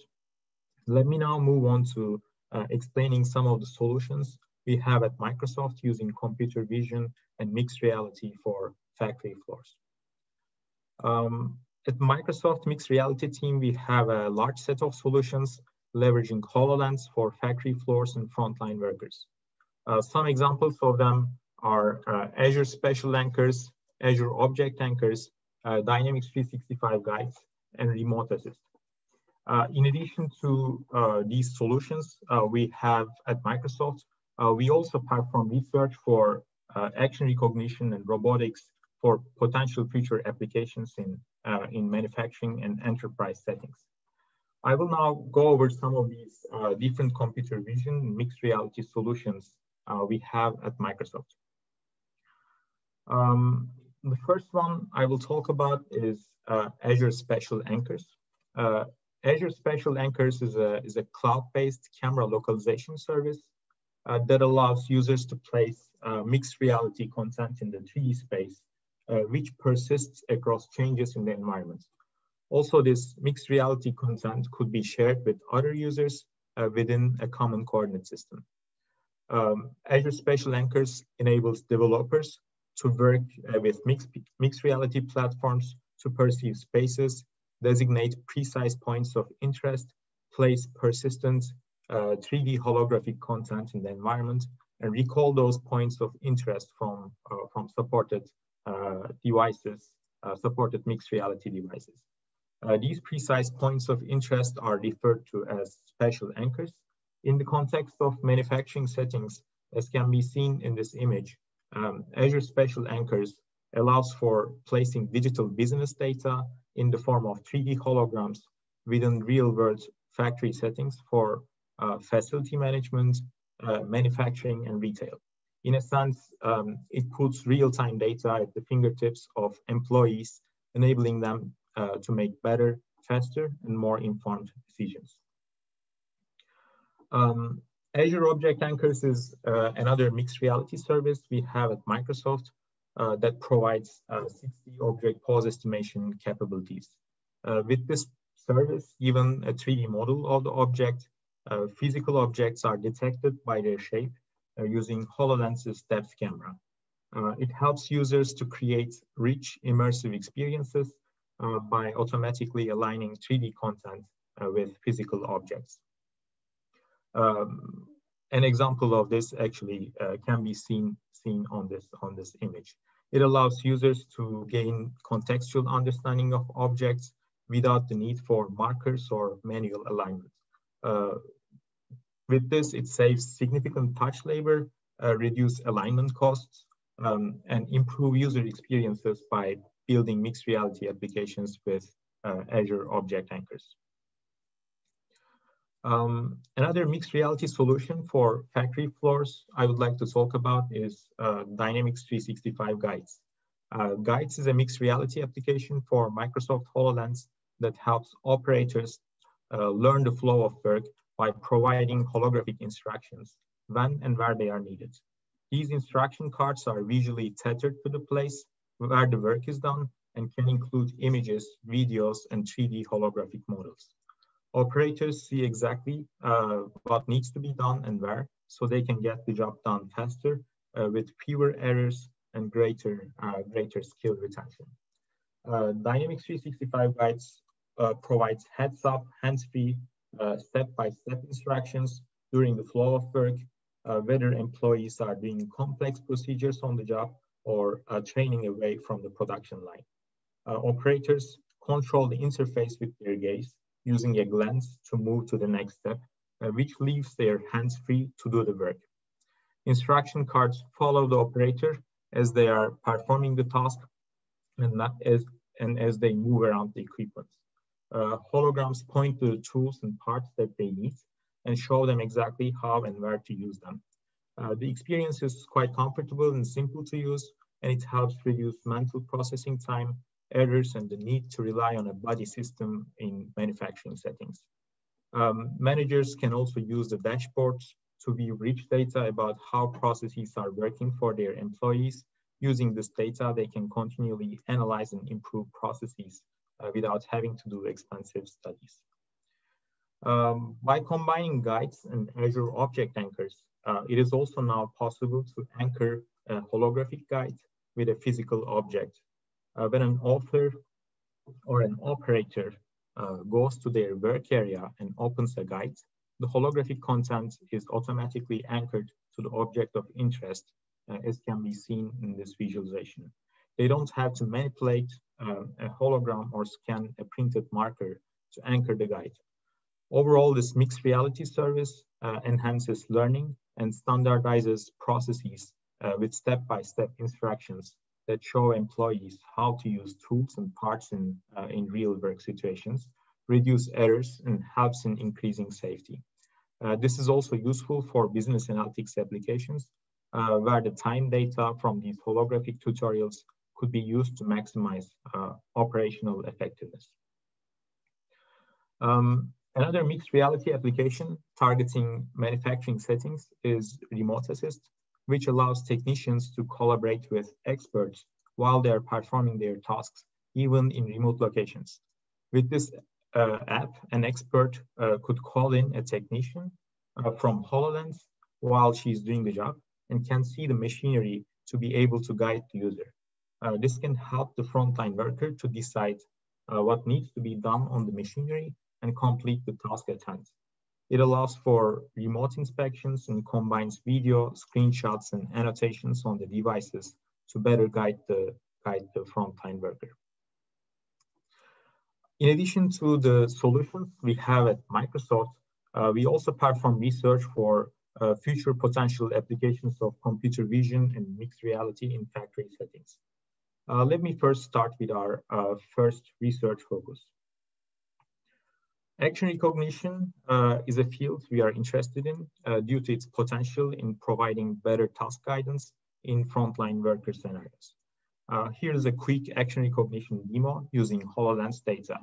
let me now move on to uh, explaining some of the solutions we have at Microsoft using computer vision and mixed reality for factory floors. Um, at Microsoft Mixed Reality team, we have a large set of solutions leveraging HoloLens for factory floors and frontline workers. Uh, some examples of them are uh, Azure Spatial Anchors, Azure Object Anchors, uh, Dynamics 365 Guides, and Remote Assist. Uh, in addition to uh, these solutions, uh, we have at Microsoft, we also perform research for action recognition and robotics for potential future applications in, uh, in manufacturing and enterprise settings. I will now go over some of these uh, different computer vision mixed reality solutions uh, we have at Microsoft. Um, the first one I will talk about is uh, Azure Spatial Anchors. Uh, Azure Spatial Anchors is a, is a cloud-based camera localization service uh, that allows users to place mixed reality content in the 3D space uh, which persists across changes in the environment. Also, this mixed reality content could be shared with other users uh, within a common coordinate system. Um, Azure Spatial Anchors enables developers to work uh, with mixed, mixed reality platforms to perceive spaces, designate precise points of interest, place persistent uh, 3D holographic content in the environment, and recall those points of interest from, uh, from supported uh, devices, uh, supported mixed reality devices. Uh, these precise points of interest are referred to as spatial anchors. In the context of manufacturing settings, as can be seen in this image, um, Azure Spatial Anchors allows for placing digital business data in the form of 3D holograms within real-world factory settings for uh, facility management, uh, manufacturing, and retail in a sense, um, it puts real-time data at the fingertips of employees, enabling them uh, to make better, faster, and more informed decisions. Um, Azure Object Anchors is uh, another mixed reality service we have at Microsoft uh, that provides 6D uh, object pose estimation capabilities. Uh, with this service, even a 3D model of the object, uh, physical objects are detected by their shape using HoloLens's depth camera. Uh, it helps users to create rich immersive experiences uh, by automatically aligning 3D content with physical objects. Um, an example of this actually uh, can be seen seen on this on this image. It allows users to gain contextual understanding of objects without the need for markers or manual alignment. Uh, with this, it saves significant touch labor, uh, reduce alignment costs, um, and improve user experiences by building mixed reality applications with uh, Azure Object Anchors. Um, another mixed reality solution for factory floors I would like to talk about is uh, Dynamics 365 Guides. Uh, Guides is a mixed reality application for Microsoft HoloLens that helps operators uh, learn the flow of work by providing holographic instructions when and where they are needed. These instruction cards are visually tethered to the place where the work is done and can include images, videos, and 3D holographic models. Operators see exactly uh, what needs to be done and where, so they can get the job done faster uh, with fewer errors and greater, uh, greater skill retention. Uh, Dynamics 365 guides uh, provides heads up, hands-free, uh, step-by-step instructions during the flow of work, uh, whether employees are doing complex procedures on the job or training away from the production line. Uh, operators control the interface with their gaze using a glance to move to the next step, which leaves their hands free to do the work. Instruction cards follow the operator as they are performing the task and as and as they move around the equipment. Uh, holograms point to the tools and parts that they need and show them exactly how and where to use them. Uh, the experience is quite comfortable and simple to use, and it helps reduce mental processing time, errors, and the need to rely on a body system in manufacturing settings. Um, managers can also use the dashboards to view rich data about how processes are working for their employees. Using this data, they can continually analyze and improve processes without having to do expensive studies. Um, by combining guides and Azure object anchors, uh, it is also now possible to anchor a holographic guide with a physical object. Uh, when an author or an operator uh, goes to their work area and opens a guide, the holographic content is automatically anchored to the object of interest, uh, as can be seen in this visualization. They don't have to manipulate uh, a hologram or scan a printed marker to anchor the guide. Overall, this mixed reality service uh, enhances learning and standardizes processes uh, with step-by-step -step instructions that show employees how to use tools and parts in, uh, in real work situations, reduce errors, and helps in increasing safety. Uh, this is also useful for business analytics applications, uh, where the time data from these holographic tutorials could be used to maximize uh, operational effectiveness. Um, another mixed reality application targeting manufacturing settings is Remote Assist, which allows technicians to collaborate with experts while they're performing their tasks, even in remote locations. With this uh, app, an expert uh, could call in a technician uh, from HoloLens while she's doing the job and can see the machinery to be able to guide the user. Uh, this can help the frontline worker to decide uh, what needs to be done on the machinery and complete the task at hand. It allows for remote inspections and combines video, screenshots, and annotations on the devices to better guide the, guide the frontline worker. In addition to the solutions we have at Microsoft, uh, we also perform research for uh, future potential applications of computer vision and mixed reality in factory settings. Uh, let me first start with our uh, first research focus. Action recognition uh, is a field we are interested in uh, due to its potential in providing better task guidance in frontline worker scenarios. Uh, here's a quick action recognition demo using HoloLens data.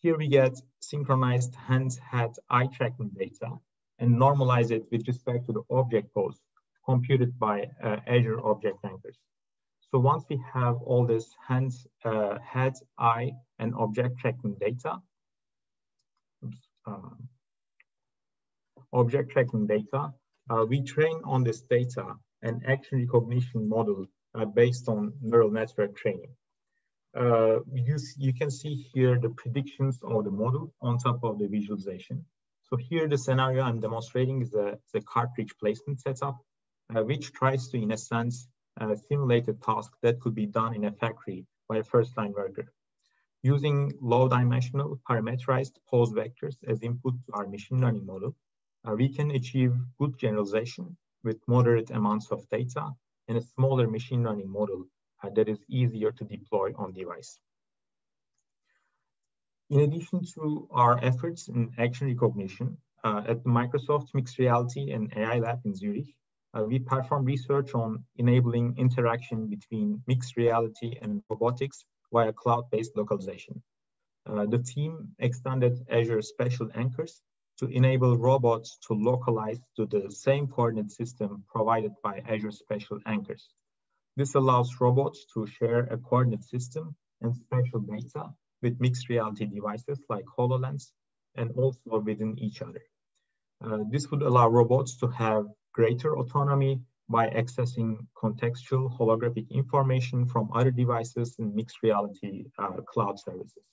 Here we get synchronized hands, head, eye tracking data and normalize it with respect to the object pose computed by uh, Azure Object Anchors. So once we have all this hands, uh, head, eye, and object tracking data, oops, uh, object tracking data, uh, we train on this data an action recognition model uh, based on neural network training. Uh, you, you can see here the predictions of the model on top of the visualization. So here the scenario I'm demonstrating is a, the cartridge placement setup, uh, which tries to, in a sense, simulate a task that could be done in a factory by a first-line worker. Using low-dimensional parameterized pose vectors as input to our machine learning model, uh, we can achieve good generalization with moderate amounts of data and a smaller machine learning model uh, that is easier to deploy on device. In addition to our efforts in action recognition, uh, at the Microsoft Mixed Reality and AI Lab in Zurich, uh, we perform research on enabling interaction between mixed reality and robotics via cloud-based localization. Uh, the team extended Azure Spatial Anchors to enable robots to localize to the same coordinate system provided by Azure Spatial Anchors. This allows robots to share a coordinate system and spatial data with mixed reality devices like HoloLens and also within each other. Uh, this would allow robots to have greater autonomy by accessing contextual holographic information from other devices and mixed reality uh, cloud services.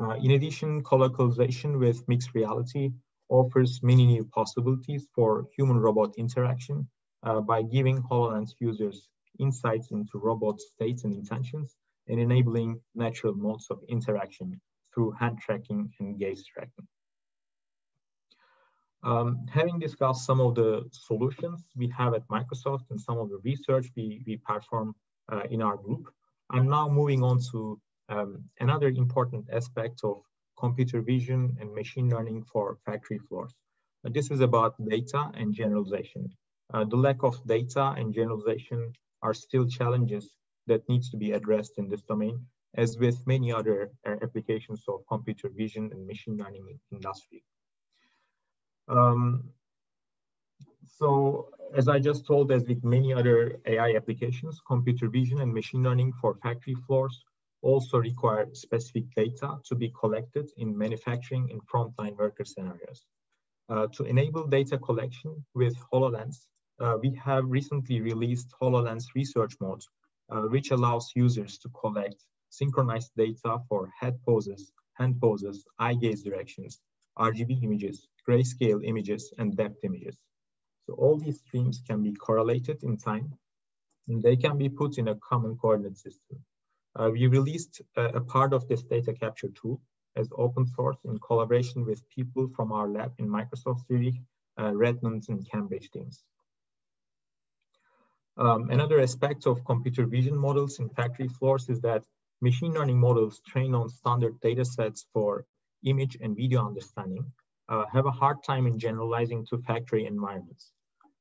Uh, in addition, colocalization with mixed reality offers many new possibilities for human-robot interaction uh, by giving HoloLens users insights into robot states and intentions and enabling natural modes of interaction through hand tracking and gaze tracking. Um, having discussed some of the solutions we have at Microsoft and some of the research we, we perform uh, in our group, I'm now moving on to um, another important aspect of computer vision and machine learning for factory floors. Uh, this is about data and generalization. Uh, the lack of data and generalization are still challenges that needs to be addressed in this domain, as with many other uh, applications of computer vision and machine learning in industry. Um, so as I just told, as with many other AI applications, computer vision and machine learning for factory floors also require specific data to be collected in manufacturing and frontline worker scenarios. Uh, to enable data collection with HoloLens, uh, we have recently released HoloLens Research Mode, uh, which allows users to collect synchronized data for head poses, hand poses, eye gaze directions, RGB images, grayscale images, and depth images. So all these streams can be correlated in time, and they can be put in a common coordinate system. Uh, we released a, a, part of this data capture tool as open source in collaboration with people from our lab in Microsoft Zurich, uh, Redmond, and Cambridge teams. Um, another aspect of computer vision models in factory floors is that machine learning models trained on standard data sets for image and video understanding uh, have a hard time in generalizing to factory environments.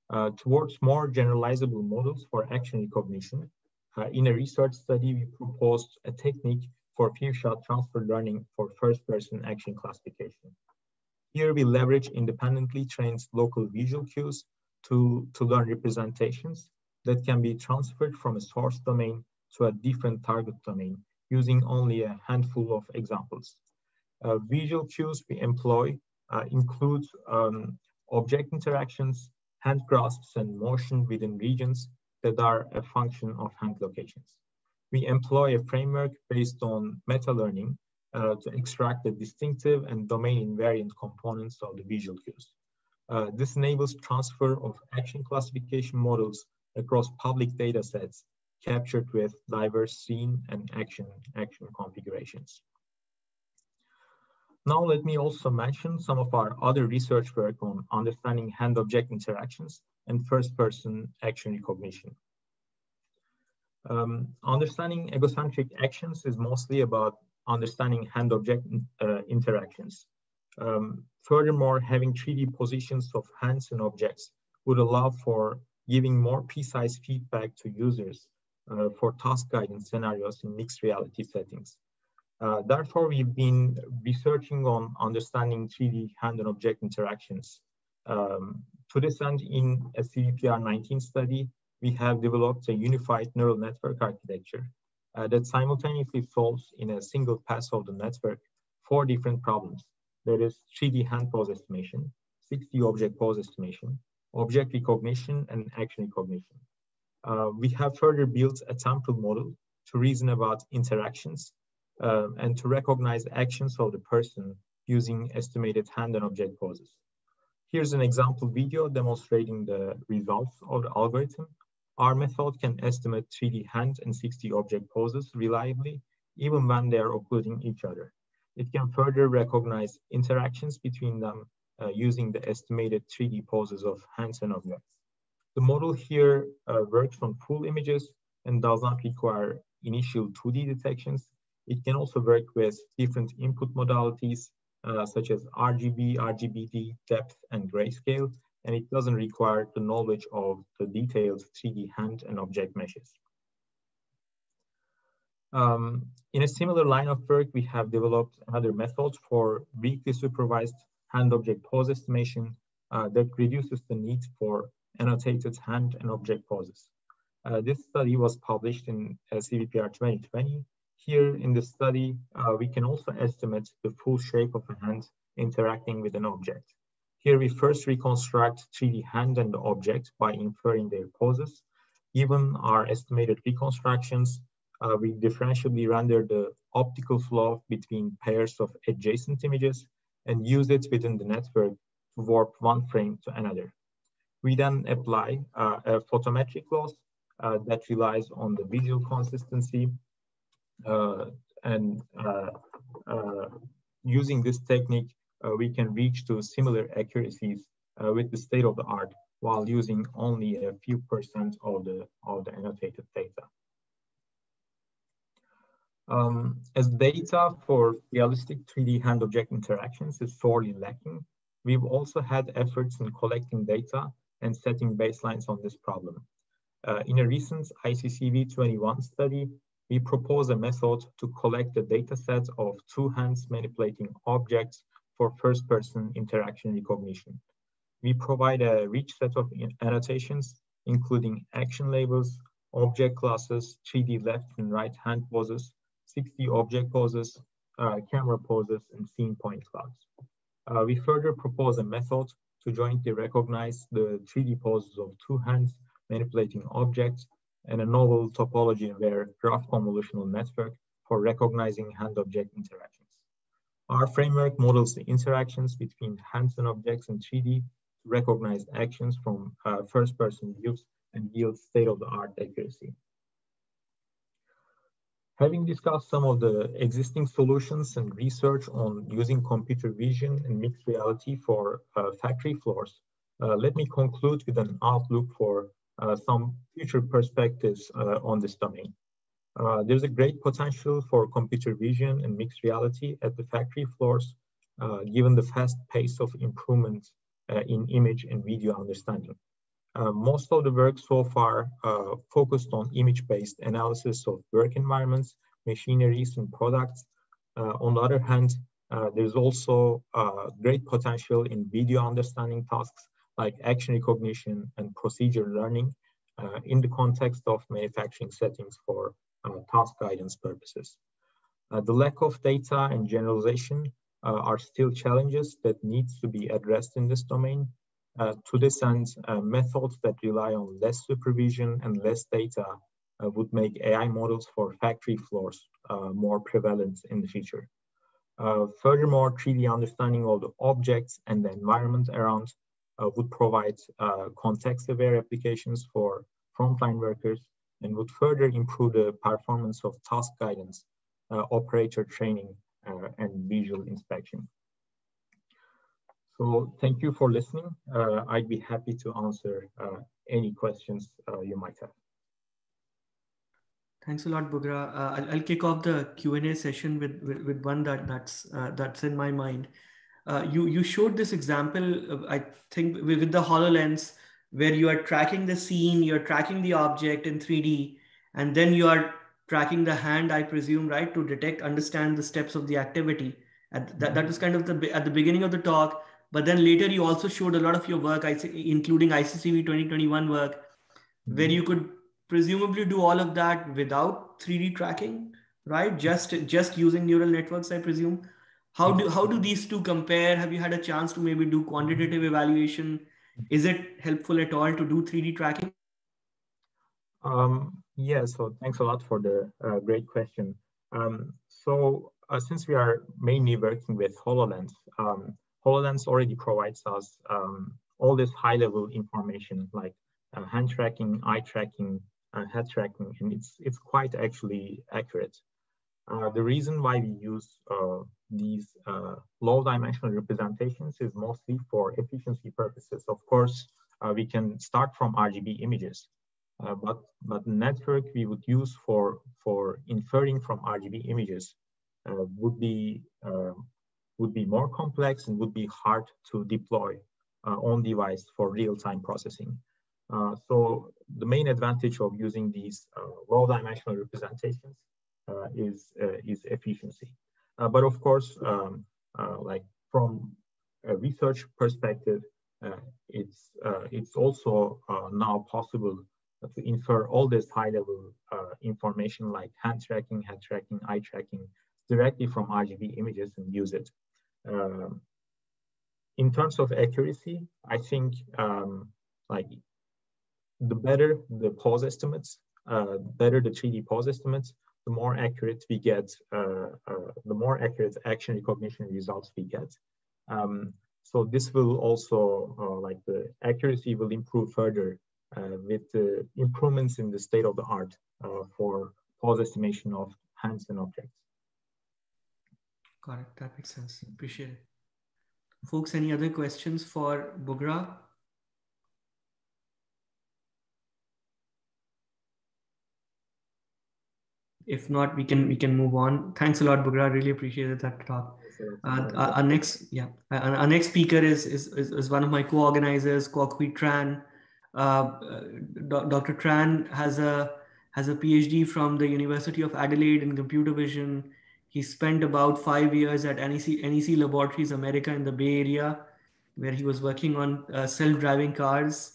Uh, towards more generalizable models for action recognition, uh, in a research study, we proposed a technique for few-shot transfer learning for first-person action classification. Here we leverage independently trained local visual cues to, to learn representations that can be transferred from a source domain to a different target domain using only a handful of examples. Uh, visual cues we employ include um, object interactions, hand grasps, and motion within regions that are a function of hand locations. We employ a framework based on meta-learning uh, to extract the distinctive and domain invariant components of the visual cues. Uh, this enables transfer of action classification models across public data sets captured with diverse scene and action, action configurations. Now let me also mention some of our other research work on understanding hand-object interactions and first-person action recognition. Um, understanding egocentric actions is mostly about understanding hand-object uh, interactions. Um, furthermore, having 3D positions of hands and objects would allow for giving more precise feedback to users uh, for task guidance scenarios in mixed reality settings. Uh, therefore, we've been researching on understanding 3D hand and object interactions. Um, to this end, in a CVPR19 study, we have developed a unified neural network architecture uh, that simultaneously solves in a single pass of the network four different problems. That is 3D hand pose estimation, 6D object pose estimation, object recognition, and action recognition. Uh, we have further built a temporal model to reason about interactions uh, and to recognize actions of the person using estimated hand and object poses. Here's an example video demonstrating the results of the algorithm. Our method can estimate 3D hand and 6D object poses reliably, even when they are occluding each other. It can further recognize interactions between them uh, using the estimated 3D poses of hands and objects. The model here uh, works on full images and does not require initial 2D detections. It can also work with different input modalities uh, such as RGB, RGBD, depth, and grayscale, and it doesn't require the knowledge of the detailed 3D hand and object meshes. Um, in a similar line of work, we have developed another method for weakly supervised hand-object pose estimation uh, that reduces the need for annotated hand and object poses. Uh, this study was published in CVPR 2020. Here in the study, uh, we can also estimate the full shape of a hand interacting with an object. Here we first reconstruct 3D hand and the object by inferring their poses. Given our estimated reconstructions, uh, we differentially render the optical flow between pairs of adjacent images and use it within the network to warp one frame to another. We then apply uh, a photometric loss uh, that relies on the visual consistency and uh, uh, using this technique, we can reach to similar accuracies with the state of the art while using only a few percent of the, of the annotated data. Um, as data for realistic 3D hand-object interactions is sorely lacking, we've also had efforts in collecting data and setting baselines on this problem. Uh, in a recent ICCV 21 study, we propose a method to collect the data set of two hands manipulating objects for first-person interaction recognition. We provide a rich set of annotations, including action labels, object classes, 3D left and right hand poses, 6D object poses, uh, camera poses, and scene point clouds. Uh, we further propose a method to jointly recognize the 3D poses of two hands manipulating objects and a novel topology-aware graph convolutional network for recognizing hand-object interactions. Our framework models the interactions between hands and objects in 3D to recognize actions from uh, first-person views and yield state-of-the-art accuracy. Having discussed some of the existing solutions and research on using computer vision and mixed reality for uh, factory floors, uh, let me conclude with an outlook for some future perspectives uh, on this domain. Uh, there's a great potential for computer vision and mixed reality at the factory floors, uh, given the fast pace of improvement in image and video understanding. Uh, most of the work so far uh, focused on image-based analysis of work environments, machineries, and products. Uh, on the other hand, uh, there's also uh, great potential in video understanding tasks like action recognition and procedure learning uh, in the context of manufacturing settings for task guidance purposes. the lack of data and generalization are still challenges that needs to be addressed in this domain. Uh, to this end, uh, methods that rely on less supervision and less data uh, would make AI models for factory floors uh, more prevalent in the future. Uh, furthermore, 3D understanding of the objects and the environment around uh, would provide context-aware applications for frontline workers and would further improve the performance of task guidance, operator training, and visual inspection. So thank you for listening. Uh, I'd be happy to answer uh, any questions uh, you might have.
Thanks a lot, Bugra. Uh, I'll, I'll, kick off the Q&A session with, with, with, one that, that's, uh, that's in my mind. Uh, you, you showed this example, I think, with the HoloLens, where you are tracking the scene, you're tracking the object in 3D, and then you are tracking the hand, I presume, right, to detect, understand the steps of the activity. At that, that was kind of the at the beginning of the talk but then later you also showed a lot of your work, I say including ICCV 2021 work, mm-hmm. where you could presumably do all of that without 3D tracking, right? Just just using neural networks, I presume. How do how do these two compare? Have you had a chance to maybe do quantitative evaluation? Is it helpful at all to do 3D tracking?
Um, yeah, so thanks a lot for the uh, great question. Um, so uh, since we are mainly working with HoloLens, um, HoloLens already provides us um, all this high level information like uh, hand tracking, eye tracking, uh, head tracking, and it's, it's quite actually accurate. Uh, the reason why we use uh, these uh, low dimensional representations is mostly for efficiency purposes. Of course, uh, we can start from RGB images, but, but the network we would use for, for inferring from RGB images would be would be more complex and would be hard to deploy uh, on device for real-time processing. Uh, so the main advantage of using these uh, low dimensional representations uh, is, uh, is efficiency. Uh, but of course, um, like from a research perspective, it's, it's also now possible to infer all this high-level information like hand tracking, head tracking, eye tracking directly from RGB images and use it um, in terms of accuracy, I think um, like the better the pose estimates, uh, better the 3D pose estimates, the more accurate we get, uh, uh, the more accurate action recognition results we get. Um, so this will also, uh, like the accuracy will improve further with the improvements in the state of the art for pose estimation of hands and objects.
Correct, that makes sense, appreciate it. Folks, any other questions for Bugra? If not we can we can move on. Thanks a lot bugra. Really appreciated that talk. Uh, our, next yeah our, our, next speaker is, is is, is one of my co-organizers Huy tran. Uh, dr tran has a has a phd from the university of adelaide in computer vision. He spent about five years at nec nec laboratories america in the bay area where he was working on uh, self-driving cars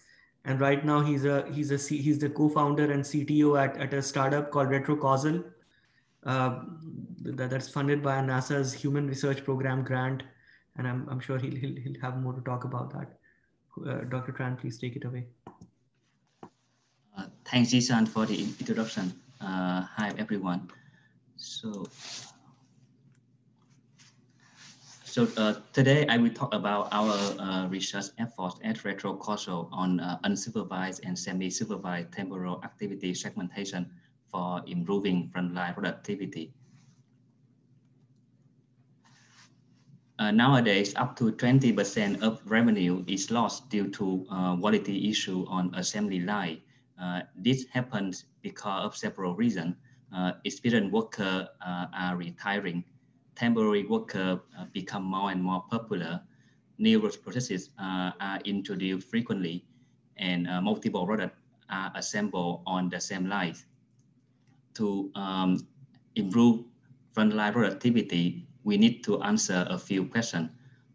and right now he's a he's a he's the co-founder and CTO at, at a startup called Retrocausal uh, that, that's funded by NASA's Human Research Program grant, and I'm I'm sure he'll he'll, he'll have more to talk about that. Uh, Dr. Tran, please take it away.
Uh, thanks, Zeeshan, for the introduction. Uh, hi, everyone. So so uh, today I will talk about our uh, research efforts at Retrocausal on uh, unsupervised and semi-supervised temporal activity segmentation for improving frontline productivity. Uh, nowadays, up to 20% of revenue is lost due to uh, quality issue on assembly line. Uh, this happens because of several reasons. experienced workers are retiring temporary worker uh, become more and more popular, new processes uh, are introduced frequently, and uh, multiple products are assembled on the same line. To um, improve frontline productivity, we need to answer a few questions.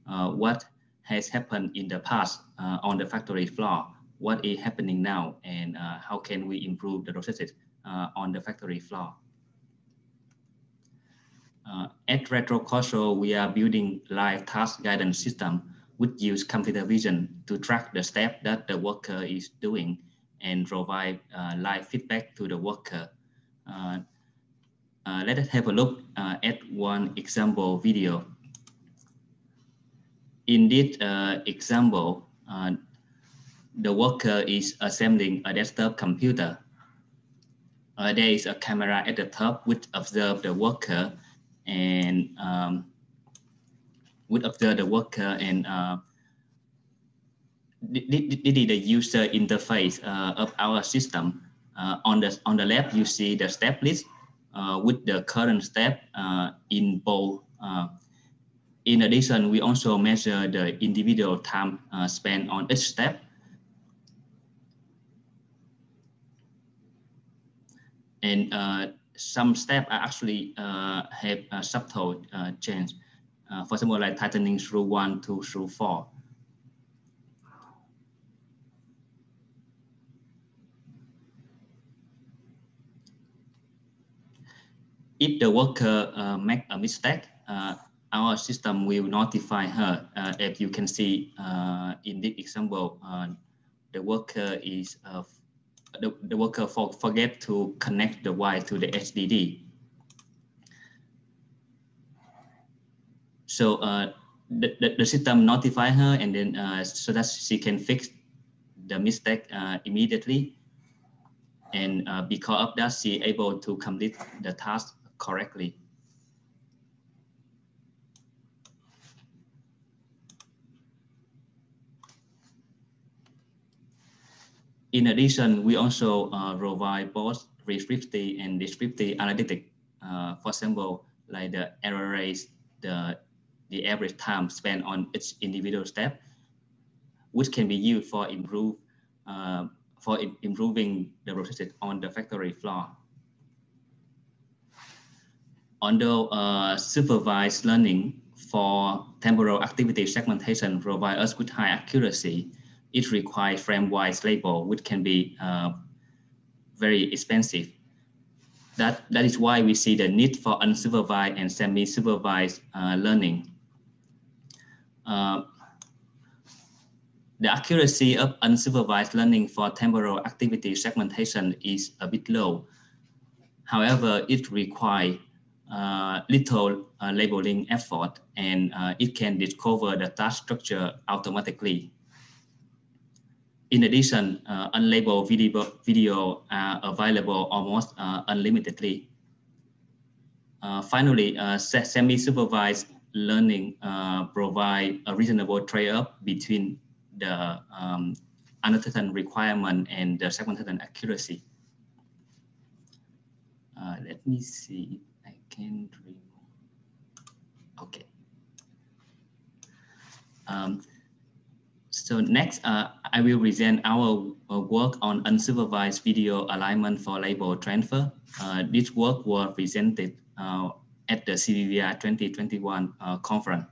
Uh, what has happened in the past uh, on the factory floor? What is happening now? And uh, how can we improve the processes on the factory floor? Uh, at Retrocausal, we are building live task guidance system which use computer vision to track the step that the worker is doing and provide uh, live feedback to the worker. Uh, uh let us have a look uh, at one example video. In this uh, example, the worker is assembling a desktop computer. there is a camera at the top which observes the worker and um, would observe the worker and uh, the user interface uh, of our system. Uh, on the on the left, you see the step list uh, with the current step uh, in bold. Uh, in addition, we also measure the individual time spent on each step. And some steps are actually uh, have a subtle uh, change. Uh, for example, like tightening through one, two, through four. If the worker uh, make a mistake, uh, our system will notify her. Uh, as you can see in this example, the worker is the, the worker for, forget to connect the wire to the HDD. So uh, the, the, the, system notify her and then uh, so that she can fix the mistake uh, immediately. And uh, because of that, she able to complete the task correctly. In addition, we also uh, provide both prescriptive and descriptive analytics. Uh, for example, like the error rate, the, the average time spent on each individual step, which can be used for improve uh, for improving the processes on the factory floor. Although uh, supervised learning for temporal activity segmentation provide us with high accuracy, it requires frame-wise label, which can be uh, very expensive. That, that is why we see the need for unsupervised and semi-supervised uh, learning. Uh, the accuracy of unsupervised learning for temporal activity segmentation is a bit low. However, it requires uh, little uh, labeling effort and uh, it can discover the task structure automatically. In addition, uh, unlabeled video, video are available almost uh, unlimitedly. Uh, finally, semi-supervised learning provide a reasonable trade-off between the um, annotation requirement and the segmentation accuracy. Uh, let me see, I can remove, okay. Um, so next, uh, I will present our uh, work on unsupervised video alignment for label transfer. Uh, this work was presented uh, at the CVPR 2021 uh, conference.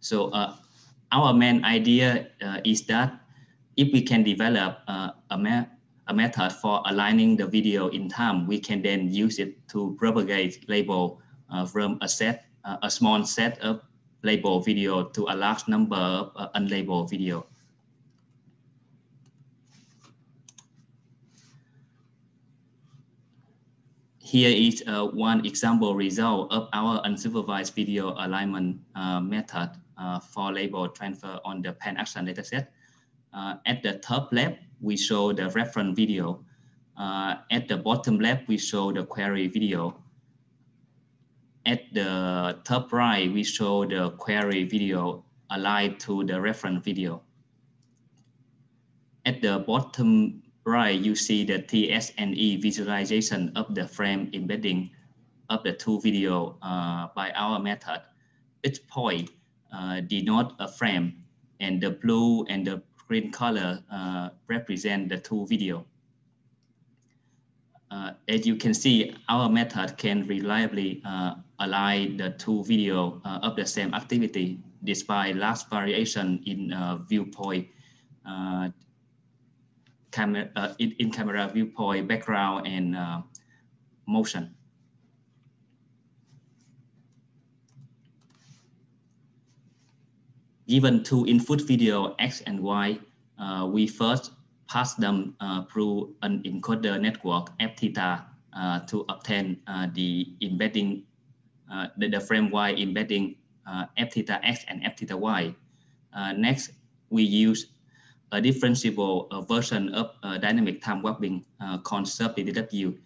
So our main idea is that if we can develop a, a method for aligning the video in time, we can then use it to propagate label uh, from a set, uh, a small set of label video to a large number of uh, unlabeled video. Here is uh, one example result of our unsupervised video alignment uh, method uh, for label transfer on the Penn Action dataset. Uh, at the top left, we show the reference video. At the bottom left, we show the query video. At the top right, we show the query video aligned to the reference video. At the bottom right, you see the t-SNE visualization of the frame embedding of the two video uh, by our method. Each point uh, denote a frame and the blue and the green color uh, represent the two video. Uh, as you can see, our method can reliably uh, align the two video uh, of the same activity despite large variation in uh, viewpoint, uh, camera, in, in, camera viewpoint, background, and motion. given two input video X and Y, uh, we first pass them uh, through an encoder network F theta uh, to obtain uh, the embedding, uh, the, the, frame Y embedding uh, F theta X and F theta Y. next, we use a differentiable version of dynamic time warping called Soft-DTW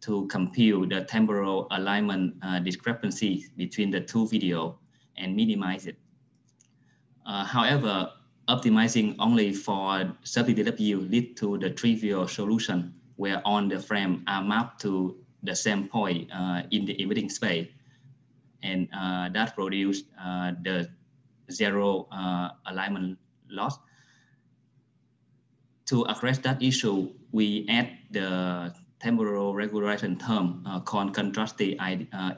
to compute the temporal alignment discrepancy between the two video and minimize it. Uh, however, optimizing only for Soft-DTW lead to the trivial solution where all the frame are mapped to the same point uh, in the embedding space. And uh, that produced uh, the zero uh, alignment loss. To address that issue, we add the temporal regularization term uh, called contrastive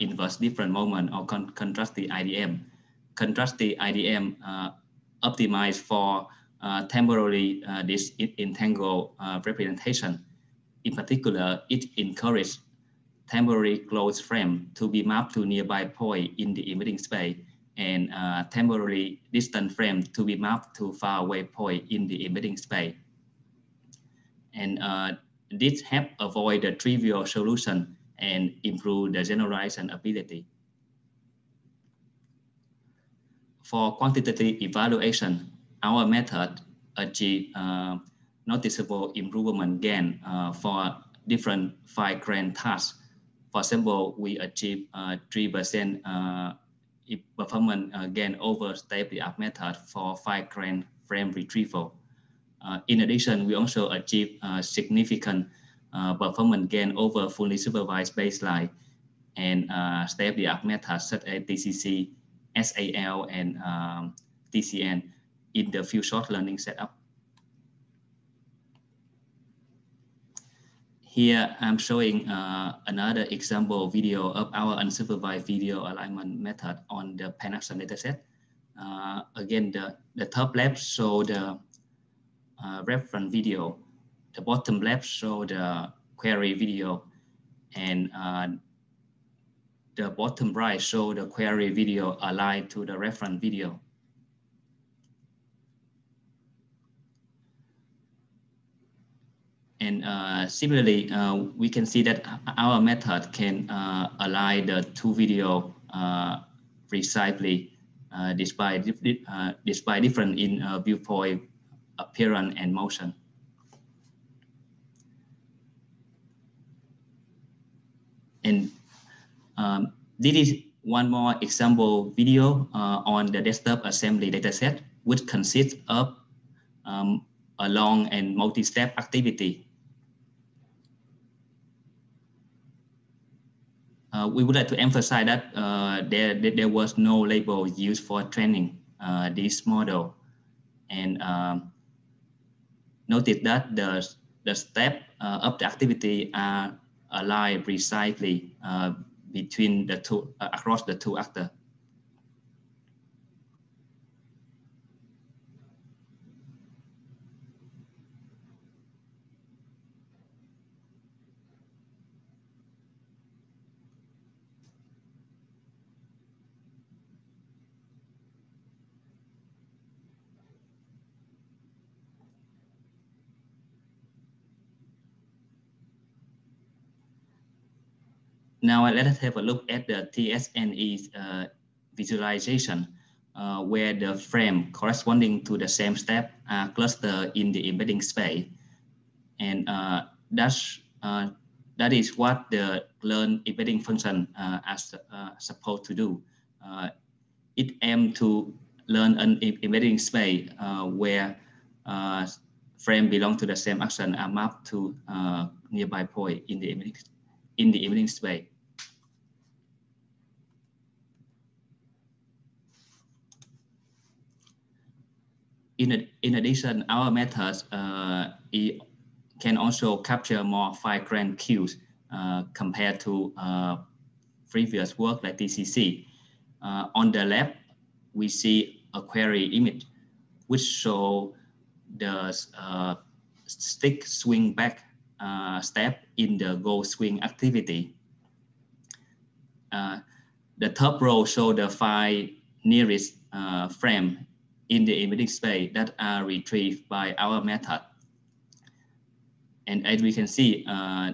inverse difference moment or con contrastive IDM contrastive IDM uh, optimized for uh, temporarily uh, uh, representation. In particular, it encourages temporary closed frame to be mapped to nearby point in the embedding space and uh, temporarily distant frame to be mapped to far away point in the embedding space. And uh, this help avoid the trivial solution and improve the generalization ability. For quantitative evaluation, our method achieve uh, noticeable improvement gain uh, for different fine grain tasks. For example, we achieve 3% uh, uh, performance uh, gain over state-of-the-art method for fine grain frame retrieval. Uh, in addition, we also achieve significant performance gain over fully supervised baseline and state-of-the-art methods such as TCC SAL and um, TCN in the few shot learning setup. Here I'm showing uh, another example video of our unsupervised video alignment method on the Penn Action dataset. Uh, again, the, the top left show the uh, reference video. The bottom left show the query video and uh, the bottom right show the query video aligned to the reference video. And uh, similarly, uh, we can see that our method can uh, align the two video uh, precisely uh, despite, uh, despite different in viewpoint appearance and motion. And um, this is one more example video on the desktop assembly dataset, which consists of um, a long and multi-step activity. Uh, we would like to emphasize that uh, there, there was no label used for training uh, this model. And um, notice that the, the step uh, of the activity are aligned precisely uh, between the two, uh, across the two actors. Now let us have a look at the t-SNE uh, visualization, uh, where the frame corresponding to the same step are clustered in the embedding space. And uh, that's, uh, that is what the learn embedding function uh, is uh, supposed to do. it aims to learn an embedding space where frame belong to the same action are mapped to nearby point in the embedding, in the embedding space. In, in addition, our methods uh, can also capture more fine-grained cues uh, compared to uh, previous work like. Uh, on the left, we see a query image, which show the uh, stick swing back uh, step in the golf swing activity. the top row show the five nearest frame in the embedding space that are retrieved by our method. And as we can see, uh,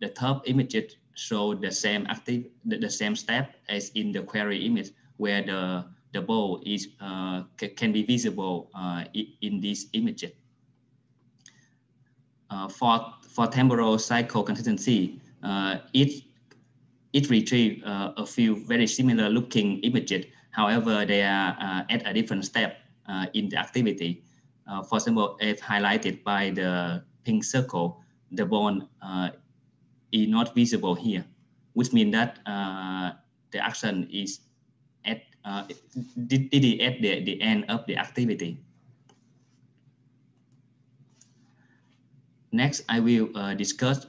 the top images show the same active, the, the, same step as in the query image where the, the ball is, uh, can be visible uh, in these images. Uh, for, for temporal cycle consistency, uh, it, it retrieves uh, a few very similar looking images However, they are uh, at a different step uh, in the activity. Uh, for example, if highlighted by the pink circle, the bond is not visible here, which means that the action is at uh, did, did it at the, the end of the activity. Next, I will uh, discuss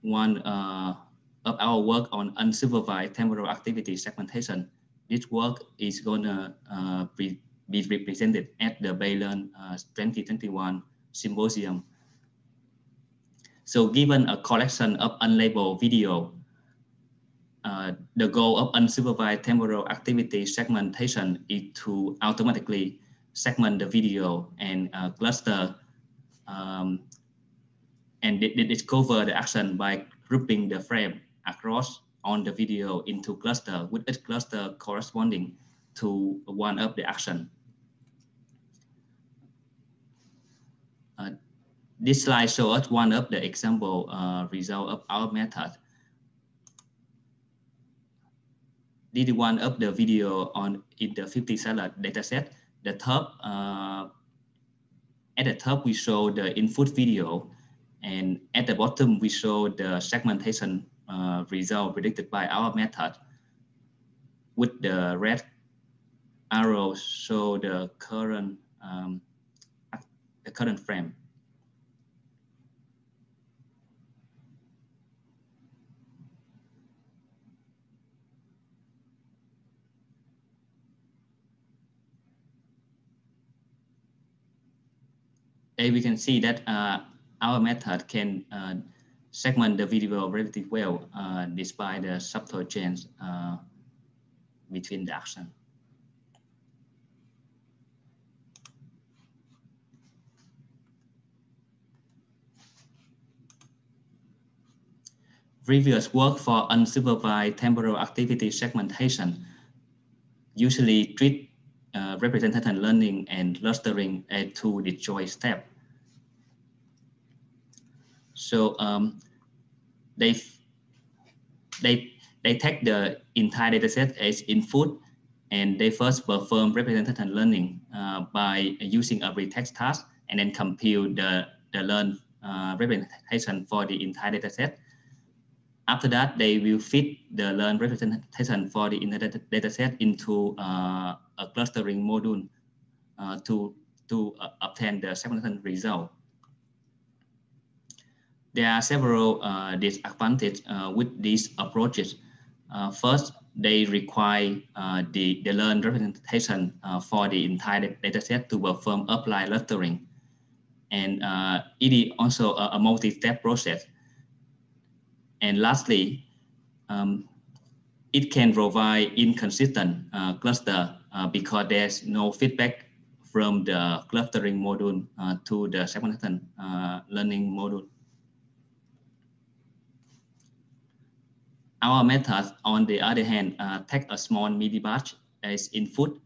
one uh, of our work on unsupervised temporal activity segmentation this work is going to uh, be, be, represented at the Baylearn uh, 2021 symposium. So given a collection of unlabeled video, uh, the goal of unsupervised temporal activity segmentation is to automatically segment the video and uh, cluster um, and discover the action by grouping the frame across on the video into cluster with each cluster corresponding to one of the action. Uh, this slide shows one of the example uh, result of our method. This is one of the video on in the 50 salad dataset. The top, uh, at the top, we show the input video and at the bottom, we show the segmentation uh, result predicted by our method with the red arrow show the current um, the current frame. As we can see that uh, our method can uh, segment the video relatively well uh, despite the subtle change uh, between the action. Previous work for unsupervised temporal activity segmentation usually treat uh, representation learning and clustering as two disjoint steps so um, they they they take the entire dataset as input and they first perform representation learning uh, by using a pretext task and then compute the, the learn uh, representation for the entire dataset. After that, they will fit the learn representation for the entire dataset into uh, a clustering module uh, to, to uh, obtain the segmentation result. There are several uh, disadvantages with these approaches. first, they require uh, the, the learned representation uh, for the entire dataset to perform apply clustering. And uh, it is also a, a multi-step process. And lastly, um, it can provide inconsistent uh, cluster uh, because there's no feedback from the clustering module uh, to the segmentation learning module. Our method, on the other hand, uh, take a small mini batch as input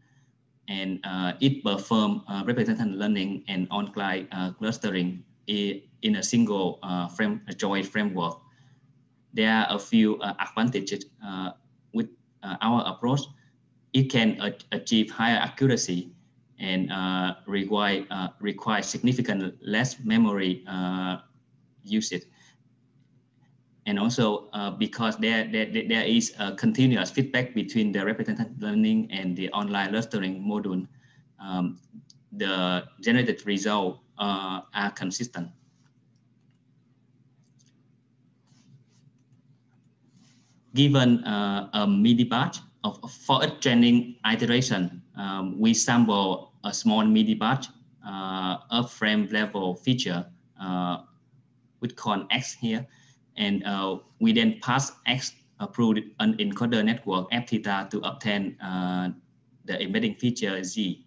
and uh, it perform uh, representation learning and online uh, clustering in a single uh, frame, a joint framework. There are a few uh, advantages uh, with our approach. It can achieve higher accuracy and require, require significant less memory usage and also uh, because there, there, there is a continuous feedback between the representative learning and the online clustering module, um, the generated results uh, are consistent. Given uh, a mini batch of for a training iteration, um, we sample a small mini batch uh, of frame level feature uh, with con X here and uh, we then pass X approved an encoder network F theta to obtain uh, the embedding feature Z.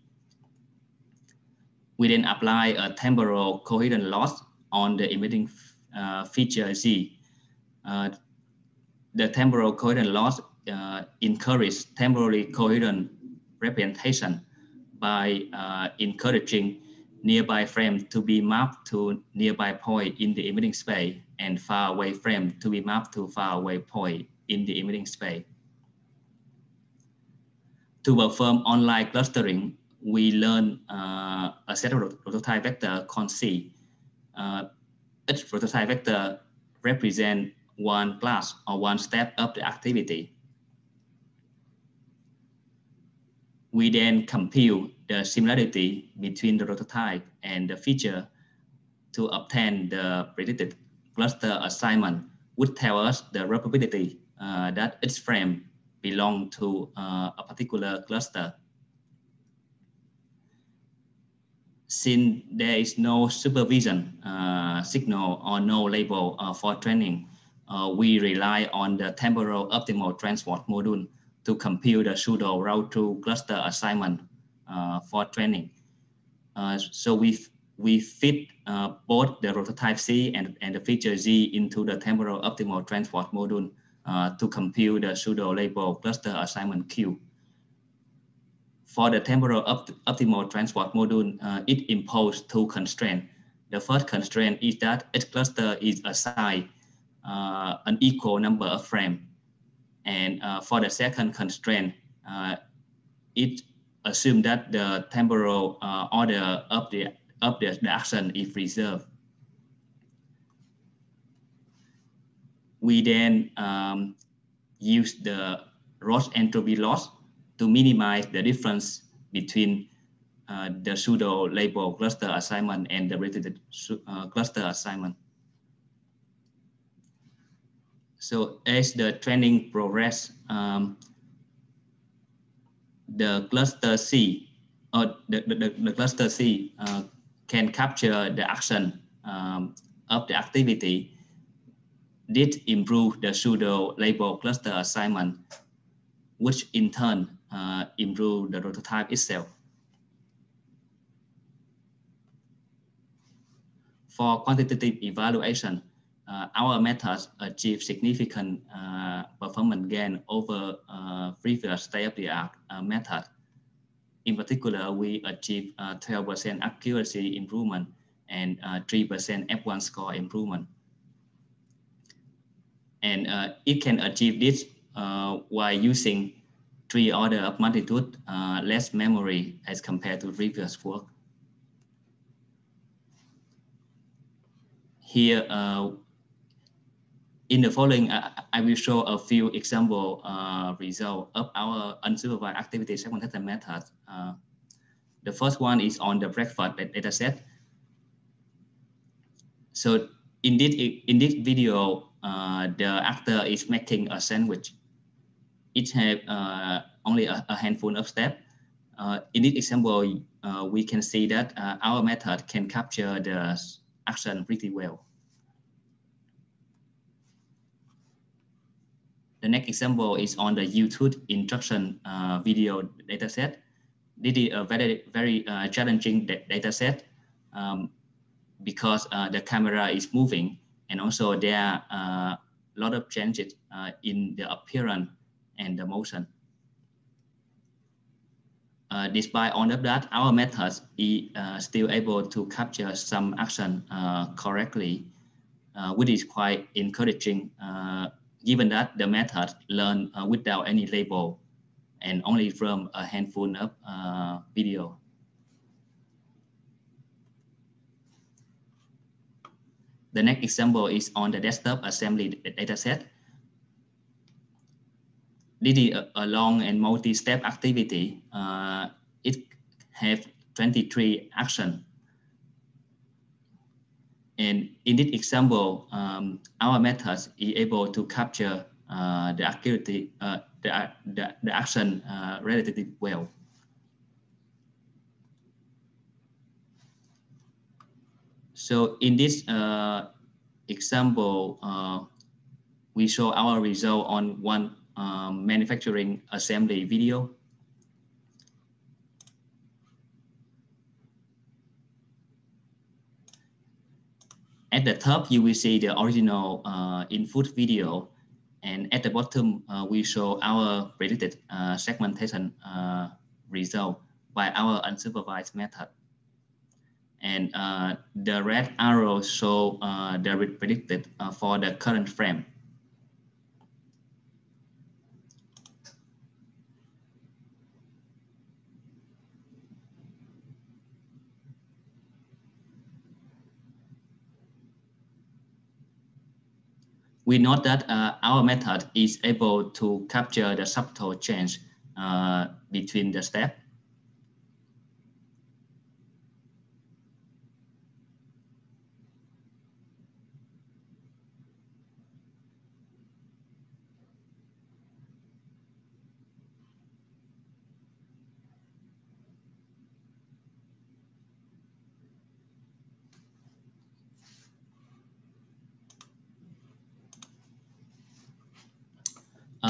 We then apply a temporal coherent loss on the embedding uh, feature Z. Uh, the temporal coherent loss uh, encourages temporally coherent representation by uh, encouraging nearby frame to be mapped to nearby point in the embedding space and far away frame to be mapped to far away point in the embedding space. To perform online clustering, we learn uh, a set of prototype vector called C. Uh, each prototype vector represent one class or one step of the activity. We then compute the similarity between the prototype and the feature to obtain the predicted cluster assignment would tell us the probability uh, that its frame belong to uh, a particular cluster. Since there is no supervision uh, signal or no label uh, for training, uh, we rely on the temporal optimal transport module to compute the pseudo route to cluster assignment for training. so we we fit uh, both the prototype C and, and the feature Z into the temporal optimal transport module uh, to compute the pseudo label cluster assignment queue. For the temporal opt optimal transport module, uh, it imposes two constraints. The first constraint is that each cluster is assigned uh, an equal number of frames. And uh, for the second constraint, uh, it assumes that the temporal order of the of the, the action is reserved. We then um, use the cross entropy loss to minimize the difference between uh, the pseudo label cluster assignment and the related uh, cluster assignment. So as the training progress, um, the cluster C, or the, the, the cluster C uh, can capture the action um, of the activity did improve the pseudo label cluster assignment, which in turn uh, improve the prototype itself. For quantitative evaluation, uh, our methods achieve significant uh, performance gain over uh, previous state-of-the-art method. In particular, we achieve 12% accuracy improvement and 3% F1 score improvement. And it can achieve this while using three order of magnitude uh, less memory as compared to previous work. Here, uh, in the following, uh, I will show a few example uh, results of our unsupervised activity segmentation method. Uh, the first one is on the breakfast data set. So in this, in this video, uh, the actor is making a sandwich. It has uh, only a, a, handful of steps. Uh, in this example, we can see that our method can capture the action pretty well. The next example is on the YouTube instruction uh, video dataset. This is a very, very uh, challenging dataset um, because uh, the camera is moving and also there are a uh, lot of changes uh, in the appearance and the motion. Uh, despite all of that, our methods is still able to capture some action correctly, which is quite encouraging given that the method learned uh, without any label and only from a handful of uh, video. The next example is on the desktop assembly dataset. This is a, long and multi-step activity. Uh, it has 23 actions and in this example, um, our methods is able to capture uh, the accuracy, uh, the, the, the, action uh, relatively well. So in this uh, example, uh, we show our result on one um, manufacturing assembly video. At the top, you will see the original uh, input video. And at the bottom, uh, we show our predicted uh, segmentation uh, result by our unsupervised method. And uh, the red arrow show uh, the predicted for the current frame. We know that uh, our method is able to capture the subtle change uh, between the steps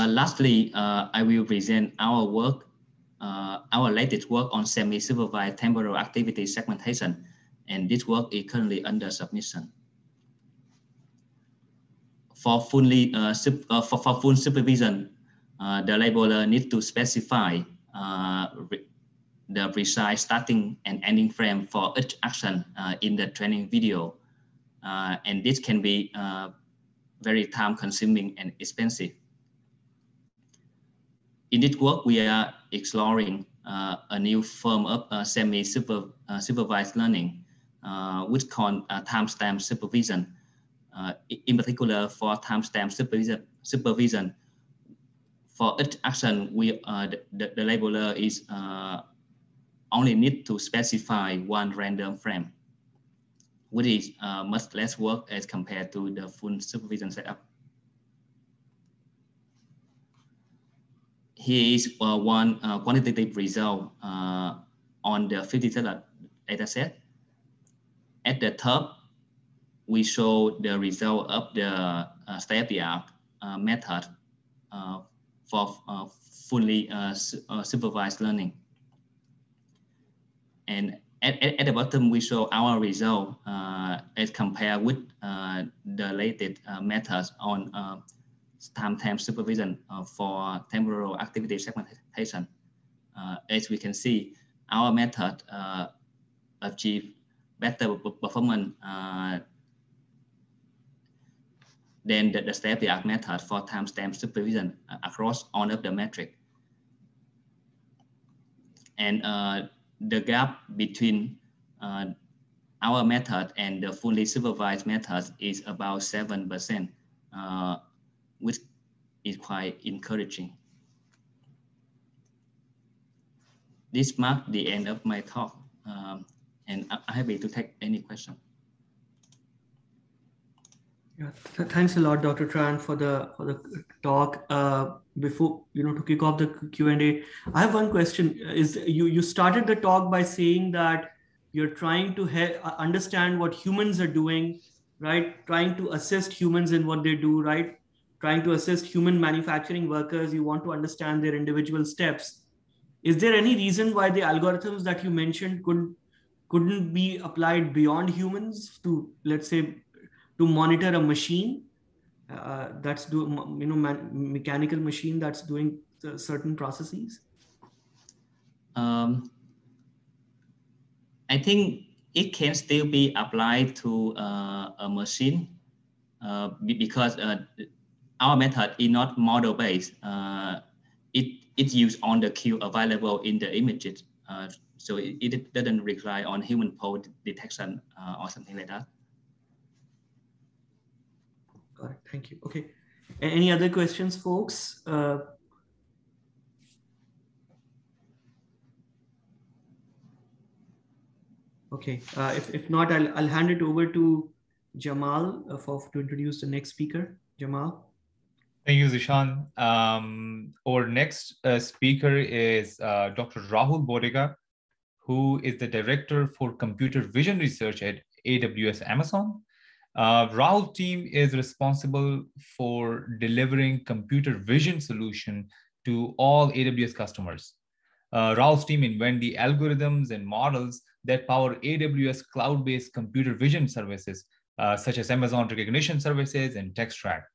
lastly, uh, I will present our work, uh, our latest work on semi-supervised temporal activity segmentation, and this work is currently under submission. For fully uh, uh, for, for full supervision, uh, the labeler needs to specify the precise starting and ending frame for each action in the training video, and this can be very time consuming and expensive in this work, we are exploring uh, a new form of uh, semi-supervised uh, learning, uh, which called uh, timestamp supervision. Uh, in particular, for timestamp supervision, supervision, for each action, we the, the, the labeler is only need to specify one random frame, which is much less work as compared to the full supervision setup. Here is uh, one uh, quantitative result uh, on the 50 data set. At the top, we show the result of the uh, state-of-the-art uh, method uh, for fully supervised learning. And at, at, at, the bottom, we show our result as compared with the latest uh, methods on time-time supervision uh, for temporal activity segmentation. Uh, as we can see, our method achieve better performance than the, the state-of-the-art method for timestamp supervision across all of the metric. And the gap between uh, our method and the fully supervised method is about 7%, uh, which is quite encouraging. This marks the end of my talk, um, and I'm happy to take any question.
Yeah, th thanks a lot, Dr. Tran, for the for the talk. Uh, before you know to kick off the Q and A, I have one question. Is you you started the talk by saying that you're trying to understand what humans are doing, right? Trying to assist humans in what they do, right? Trying to assist human manufacturing workers. You want to understand their individual steps. Is there any reason why the algorithms that you mentioned could couldn't be applied beyond humans to let's say to monitor a machine uh, that's do you know man, mechanical machine that's doing certain processes um,
i think it can still be applied to uh, a machine uh, because uh, our method is not model based uh, it it's used on the cue available in the images uh, so it, it, doesn't rely on human pole detection or something like that
Got it. Thank you. Okay. Any other questions, folks? Uh, okay. Uh, if, if not, I'll, I'll hand it over to Jamal uh, for, to introduce the next speaker. Jamal.
Thank you, Zeeshan. Um, our next uh, speaker is uh, Dr. Rahul Bhotika, who is the Director for Computer Vision Research at AWS Amazon. Uh, Rahul team is responsible for delivering computer vision solution to all AWS customers. Uh, Rahul's team invent the algorithms and models that power AWS cloud-based computer vision services, uh, such as Amazon Rekognition Services and text Textract.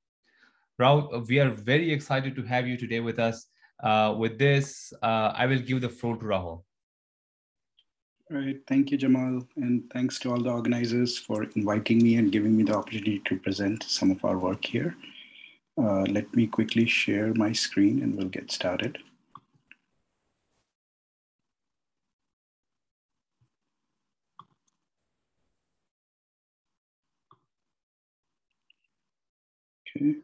Rahul, we are very excited to have you today with us. Uh, with this, uh, I will give the floor to Rahul.
All right, thank you, Jamal, and thanks to all the organizers for inviting me and giving me the opportunity to present some of our work here. Uh, let me quickly share my screen and we'll get started. Okay.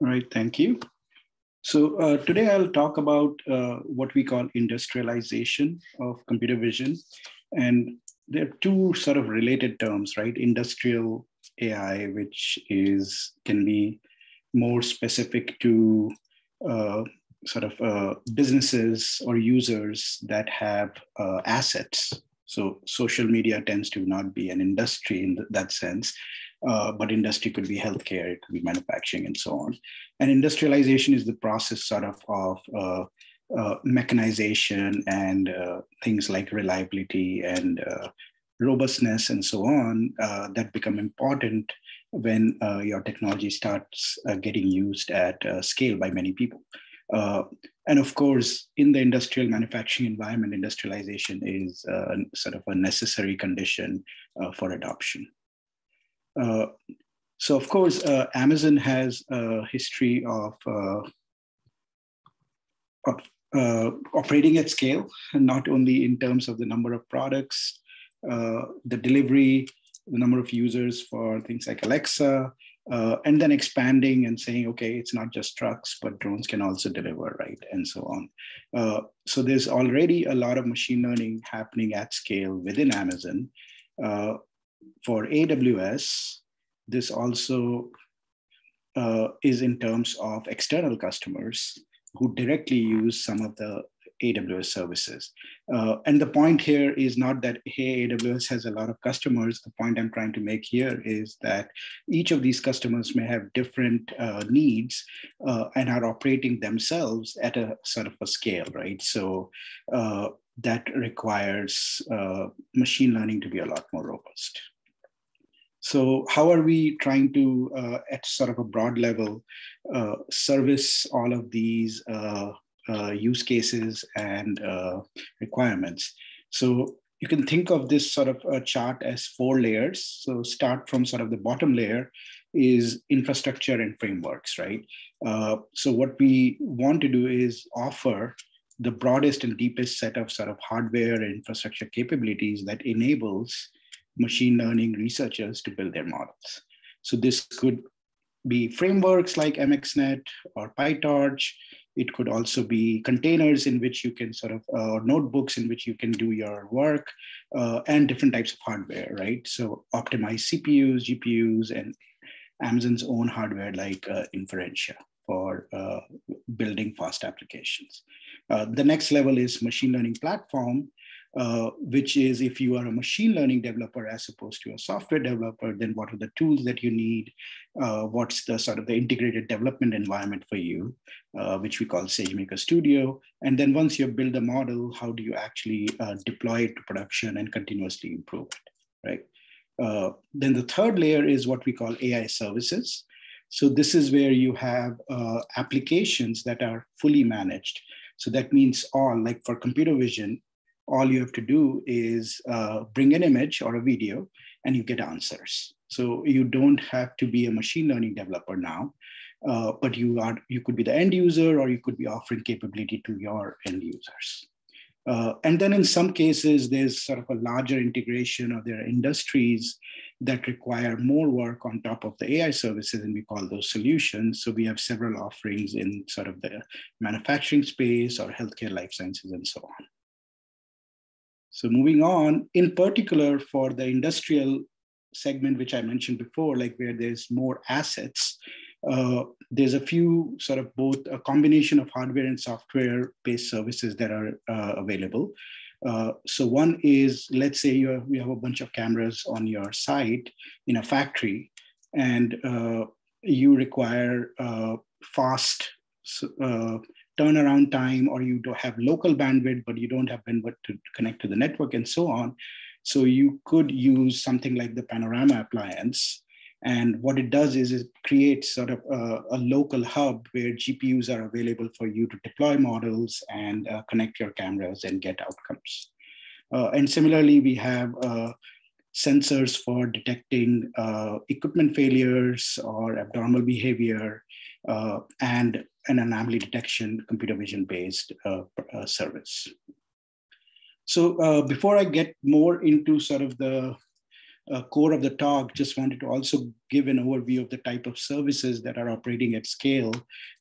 Right, thank you. So uh, today I'll talk about uh, what we call industrialization of computer vision. And there are two sort of related terms, right? Industrial AI, which is can be more specific to uh, sort of uh, businesses or users that have uh, assets. So social media tends to not be an industry in that sense, uh, but industry could be healthcare, it could be manufacturing, and so on. And industrialization is the process sort of of uh, uh, mechanization and uh, things like reliability and uh, robustness and so on uh, that become important when your technology starts getting used at scale by many people. and of course, in the industrial manufacturing environment, industrialization is sort of a necessary condition for adoption. Uh, so of course, uh, Amazon has a history of, uh, of operating at scale, not only in terms of the number of products, the delivery, the number of users for things like Alexa, uh, and then expanding and saying, okay, it's not just trucks, but drones can also deliver, right? And so on. Uh, so there's already a lot of machine learning happening at scale within Amazon. Uh, for AWS, this also uh, is in terms of external customers who directly use some of the AWS services. Uh, and the point here is not that, hey, AWS has a lot of customers. The point I'm trying to make here is that each of these customers may have different uh, needs uh, and are operating themselves at a sort of a scale, right? So uh, that requires uh, machine learning to be a lot more robust. So how are we trying to, uh, at sort of a broad level, uh, service all of these uh, uh use cases and uh, requirements? So you can think of this sort of a chart as four layers. So start from sort of the bottom layer is infrastructure and frameworks, right? Uh, so what we want to do is offer the broadest and deepest set of sort of hardware and infrastructure capabilities that enables machine learning researchers to build their models. So this could be frameworks like MXNet or PyTorch. It could also be containers in which you can sort of, uh, or notebooks in which you can do your work, uh, and different types of hardware, right? So optimized CPUs, GPUs, and Amazon's own hardware like uh, Inferentia for uh, building fast applications. Uh, the next level is machine learning platform, uh, which is if you are a machine learning developer as opposed to a software developer, then what are the tools that you need? Uh, what's the sort of the integrated development environment for you, uh, which we call SageMaker Studio. And then once you build a model, how do you actually uh, deploy it to production and continuously improve it, right? Then the third layer is what we call AI services. So this is where you have uh, applications that are fully managed. So that means all, like for computer vision, all you have to do is uh, bring an image or a video and you get answers. So you don't have to be a machine learning developer now, uh, but you are you could be the end user or you could be offering capability to your end users. Uh, and then in some cases, there's sort of a larger integration of their industries that require more work on top of the AI services, and we call those solutions. So we have several offerings in sort of the manufacturing space or healthcare life sciences and so on. So moving on, in particular for the industrial segment, which I mentioned before, like where there's more assets, uh, there's a few sort of both a combination of hardware and software based services that are uh, available. Uh, so one is, let's say you have, you have a bunch of cameras on your site in a factory and uh, you require uh, fast turnaround time or you don't have local bandwidth, but you don't have bandwidth to connect to the network and so on. So you could use something like the Panorama appliance. And what it does is it creates sort of a, a local hub where GPUs are available for you to deploy models and uh, connect your cameras and get outcomes. Uh, and similarly, we have uh, sensors for detecting uh, equipment failures or abnormal behavior uh, and an anomaly detection computer vision based uh, service. So before I get more into sort of the uh, core of the talk, just wanted to also give an overview of the type of services that are operating at scale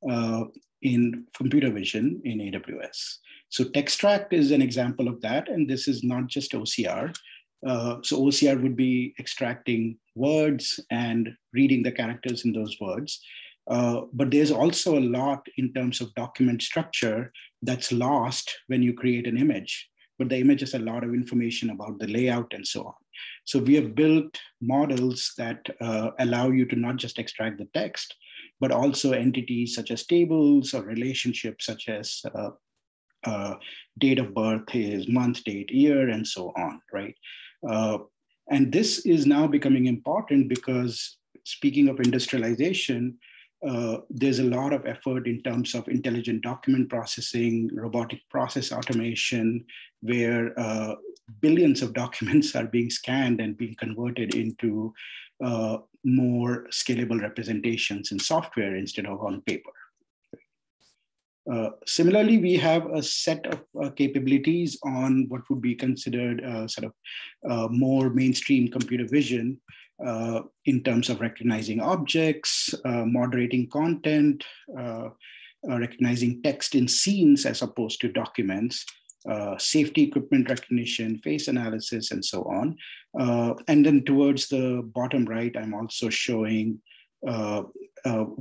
uh, in computer vision in AWS. So Textract is an example of that, and this is not just OCR. Uh, so OCR would be extracting words and reading the characters in those words. Uh, but there's also a lot in terms of document structure that's lost when you create an image. But the image has a lot of information about the layout and so on. So we have built models that uh, allow you to not just extract the text, but also entities such as tables or relationships such as uh, uh, date of birth is month, date, year, and so on, right? Uh, and this is now becoming important because speaking of industrialization, uh, there's a lot of effort in terms of intelligent document processing, robotic process automation, where uh, billions of documents are being scanned and being converted into uh, more scalable representations in software instead of on paper. Uh, similarly, we have a set of uh, capabilities on what would be considered uh, sort of uh, more mainstream computer vision, uh, in terms of recognizing objects, moderating content, recognizing text in scenes as opposed to documents, uh, safety equipment recognition, face analysis, and so on. Uh, and then towards the bottom right, I'm also showing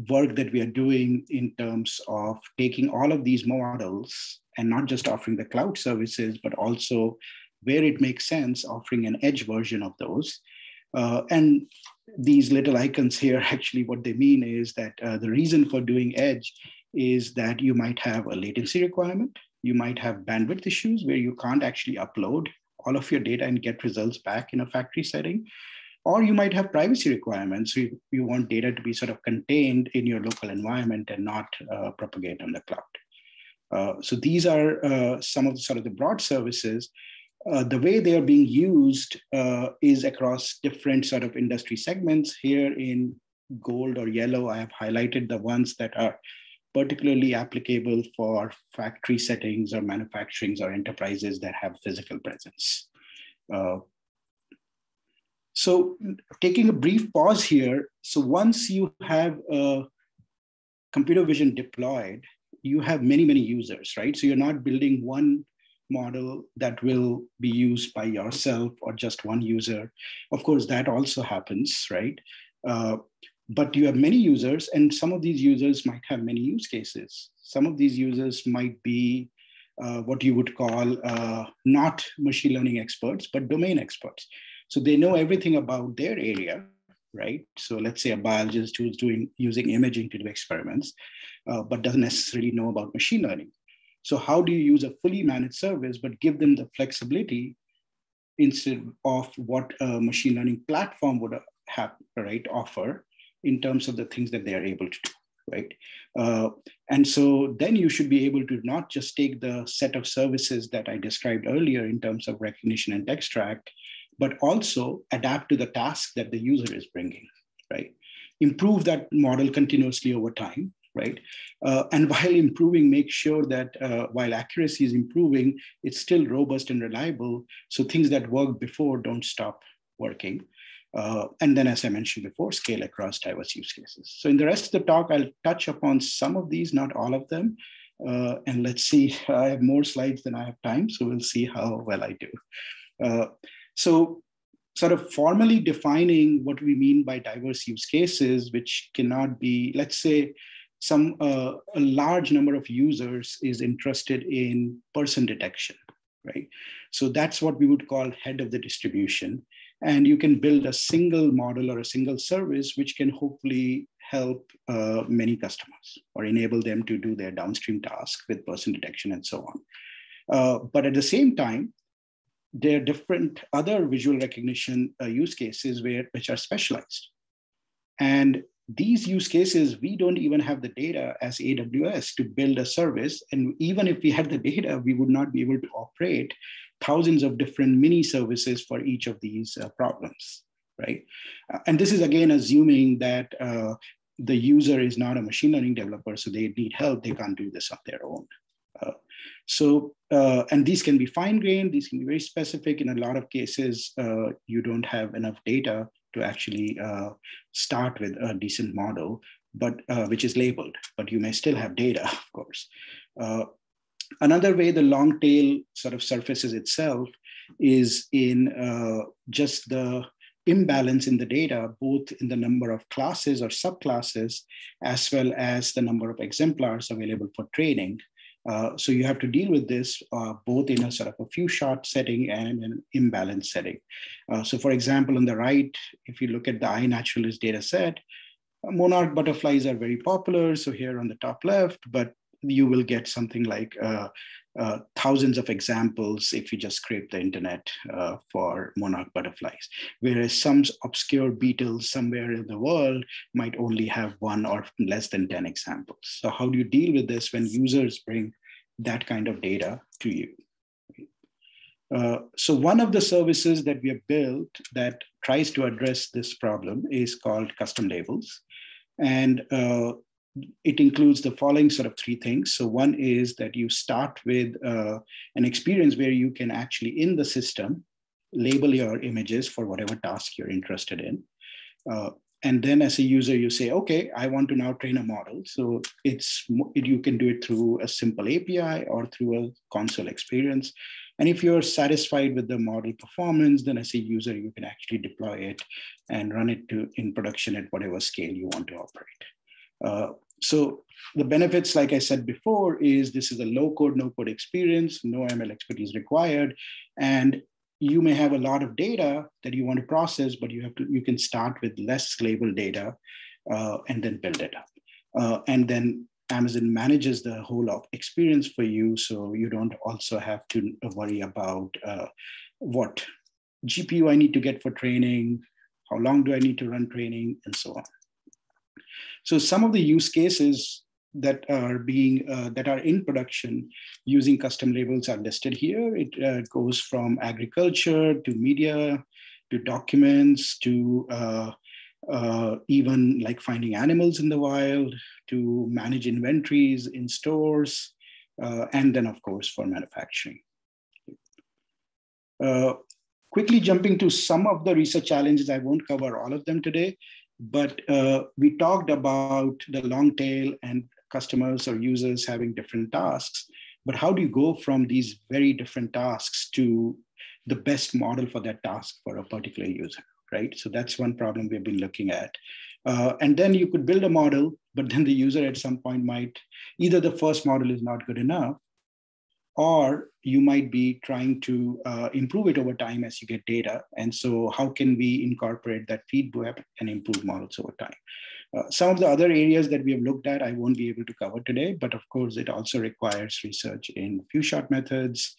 work that we are doing in terms of taking all of these models and not just offering the cloud services, but also where it makes sense, offering an edge version of those. Uh, and these little icons here, actually, what they mean is that uh, the reason for doing edge is that you might have a latency requirement. You might have bandwidth issues where you can't actually upload all of your data and get results back in a factory setting. Or you might have privacy requirements. You, you want data to be sort of contained in your local environment and not uh, propagate on the cloud. Uh, so these are uh, some of the sort of the broad services. Uh, the way they are being used uh, is across different sort of industry segments. Here in gold or yellow, I have highlighted the ones that are particularly applicable for factory settings or manufacturings or enterprises that have physical presence. Uh, so taking a brief pause here. So once you have a computer vision deployed, you have many, many users, right? So you're not building one model that will be used by yourself or just one user. Of course, that also happens, right? Uh, but you have many users and some of these users might have many use cases. Some of these users might be uh, what you would call uh, not machine learning experts but domain experts. So they know everything about their area right? So let's say a biologist who's doing using imaging to do experiments uh, but doesn't necessarily know about machine learning. So how do you use a fully managed service but give them the flexibility instead of what a machine learning platform would have right offer in terms of the things that they are able to do right? Uh, and so then you should be able to not just take the set of services that i described earlier in terms of Rekognition and extract but also adapt to the task that the user is bringing right? Improve that model continuously over time right? Uh, and while improving make sure that uh, while accuracy is improving it's still robust and reliable so things that worked before don't stop working uh, and then, as I mentioned before, scale across diverse use cases. So in the rest of the talk, I'll touch upon some of these, not all of them. Uh, and let's see, I have more slides than I have time, so we'll see how well I do. Uh, so sort of formally defining what we mean by diverse use cases, which cannot be, let's say, some uh, a large number of users is interested in person detection, right? So that's what we would call head of the distribution. And you can build a single model or a single service, which can hopefully help uh, many customers or enable them to do their downstream task with person detection and so on. Uh, but at the same time, there are different other visual recognition uh, use cases where, which are specialized. And these use cases, we don't even have the data as AWS to build a service. And even if we had the data, we would not be able to operate thousands of different mini services for each of these uh, problems, right? Uh, and this is again assuming that uh, the user is not a machine learning developer, so they need help, they can't do this on their own. Uh, so, uh, and these can be fine grained, these can be very specific. In a lot of cases, uh, you don't have enough data to actually uh, start with a decent model, but uh, which is labeled, but you may still have data, of course. Uh, another way the long tail sort of surfaces itself is in uh, just the imbalance in the data, both in the number of classes or subclasses, as well as the number of exemplars available for training. Uh, so you have to deal with this uh, both in a sort of a few shot setting and an imbalance setting. Uh, so for example, on the right, if you look at the iNaturalist data set, monarch butterflies are very popular. So here on the top left, but you will get something like uh, thousands of examples if you just scrape the internet uh, for monarch butterflies. Whereas some obscure beetles somewhere in the world might only have one or less than 10 examples. So how do you deal with this when users bring that kind of data to you? Uh, so one of the services that we have built that tries to address this problem is called custom labels. And uh, it includes the following sort of three things. So one is that you start with uh, an experience where you can actually in the system label your images for whatever task you're interested in. Uh, and then as a user, you say, okay, I want to now train a model. So it's you can do it through a simple API or through a console experience. And if you're satisfied with the model performance, then as a user, you can actually deploy it and run it to in production at whatever scale you want to operate. Uh, so the benefits, like I said before, is this is a low code, no code experience, no ML expertise required. And you may have a lot of data that you want to process, but you have to, you can start with less labeled data uh, and then build it up. Uh, and then Amazon manages the whole of experience for you. So you don't also have to worry about uh, what GPU I need to get for training, how long do I need to run training, and so on. So some of the use cases that are being uh, that are in production using custom labels are listed here. It uh, goes from agriculture to media to documents to uh, uh even like finding animals in the wild to manage inventories in stores uh, and then of course for manufacturing. Uh, quickly jumping to some of the research challenges, I won't cover all of them today, but we talked about the long tail and customers or users having different tasks. But how do you go from these very different tasks to the best model for that task for a particular user, right? So that's one problem we've been looking at. Uh, and then you could build a model, but then the user at some point might, either the first model is not good enough, or you might be trying to uh, improve it over time as you get data. And so how can we incorporate that feedback and improve models over time? Uh, some of the other areas that we have looked at, I won't be able to cover today, but of course, it also requires research in few shot methods.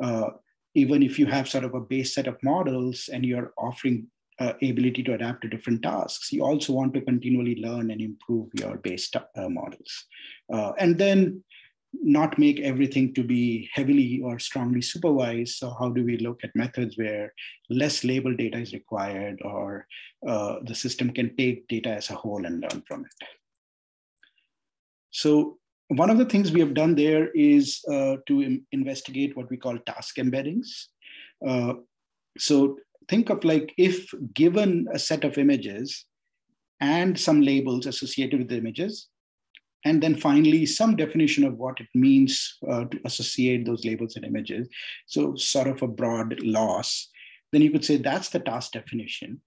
Uh, even if you have sort of a base set of models and you're offering uh, ability to adapt to different tasks, you also want to continually learn and improve your base uh, models. Uh, and then not make everything to be heavily or strongly supervised. So how do we look at methods where less label data is required or uh, the system can take data as a whole and learn from it? So one of the things we have done there is uh, to investigate what we call task embeddings. Uh, so think of like if given a set of images and some labels associated with the images, and then finally, some definition of what it means uh, to associate those labels and images. So sort of a broad loss. Then you could say that's the task definition.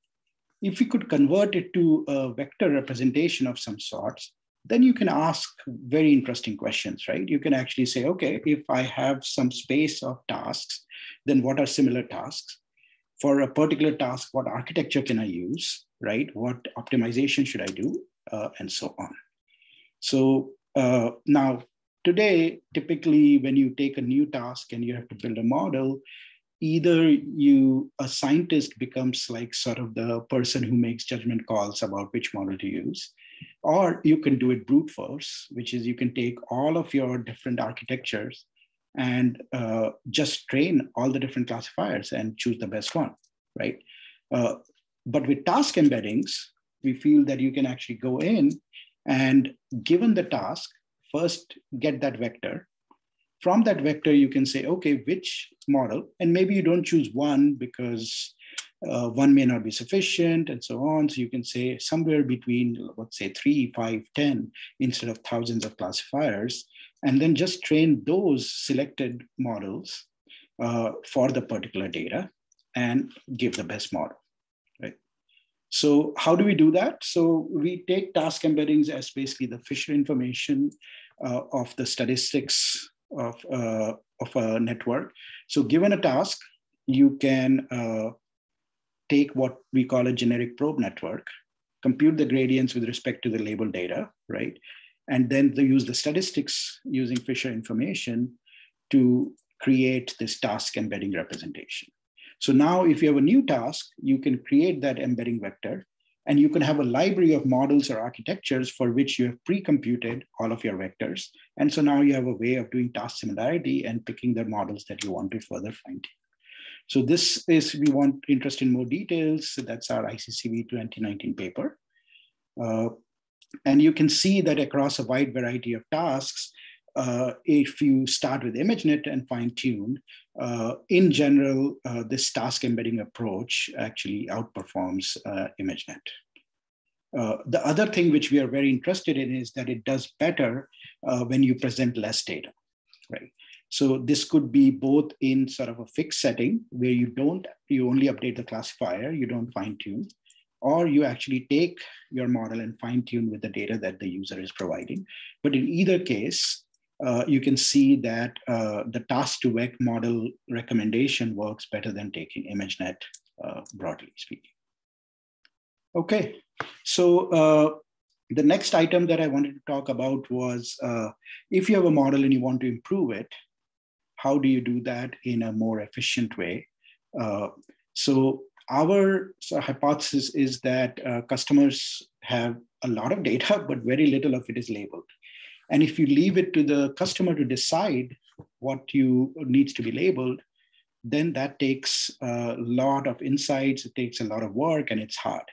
If we could convert it to a vector representation of some sorts, then you can ask very interesting questions, right? You can actually say, okay, if I have some space of tasks, then what are similar tasks? For a particular task, what architecture can I use, right? What optimization should I do, uh, and so on. So uh, now, today, typically when you take a new task and you have to build a model, either you, a scientist becomes like sort of the person who makes judgment calls about which model to use, or you can do it brute force, which is you can take all of your different architectures and uh, just train all the different classifiers and choose the best one, right? Uh, but with task embeddings, we feel that you can actually go in and given the task, first get that vector. From that vector, you can say, okay, which model? And maybe you don't choose one because uh, one may not be sufficient and so on. So you can say somewhere between, let's say three, five, ten, instead of thousands of classifiers, and then just train those selected models uh, for the particular data and give the best model. So how do we do that? So we take task embeddings as basically the Fisher information uh, of the statistics of, uh, of a network. So given a task, you can uh, take what we call a generic probe network, compute the gradients with respect to the label data, right? And then they use the statistics using Fisher information to create this task embedding representation. So now if you have a new task, you can create that embedding vector and you can have a library of models or architectures for which you have pre-computed all of your vectors. And so now you have a way of doing task similarity and picking the models that you want to further fine tune. So this is, we want interest in more details. So that's our ICCV 2019 paper. Uh, and you can see that across a wide variety of tasks, uh, if you start with ImageNet and fine tune, uh, in general, uh, this task embedding approach actually outperforms uh, ImageNet. Uh, the other thing which we are very interested in is that it does better uh, when you present less data, right? So this could be both in sort of a fixed setting where you don't, you only update the classifier, you don't fine tune, or you actually take your model and fine tune with the data that the user is providing. But in either case, uh, you can see that uh, the Task2Vec model recommendation works better than taking ImageNet, uh, broadly speaking. Okay, so uh, the next item that I wanted to talk about was uh, if you have a model and you want to improve it, how do you do that in a more efficient way? Uh, so our so hypothesis is that customers have a lot of data, but very little of it is labeled. And if you leave it to the customer to decide what you needs to be labeled, then that takes a lot of insights, it takes a lot of work, and it's hard.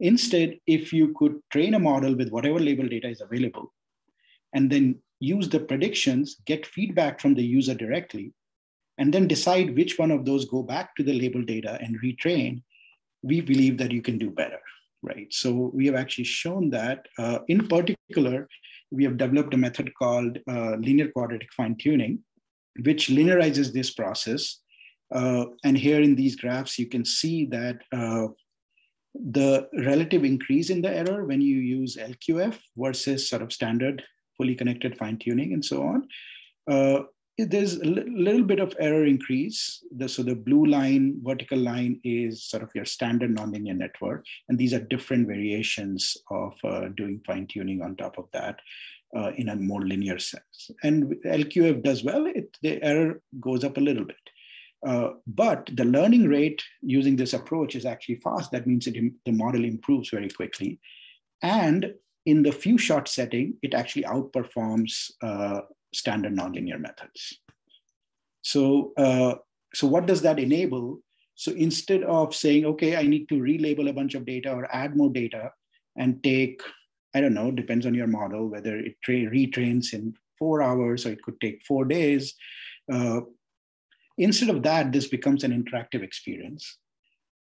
Instead, if you could train a model with whatever label data is available, and then use the predictions, get feedback from the user directly, and then decide which one of those go back to the label data and retrain, we believe that you can do better, right? So we have actually shown that uh, in particular, we have developed a method called uh, linear quadratic fine tuning, which linearizes this process. Uh, and here in these graphs, you can see that uh, the relative increase in the error when you use LQF versus sort of standard fully connected fine tuning and so on uh, there's a little bit of error increase. The, so the blue line, vertical line is sort of your standard nonlinear network. And these are different variations of uh, doing fine tuning on top of that uh, in a more linear sense. And LQF does well, it, the error goes up a little bit. Uh, but the learning rate using this approach is actually fast. That means it, the model improves very quickly. And in the few shot setting, it actually outperforms uh, standard nonlinear methods. So, uh, so what does that enable? So instead of saying, okay, I need to relabel a bunch of data or add more data and take, I don't know, depends on your model, whether it retrains in four hours or it could take four days. Uh, instead of that, this becomes an interactive experience.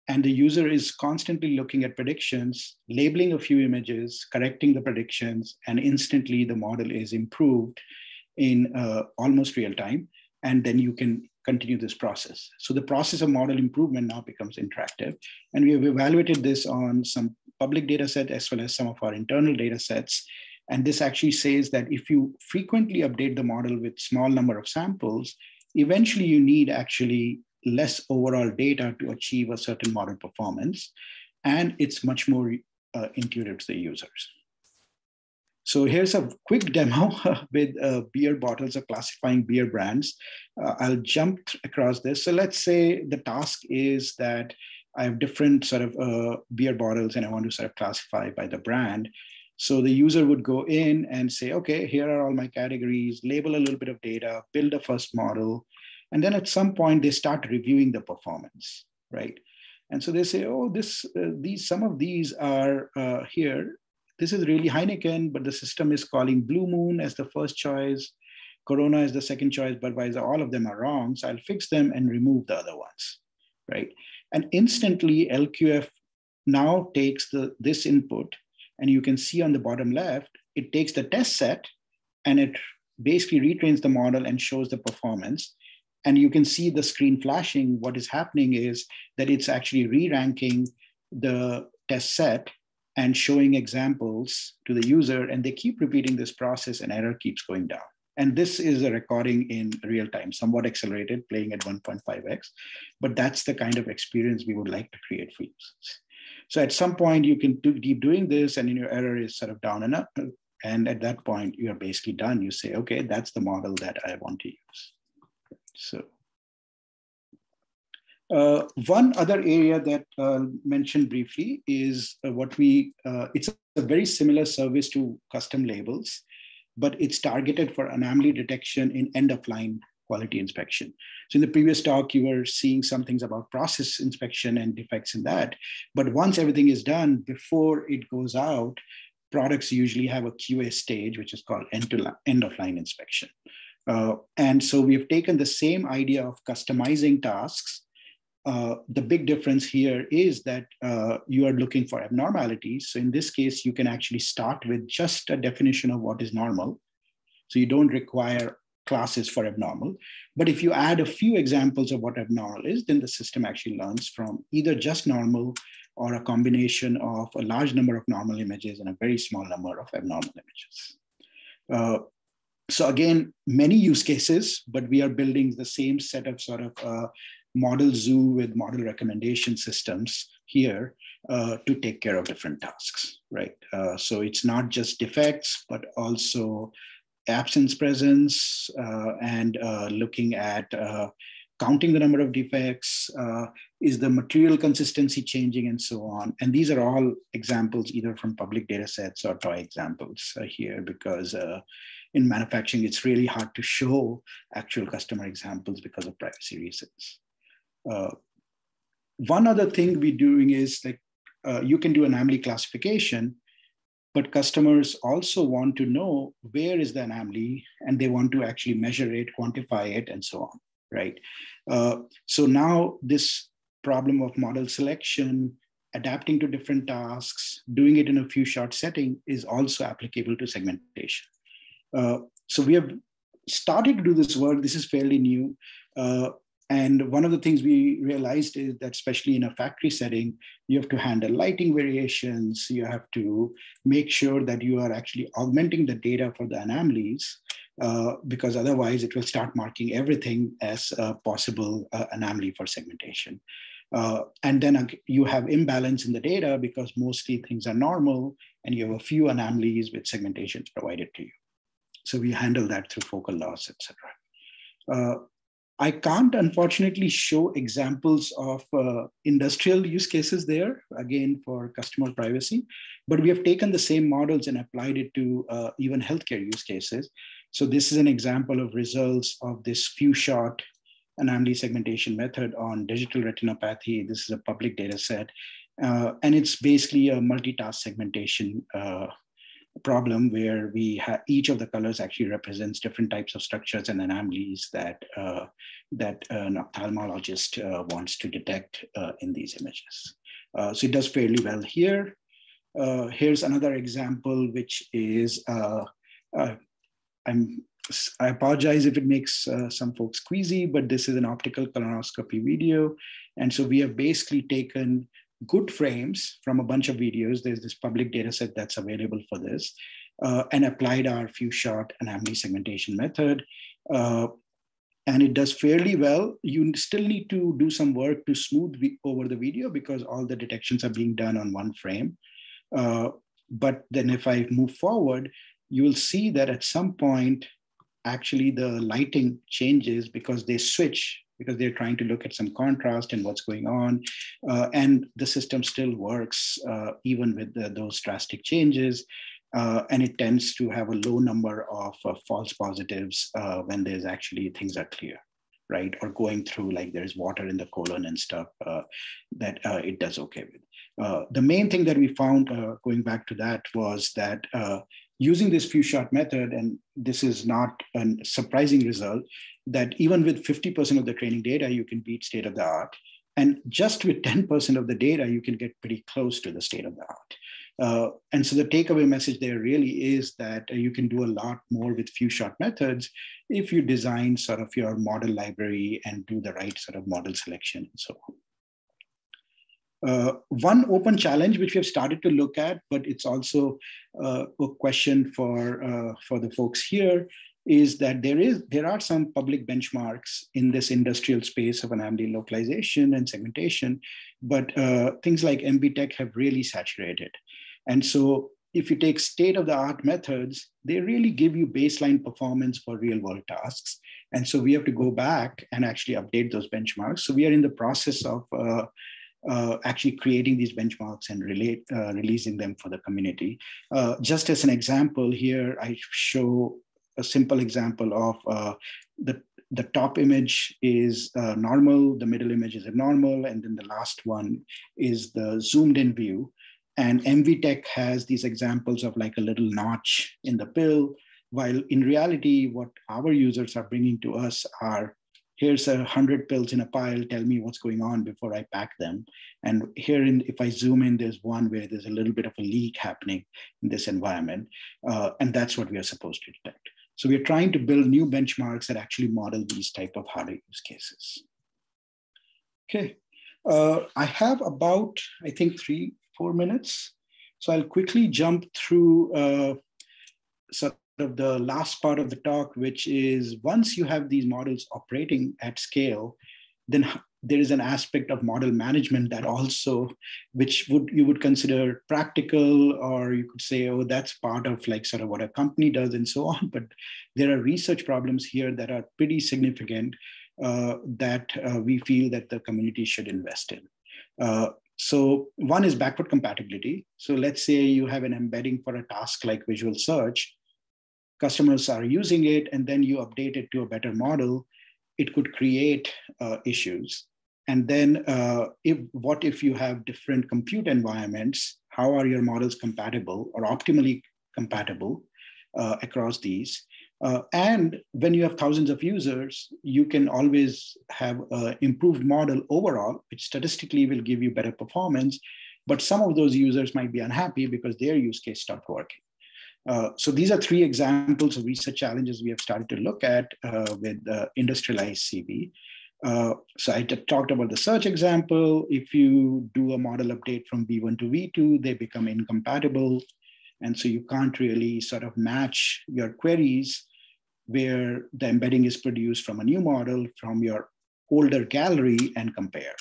And the user is constantly looking at predictions, labeling a few images, correcting the predictions, and instantly the model is improved in uh, almost real time, and then you can continue this process. So the process of model improvement now becomes interactive. And we have evaluated this on some public data set as well as some of our internal data sets. And this actually says that if you frequently update the model with small number of samples, eventually you need actually less overall data to achieve a certain model performance. And it's much more uh, intuitive to the users. So here's a quick demo with uh, beer bottles of classifying beer brands. Uh, I'll jump across this. So let's say the task is that I have different sort of uh, beer bottles and I want to sort of classify by the brand. So the user would go in and say, okay, here are all my categories, label a little bit of data, build a first model. And then at some point they start reviewing the performance, right? And so they say, oh, this, uh, these, some of these are uh, here this is really Heineken, but the system is calling Blue Moon as the first choice, Corona is the second choice, Budweiser, all of them are wrong. So I'll fix them and remove the other ones, right? And instantly LQF now takes the, this input and you can see on the bottom left, it takes the test set and it basically retrains the model and shows the performance. And you can see the screen flashing. What is happening is that it's actually re-ranking the test set and showing examples to the user and they keep repeating this process and error keeps going down. And this is a recording in real time somewhat accelerated playing at 1.5x but that's the kind of experience we would like to create for users. So at some point you can do, keep doing this and your error is sort of down and up and at that point you're basically done. You say okay that's the model that i want to use. So uh, one other area that I'll mention briefly is uh, what we, uh, it's a very similar service to custom labels, but it's targeted for anomaly detection in end of line quality inspection. So in the previous talk, you were seeing some things about process inspection and defects in that. But once everything is done, before it goes out, products usually have a QA stage, which is called end, to end of line inspection. Uh, and so we have taken the same idea of customizing tasks uh, the big difference here is that uh, you are looking for abnormalities. So in this case, you can actually start with just a definition of what is normal. So you don't require classes for abnormal. But if you add a few examples of what abnormal is, then the system actually learns from either just normal or a combination of a large number of normal images and a very small number of abnormal images. Uh, so again, many use cases, but we are building the same set of sort of uh, model zoo with model recommendation systems here uh, to take care of different tasks, right? Uh, so it's not just defects, but also absence presence uh, and uh, looking at uh, counting the number of defects, uh, is the material consistency changing and so on. And these are all examples either from public data sets or toy examples here because in manufacturing, it's really hard to show actual customer examples because of privacy reasons. One other thing we're doing is like, you can do anomaly classification, but customers also want to know where is the anomaly and they want to actually measure it, quantify it, and so on, right? Uh, so now this problem of model selection, adapting to different tasks, doing it in a few shot setting is also applicable to segmentation. Uh, so we have started to do this work. This is fairly new. Uh, and one of the things we realized is that, especially in a factory setting, you have to handle lighting variations. You have to make sure that you are actually augmenting the data for the anomalies, uh, because otherwise it will start marking everything as a possible uh, anomaly for segmentation. Uh, and then you have imbalance in the data because mostly things are normal and you have a few anomalies with segmentations provided to you. So we handle that through focal loss, etc. I can't unfortunately show examples of uh, industrial use cases there, again, for customer privacy, but we have taken the same models and applied it to uh, even healthcare use cases. So this is an example of results of this few shot anomaly segmentation method on digital retinopathy. This is a public data set. Uh, and it's basically a multitask segmentation uh, problem where we have each of the colors actually represents different types of structures and anomalies that uh, that an ophthalmologist uh, wants to detect uh, in these images. Uh, so it does fairly well here. Uh, here's another example, which is uh, I'm I apologize if it makes some folks queasy, but this is an optical colonoscopy video, and so we have basically taken good frames from a bunch of videos. There's this public data set that's available for this, uh, and applied our few shot anomaly segmentation method. Uh, and it does fairly well. You still need to do some work to smooth over the video because all the detections are being done on one frame. Uh, but then if I move forward, you will see that at some point, actually the lighting changes because they switch because they're trying to look at some contrast and what's going on. Uh, and the system still works uh, even with the, those drastic changes. Uh, and it tends to have a low number of uh, false positives uh, when there's actually things are clear, right? Or going through like there's water in the colon and stuff uh, that it does okay with. the main thing that we found, going back to that, was that using this few shot method, and this is not a surprising result, that even with 50% of the training data, you can beat state of the art. And just with 10% of the data, you can get pretty close to the state of the art. Uh, and so the takeaway message there really is that you can do a lot more with few shot methods if you design sort of your model library and do the right sort of model selection and so on. Uh, one open challenge which we have started to look at, but it's also uh, a question for, uh, for the folks here, is that there is there are some public benchmarks in this industrial space of anomaly localization and segmentation, but uh, things like MVTec have really saturated. And so if you take state of the art methods, they really give you baseline performance for real world tasks. And so we have to go back and actually update those benchmarks. So we are in the process of uh, uh, actually creating these benchmarks and relate, uh, releasing them for the community. Uh, just as an example here, I show a simple example of uh, the, the top image is uh, normal, the middle image is abnormal, and then the last one is the zoomed in view. And MVTec has these examples of like a little notch in the pill, while in reality, what our users are bringing to us are here's a hundred pills in a pile, tell me what's going on before I pack them. And here, in, if I zoom in, there's one where there's a little bit of a leak happening in this environment. Uh, and that's what we are supposed to detect. So we're trying to build new benchmarks that actually model these type of harder use cases. Okay, Uh, I have about, I think, three, four minutes. So I'll quickly jump through uh, sort of the last part of the talk, which is once you have these models operating at scale, then there is an aspect of model management that also which would you would consider practical or you could say oh that's part of like sort of what a company does and so on. But there are research problems here that are pretty significant uh, that uh, we feel that the community should invest in. Uh, so one is backward compatibility. So let's say you have an embedding for a task like visual search customers are using it and then you update it to a better model it could create uh, issues and then uh, if, what if you have different compute environments? How are your models compatible or optimally compatible uh, across these? Uh, and when you have thousands of users, you can always have an improved model overall, which statistically will give you better performance. But some of those users might be unhappy because their use case stopped working. Uh, so these are three examples of research challenges we have started to look at uh, with uh, industrialized CV. Uh, so I talked about the search example. If you do a model update from V1 to V2, they become incompatible. And so you can't really sort of match your queries where the embedding is produced from a new model from your older gallery and compare.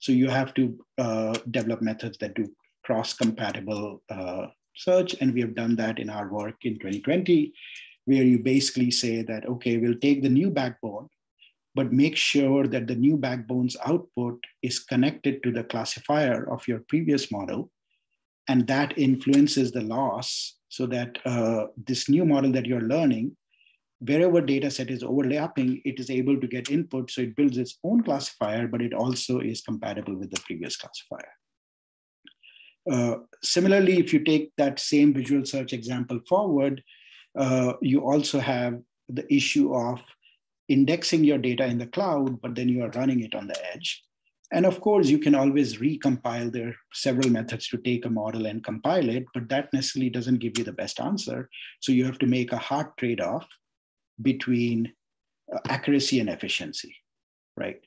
So you have to uh, develop methods that do cross-compatible uh, search. And we have done that in our work in 2020, where you basically say that, okay, we'll take the new backbone but make sure that the new backbone's output is connected to the classifier of your previous model. And that influences the loss so that uh, this new model that you're learning, wherever data set is overlapping, it is able to get input. So it builds its own classifier, but it also is compatible with the previous classifier. Uh, similarly, if you take that same visual search example forward, uh, you also have the issue of indexing your data in the cloud, but then you are running it on the edge. And of course, you can always recompile. There are several methods to take a model and compile it, but that necessarily doesn't give you the best answer. So you have to make a hard trade off between uh, accuracy and efficiency, right?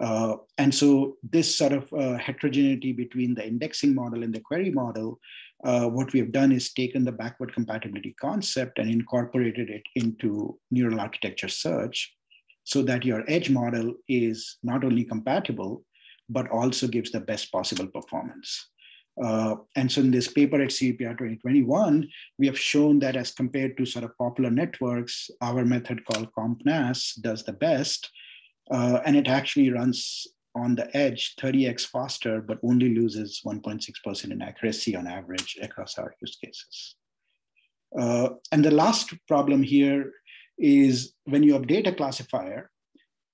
Uh, and so this sort of uh, heterogeneity between the indexing model and the query model, uh, what we have done is taken the backward compatibility concept and incorporated it into neural architecture search so that your edge model is not only compatible, but also gives the best possible performance. Uh, and so in this paper at CVPR 2021, we have shown that as compared to sort of popular networks, our method called CompNAS does the best. Uh, and it actually runs on the edge 30x faster, but only loses 1.6% in accuracy on average across our use cases. Uh, and the last problem here is when you update a classifier,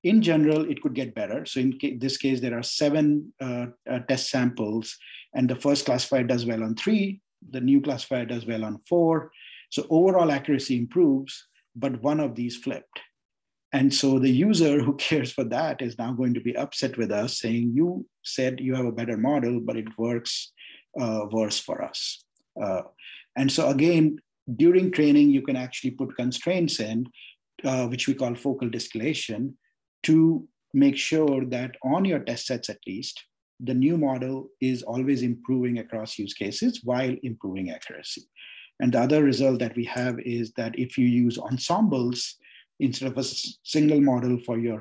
in general, it could get better. So in ca this case, there are seven uh, uh, test samples, and the first classifier does well on three, the new classifier does well on four. So overall accuracy improves, but one of these flipped. And so the user who cares for that is now going to be upset with us saying, you said you have a better model, but it works uh, worse for us. Uh, and so again, during training, you can actually put constraints in, uh, which we call focal distillation, to make sure that on your test sets at least, the new model is always improving across use cases while improving accuracy. And the other result that we have is that if you use ensembles instead of a single model for your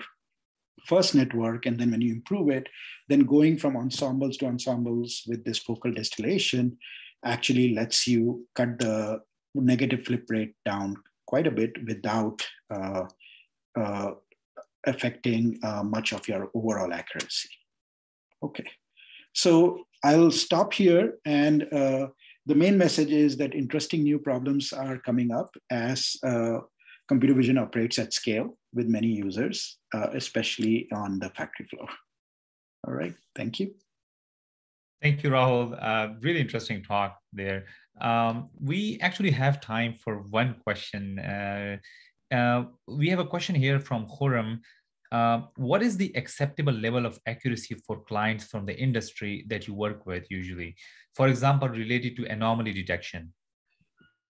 first network, and then when you improve it, then going from ensembles to ensembles with this focal distillation actually lets you cut the negative flip rate down quite a bit without uh, uh, affecting uh, much of your overall accuracy. Okay, so I'll stop here and uh, the main message is that interesting new problems are coming up as uh, computer vision operates at scale with many users, uh, especially on the factory floor. All right, thank you.
Thank you, Rahul. Uh, really interesting talk there. Um, we actually have time for one question. Uh, uh, we have a question here from Khurram. Uh, what is the acceptable level of accuracy for clients from the industry that you work with usually? For example, related to anomaly detection.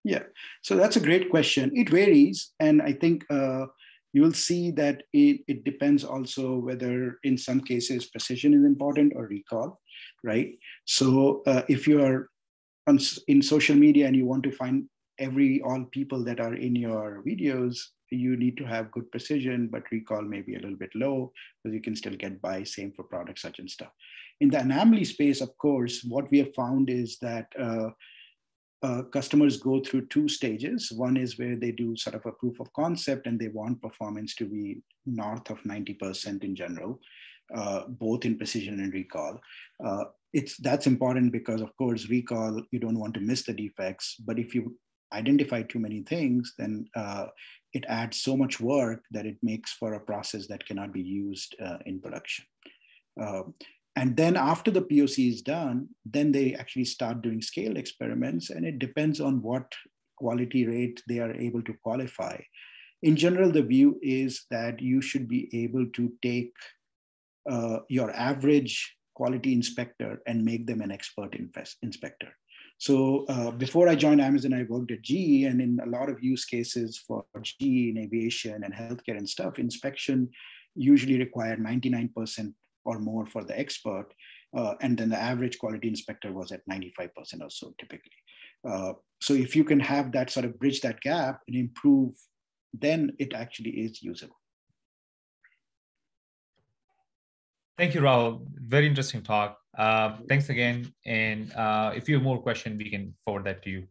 Yeah, so that's a great question. It varies. And I think uh, you will see that it, it depends also whether in some cases precision is important or recall, right? So uh, if you are on, in social media and you want to find every all people that are in your videos, you need to have good precision, but recall may be a little bit low because you can still get by, same for products such and stuff. In the anomaly space, of course, what we have found is that uh, uh, customers go through two stages. One is where they do sort of a proof of concept and they want performance to be north of 90% in general, uh, both in precision and recall. Uh, it's that's important because of course recall you don't want to miss the defects, but if you identify too many things, then uh, it adds so much work that it makes for a process that cannot be used uh, in production. And then after the POC is done, then they actually start doing scale experiments and it depends on what quality rate they are able to qualify. In general, the view is that you should be able to take uh, your average quality inspector and make them an expert inspector. So uh, before I joined Amazon, I worked at GE, and in a lot of use cases for GE in aviation and healthcare and stuff, inspection usually required 99% or more for the expert. Uh, and then the average quality inspector was at 95% or so typically. Uh, so if you can have that sort of bridge that gap and improve, then it actually is usable.
Thank you, Rahul. Very interesting talk. Uh, thanks again. And uh, if you have more questions, we can forward that to you.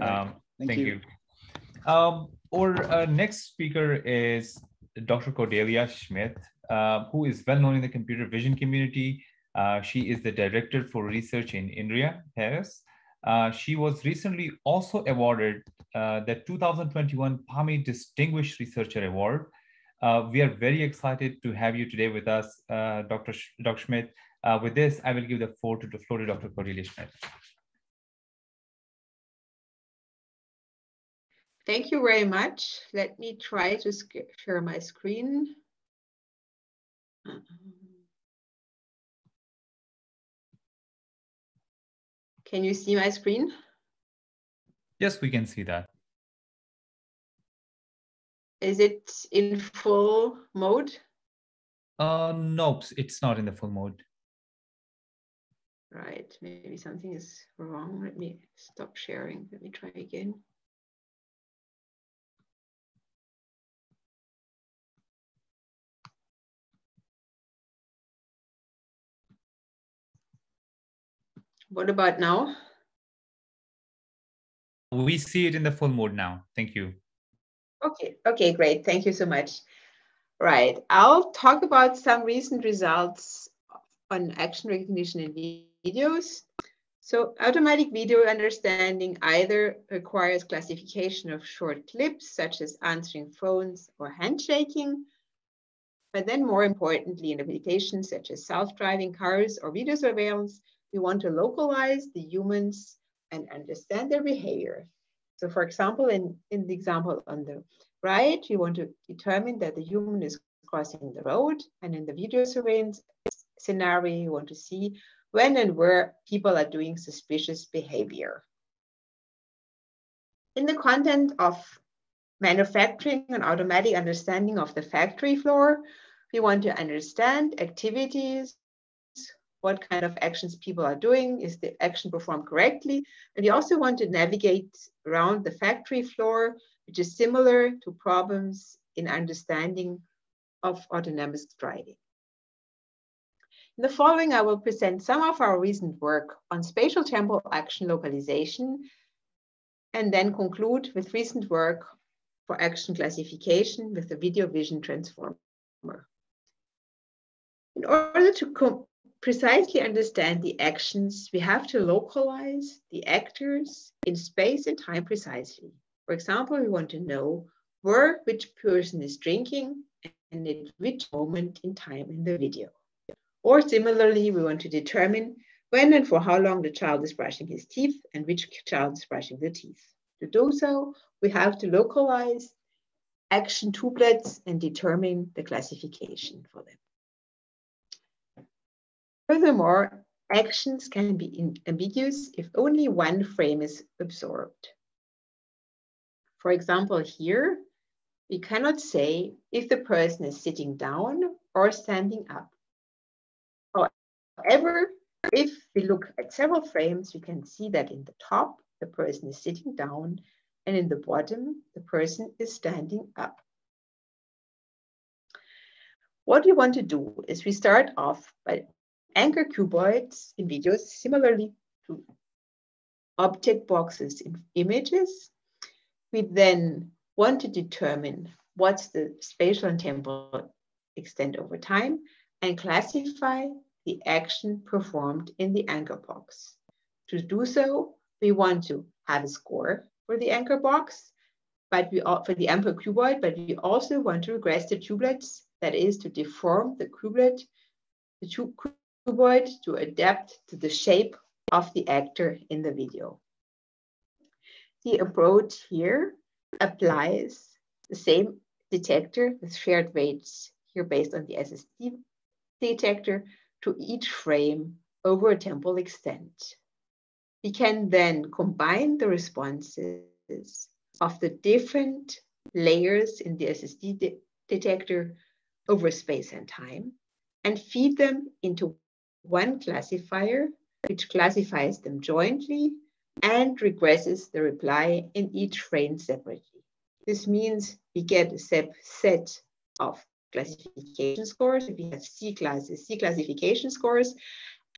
Um, thank, thank, you. you. Um, our uh, next speaker is Dr. Cordelia Schmid uh, who is well known in the computer vision community. Uh, she is the director for research in INRIA, Paris. Uh, she was recently also awarded uh, the 2021 PAMI Distinguished Researcher Award. Uh, we are very excited to have you today with us, Dr. Sh Dr. Schmid. with this, I will give the floor to, the floor to Dr. Cordelia Schmid.
Thank you very much. Let me try to share my screen. Can you see my screen?
Yes, we can see that.
Is it in full mode?
Uh, nope, it's not in the full mode.
Right, maybe something is wrong. Let me stop sharing. Let me try again. What about now?
We see it in the full mode now. Thank you.
Okay, okay, great. Thank you so much. Right, I'll talk about some recent results on action recognition in videos. So automatic video understanding either requires classification of short clips, such as answering phones or handshaking, but then more importantly, in applications such as self-driving cars or video surveillance, we want to localize the humans and understand their behavior. So for example, in, in the example on the right, you want to determine that the human is crossing the road. And in the video surveillance scenario, you want to see when and where people are doing suspicious behavior. In the content of manufacturing and automatic understanding of the factory floor, we want to understand activities what kind of actions people are doing, is the action performed correctly? And you also want to navigate around the factory floor, which is similar to problems in understanding of autonomous driving. In the following, I will present some of our recent work on spatial temporal action localization, and then conclude with recent work for action classification with the video vision transformer. In order to precisely understand the actions, we have to localize the actors in space and time precisely. For example, we want to know where which person is drinking and at which moment in time in the video. Or similarly, we want to determine when and for how long the child is brushing his teeth and which child is brushing the teeth. To do so, we have to localize action tubelets and determine the classification for them. Furthermore, actions can be ambiguous if only one frame is absorbed. For example, here, we cannot say if the person is sitting down or standing up. However, if we look at several frames, we can see that in the top, the person is sitting down, and in the bottom, the person is standing up. What we want to do is we start off by anchor cuboids in videos similarly to object boxes in images. We then want to determine what's the spatial and temporal extent over time and classify the action performed in the anchor box. To do so, we want to have a score for the anchor box, but we for the anchor cuboid, but we also want to regress the tubelets, that is to deform the cuboid, the to adapt to the shape of the actor in the video. The approach here applies the same detector with shared weights here based on the SSD detector to each frame over a temporal extent. We can then combine the responses of the different layers in the SSD de detector over space and time and feed them into one classifier, which classifies them jointly and regresses the reply in each frame separately. This means we get a set of classification scores. We have C classes, C classification scores,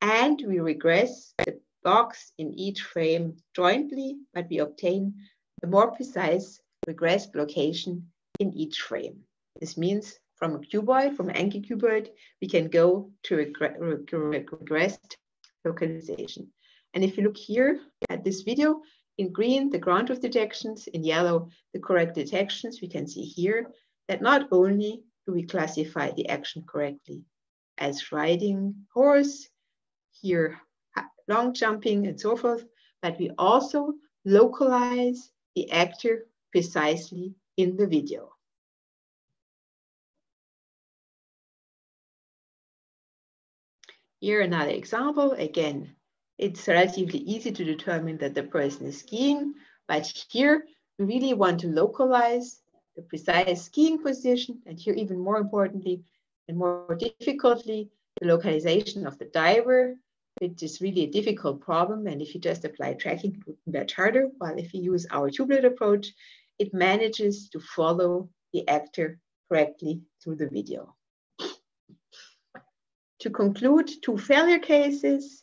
and we regress the box in each frame jointly, but we obtain a more precise regressed location in each frame. This means from a cuboid, from an anchor cuboid, we can go to a regressed localization. And if you look here at this video, in green, the ground truth detections, in yellow, the correct detections, we can see here that not only do we classify the action correctly as riding horse, here long jumping and so forth, but we also localize the actor precisely in the video. Here another example, again, it's relatively easy to determine that the person is skiing, but here we really want to localize the precise skiing position, and here even more importantly and more difficultly, the localization of the diver, which is really a difficult problem. And if you just apply tracking, it would be much harder. While if you use our tubelet approach, it manages to follow the actor correctly through the video. To conclude, two failure cases.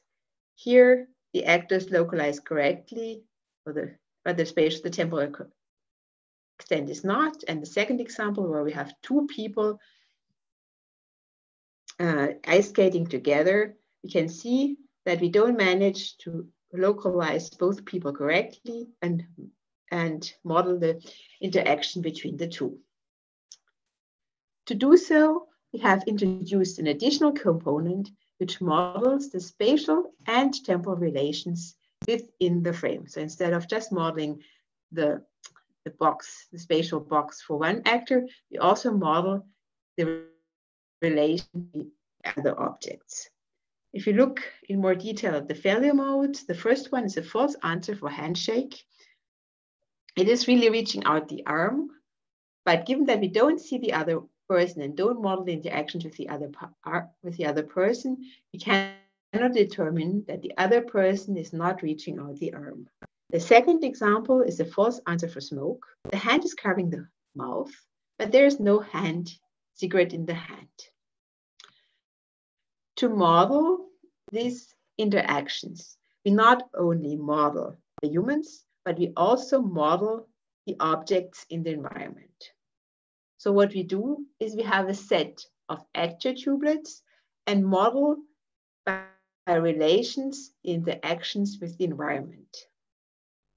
Here, the actors localize correctly, or the, but the spatial, the temporal extent is not. And the second example where we have two people uh, ice skating together, we can see that we don't manage to localize both people correctly and, and model the interaction between the two. To do so, we have introduced an additional component which models the spatial and temporal relations within the frame. So instead of just modeling the the box, the spatial box for one actor, we also model the relation with other objects. If you look in more detail at the failure modes, the first one is a false answer for handshake. It is really reaching out the arm, but given that we don't see the other person and don't model the interactions with the other with the other person, we cannot determine that the other person is not reaching out the arm. The second example is a false answer for smoke. The hand is carving the mouth, but there is no hand, cigarette in the hand. To model these interactions, we not only model the humans, but we also model the objects in the environment. So what we do is we have a set of actor tubelets and model by relations in the actions with the environment.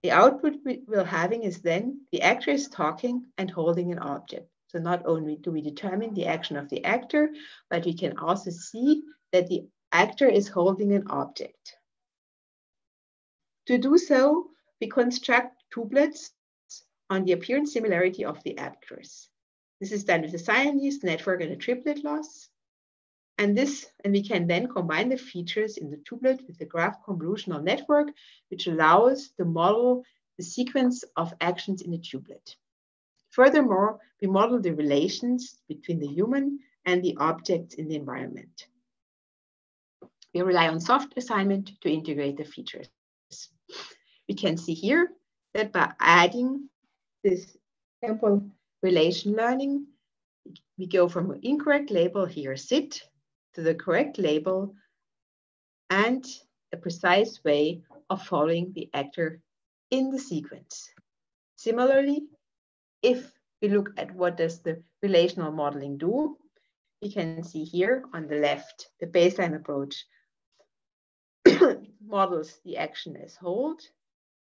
The output we will having is then the actor is talking and holding an object. So not only do we determine the action of the actor, but we can also see that the actor is holding an object. To do so, we construct tubelets on the appearance similarity of the actors. This is done with a Siamese network and a triplet loss. And this, and we can then combine the features in the tubelet with the graph convolutional network, which allows the model the sequence of actions in the tubelet. Furthermore, we model the relations between the human and the objects in the environment. We rely on soft assignment to integrate the features. We can see here that by adding this sample relation learning, we go from an incorrect label here, sit, to the correct label and a precise way of following the actor in the sequence. Similarly, if we look at what does the relational modeling do, we can see here on the left, the baseline approach models the action as hold.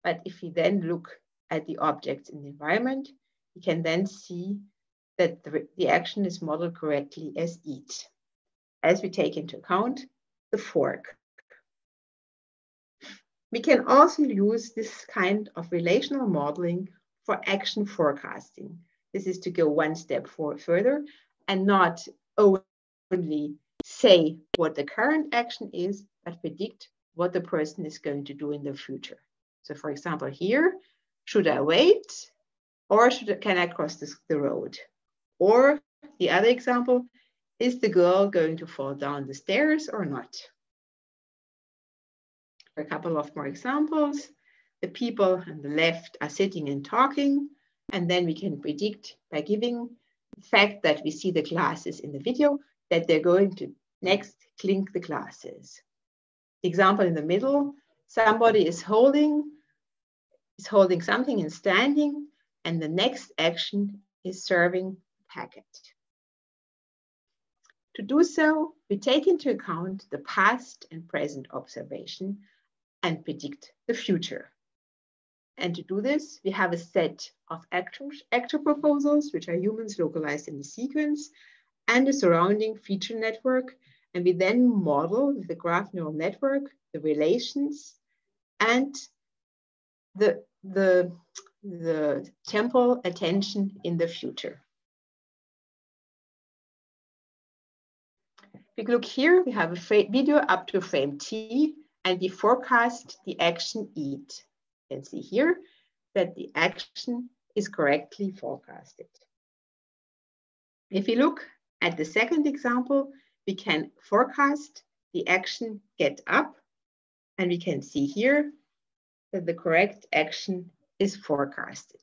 But if we then look at the objects in the environment, we can then see that the, the action is modeled correctly as eat, as we take into account the fork. We can also use this kind of relational modeling for action forecasting. This is to go one step further and not only say what the current action is, but predict what the person is going to do in the future. So for example, here, should I wait or should, can I cross this, the road? Or the other example, is the girl going to fall down the stairs or not? A couple of more examples. The people on the left are sitting and talking, and then we can predict by giving the fact that we see the glasses in the video that they're going to next clink the glasses. The example in the middle, somebody is holding, is holding something and standing, and the next action is serving packet. To do so, we take into account the past and present observation and predict the future. And to do this, we have a set of actor, actor proposals, which are humans localized in the sequence, and a surrounding feature network. And we then model with the graph neural network the relations and the, the, the temporal attention in the future. If we look here, we have a video up to frame T, and we forecast the action eat. You can see here that the action is correctly forecasted. If we look at the second example, we can forecast the action get up, and we can see here that the correct action is forecasted.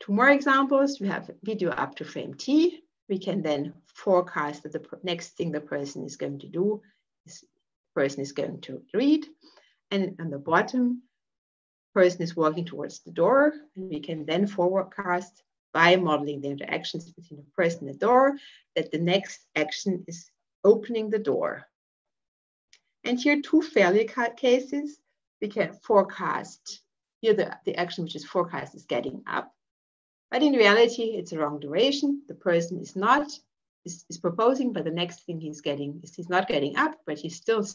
Two more examples, we have video up to frame T. We can then forecast that the next thing the person is going to do is person is going to read. And on the bottom, person is walking towards the door. And we can then forecast by modeling the interactions between the person and the door that the next action is opening the door. And here two failure cases, we can forecast, here the, the action which is forecast is getting up. But in reality, it's a wrong duration. The person is not is, is proposing, but the next thing he's getting is he's not getting up, but he's still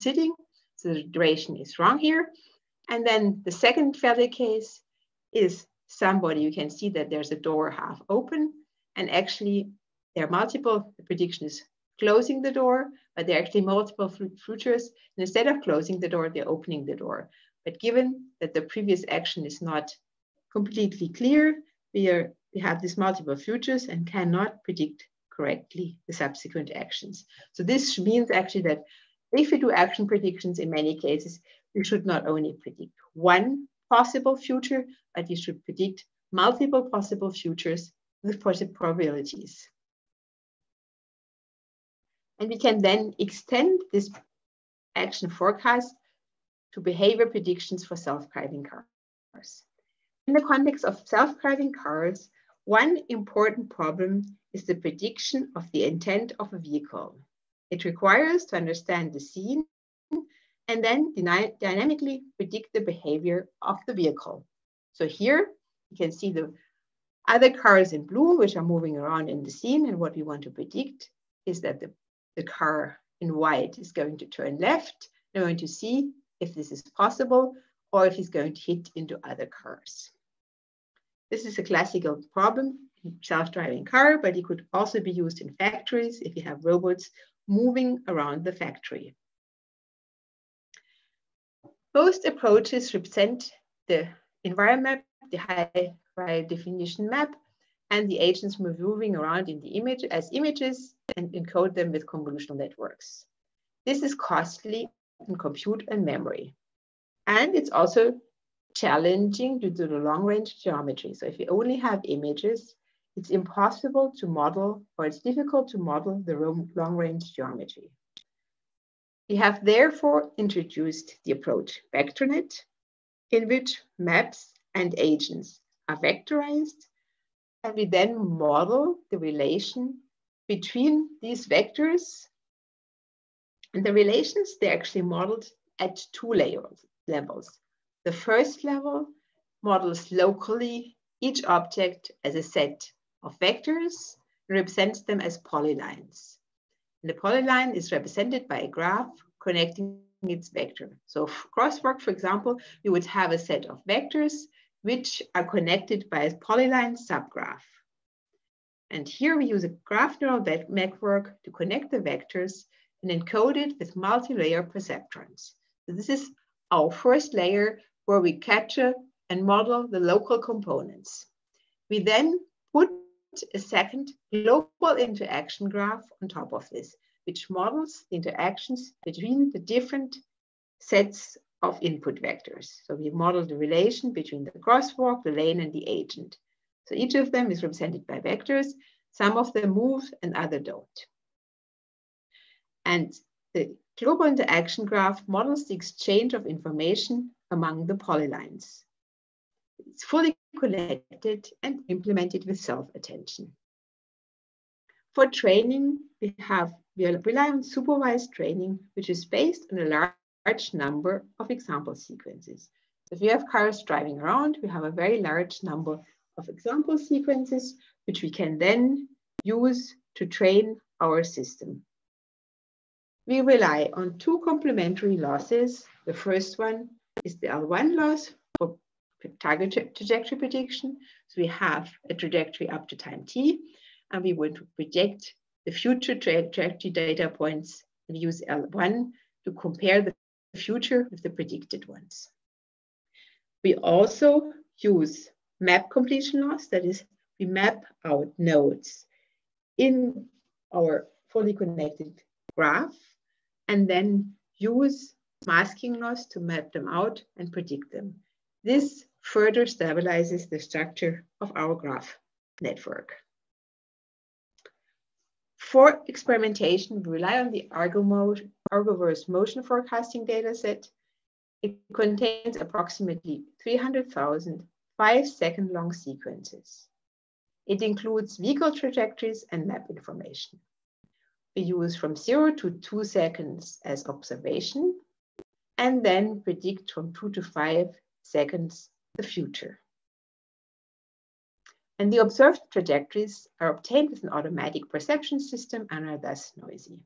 sitting. So the duration is wrong here. And then the second failure case is somebody, you can see that there's a door half open and actually there are multiple, the prediction is closing the door, but there are actually multiple futures. And instead of closing the door, they're opening the door. But given that the previous action is not completely clear, we, are, we have these multiple futures and cannot predict correctly the subsequent actions. So this means actually that if we do action predictions in many cases, we should not only predict one possible future, but we should predict multiple possible futures with positive probabilities. And we can then extend this action forecast to behavior predictions for self-driving cars. In the context of self-driving cars, one important problem is the prediction of the intent of a vehicle. It requires to understand the scene and then dynamically predict the behavior of the vehicle. So here you can see the other cars in blue, which are moving around in the scene. And what we want to predict is that the, the car in white is going to turn left. We're going to see if this is possible or if he's going to hit into other cars. This is a classical problem in self-driving car, but it could also be used in factories if you have robots moving around the factory. Both approaches represent the environment the high definition map, and the agents moving around in the image as images and encode them with convolutional networks. This is costly in compute and memory. And it's also challenging due to the long range geometry. So if you only have images, it's impossible to model or it's difficult to model the long range geometry. We have therefore introduced the approach VectorNet, in which maps and agents are vectorized, and we then model the relation between these vectors. And the relations, they're actually modeled at two layers, levels. The first level models locally each object as a set of vectors and represents them as polylines. And the polyline is represented by a graph connecting its vector. So crosswalk, for example, you would have a set of vectors which are connected by a polyline subgraph. And here we use a graph neural network to connect the vectors and encode it with multi-layer perceptrons. So this is our first layer where we capture and model the local components. We then put a second global interaction graph on top of this, which models the interactions between the different sets of input vectors. So we model the relation between the crosswalk, the lane, and the agent. So each of them is represented by vectors. Some of them move and other don't. And the global interaction graph models the exchange of information among the polylines. It's fully connected and implemented with self-attention. For training, we have we rely on supervised training, which is based on a large number of example sequences. So If we have cars driving around, we have a very large number of example sequences, which we can then use to train our system. We rely on two complementary losses. The first one is the L1 loss for target trajectory prediction. So we have a trajectory up to time t, and we want to predict the future trajectory data points and use L1 to compare the future with the predicted ones. We also use map completion loss, that is, we map out nodes in our fully connected graph and then use masking loss to map them out and predict them. This further stabilizes the structure of our graph network. For experimentation, we rely on the Argoverse motion forecasting dataset. It contains approximately 300,000 five-second long sequences. It includes vehicle trajectories and map information. We use from zero to two seconds as observation, and then predict from two to five seconds the future. And the observed trajectories are obtained with an automatic perception system and are thus noisy.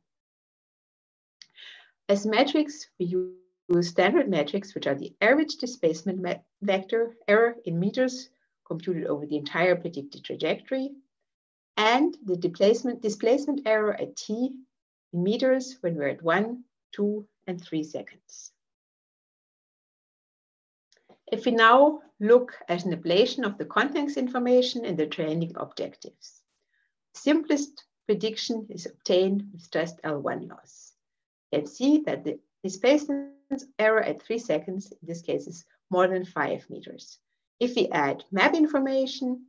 As metrics, we use standard metrics, which are the average displacement vector error in meters computed over the entire predicted trajectory, and the displacement, displacement error at t in meters when we're at one, two, and three seconds. If we now look at an ablation of the context information and the training objectives, simplest prediction is obtained with just L1 loss. You can see that the displacement error at three seconds, in this case, is more than five meters. If we add map information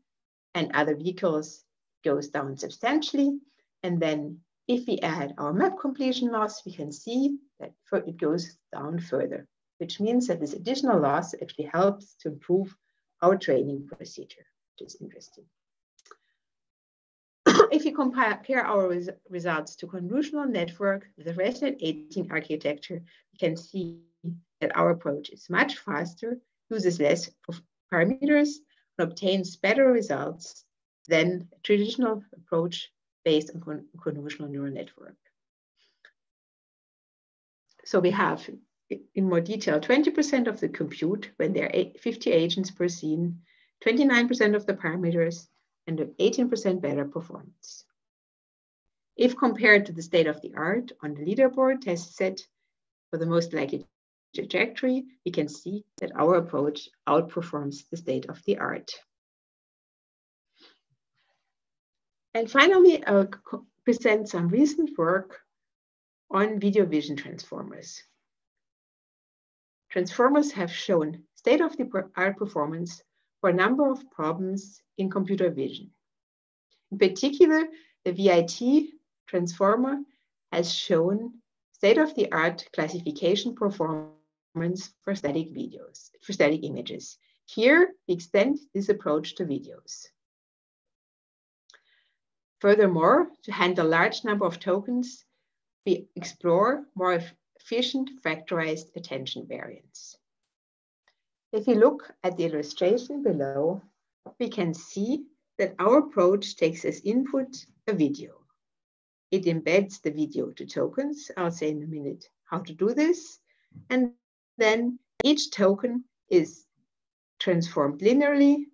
and other vehicles, goes down substantially. And then if we add our map completion loss, we can see that it goes down further which means that this additional loss actually helps to improve our training procedure, which is interesting. if you compare our res results to convolutional network with the ResNet 18 architecture, you can see that our approach is much faster, uses less parameters, and obtains better results than a traditional approach based on con convolutional neural network. So we have in more detail, 20% of the compute when there are 50 agents per scene, 29% of the parameters, and 18% better performance. If compared to the state of the art on the leaderboard test set for the most likely trajectory, we can see that our approach outperforms the state of the art. And finally, uh, I'll present some recent work on video vision transformers. Transformers have shown state-of-the-art performance for a number of problems in computer vision. In particular, the VIT transformer has shown state-of-the-art classification performance for static videos, for static images. Here, we extend this approach to videos. Furthermore, to handle large number of tokens, we explore more efficient factorized attention variants. If you look at the illustration below, we can see that our approach takes as input a video. It embeds the video to tokens. I'll say in a minute how to do this. And then each token is transformed linearly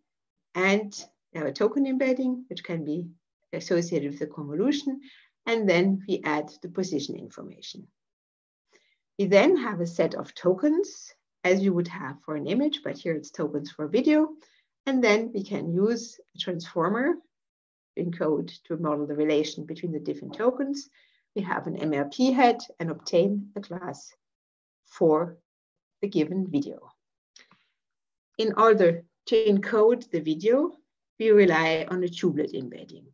and we have a token embedding, which can be associated with the convolution, and then we add the position information. We then have a set of tokens as you would have for an image, but here it's tokens for video. And then we can use a transformer in code to model the relation between the different tokens. We have an MLP head and obtain a class for the given video. In order to encode the video, we rely on a tubelet embedding.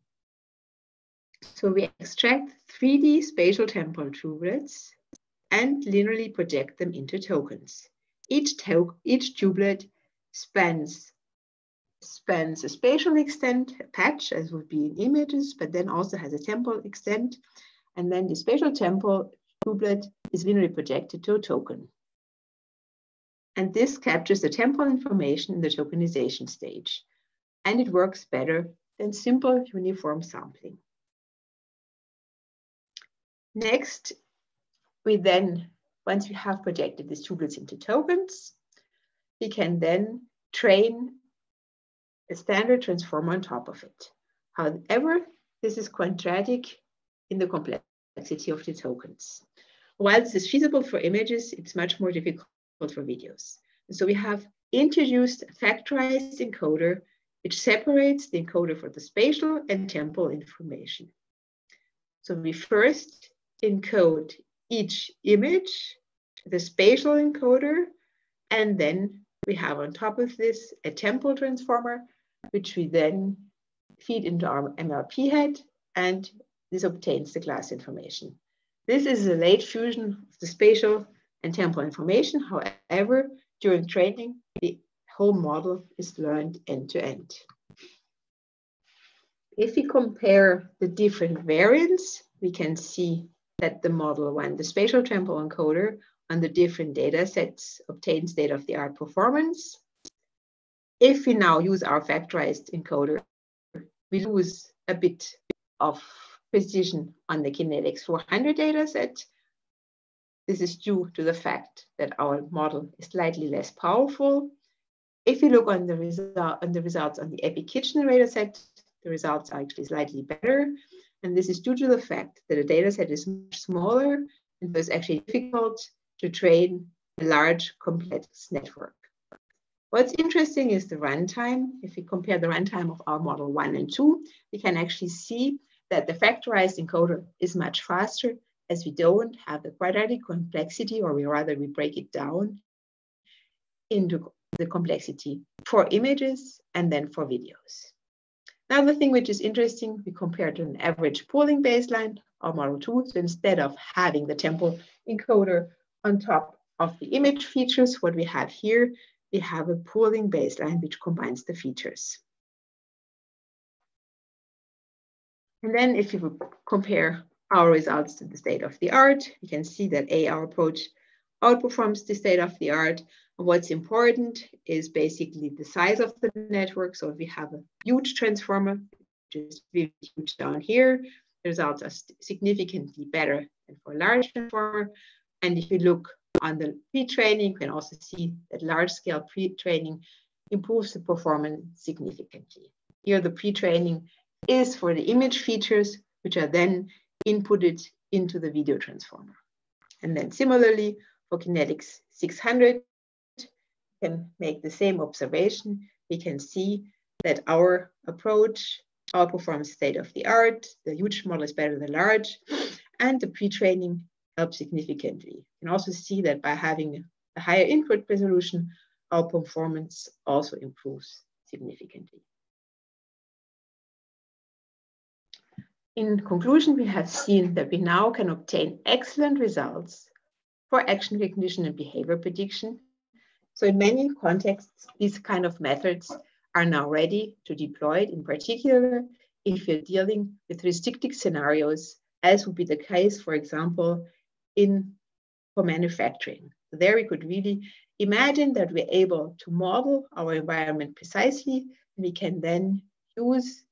So we extract 3D spatial temporal tubelets and linearly project them into tokens. Each, to each tubelet spans, spans a spatial extent, patch, as would be in images, but then also has a temporal extent. And then the spatial temporal tubelet is linearly projected to a token. And this captures the temporal information in the tokenization stage. And it works better than simple uniform sampling. Next, we then, once we have projected these tuples into tokens, we can then train a standard transformer on top of it. However, this is quadratic in the complexity of the tokens. While this is feasible for images, it's much more difficult for videos. So we have introduced a factorized encoder which separates the encoder for the spatial and temporal information. So we first encode each image, the spatial encoder, and then we have on top of this a temporal transformer, which we then feed into our MLP head, and this obtains the class information. This is a late fusion of the spatial and temporal information. However, during training, the whole model is learned end to end. If we compare the different variants, we can see that the model when the spatial temporal encoder on the different data sets obtains state-of-the-art performance. If we now use our factorized encoder, we lose a bit of precision on the Kinetics 400 data set. This is due to the fact that our model is slightly less powerful. If we look on the, result, on the results on the Epic Kitchens data set, the results are actually slightly better. And this is due to the fact that the data set is much smaller and it's actually difficult to train a large complex network. What's interesting is the runtime. If we compare the runtime of our model one and two, we can actually see that the factorized encoder is much faster as we don't have the quadratic complexity, or we rather we break it down into the complexity for images and then for videos. Another thing which is interesting, we compared an average pooling baseline of model 2. So instead of having the temporal encoder on top of the image features, what we have here, we have a pooling baseline which combines the features. And then if you compare our results to the state of the art, you can see that A, our approach outperforms the state of the art, What's important is basically the size of the network. So if we have a huge transformer, which is huge down here, the results are significantly better than for a large transformer. And if you look on the pre-training, you can also see that large-scale pre-training improves the performance significantly. Here, the pre-training is for the image features, which are then inputted into the video transformer. And then similarly, for kinetics 600, can make the same observation. We can see that our approach outperforms state of the art, the huge model is better than large, and the pre-training helps significantly. You can also see that by having a higher input resolution, our performance also improves significantly. In conclusion, we have seen that we now can obtain excellent results for action recognition and behavior prediction. So in many contexts, these kind of methods are now ready to deploy, in particular, if you're dealing with restricted scenarios, as would be the case, for example, in for manufacturing. There we could really imagine that we're able to model our environment precisely, and we can then use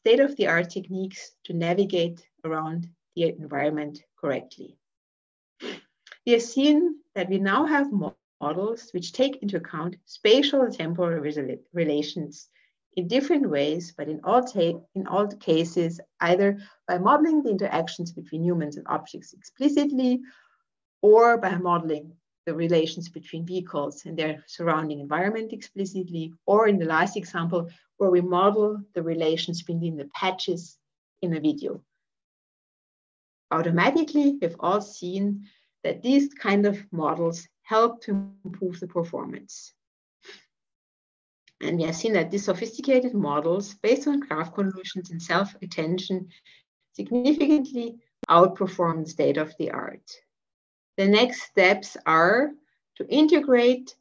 state-of-the-art techniques to navigate around the environment correctly. We have seen that we now have models which take into account spatial and temporal relations in different ways, but in all, in all cases, either by modeling the interactions between humans and objects explicitly, or by modeling the relations between vehicles and their surrounding environment explicitly, or in the last example, where we model the relations between the patches in a video. Automatically, we've all seen that these kind of models help to improve the performance. And we have seen that these sophisticated models, based on graph convolutions and self-attention, significantly outperform the state of the art. The next steps are to integrate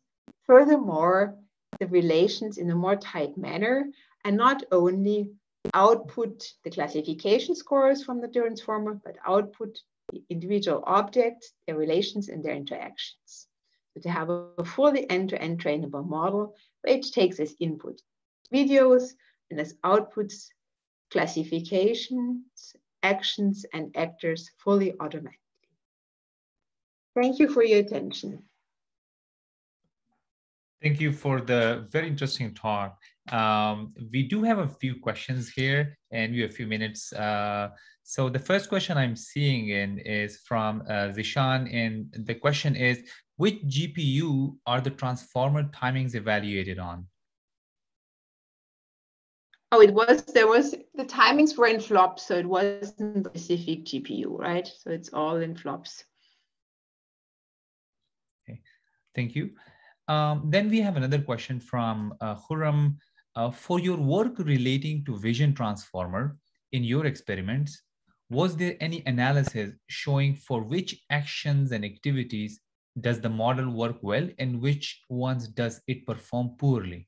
furthermore the relations in a more tight manner and not only output the classification scores from the transformer, but output the individual objects, their relations, and their interactions. To have a fully end-to-end -end trainable model, which takes as input videos and as outputs classifications, actions, and actors fully automatically. Thank you for your attention.
Thank you for the very interesting talk. Um, we do have a few questions here and we have a few minutes. Uh, so the first question I'm seeing in is from uh, Zeeshan and the question is, which GPU are the transformer timings evaluated on?
Oh, it was, there was, the timings were in flops, so it wasn't specific GPU, right? So it's all in flops.
Okay, thank you. Um, then we have another question from uh, Huram. Uh, for your work relating to vision transformer in your experiments, was there any analysis showing for which actions and activities does the model work well and which ones does it perform poorly?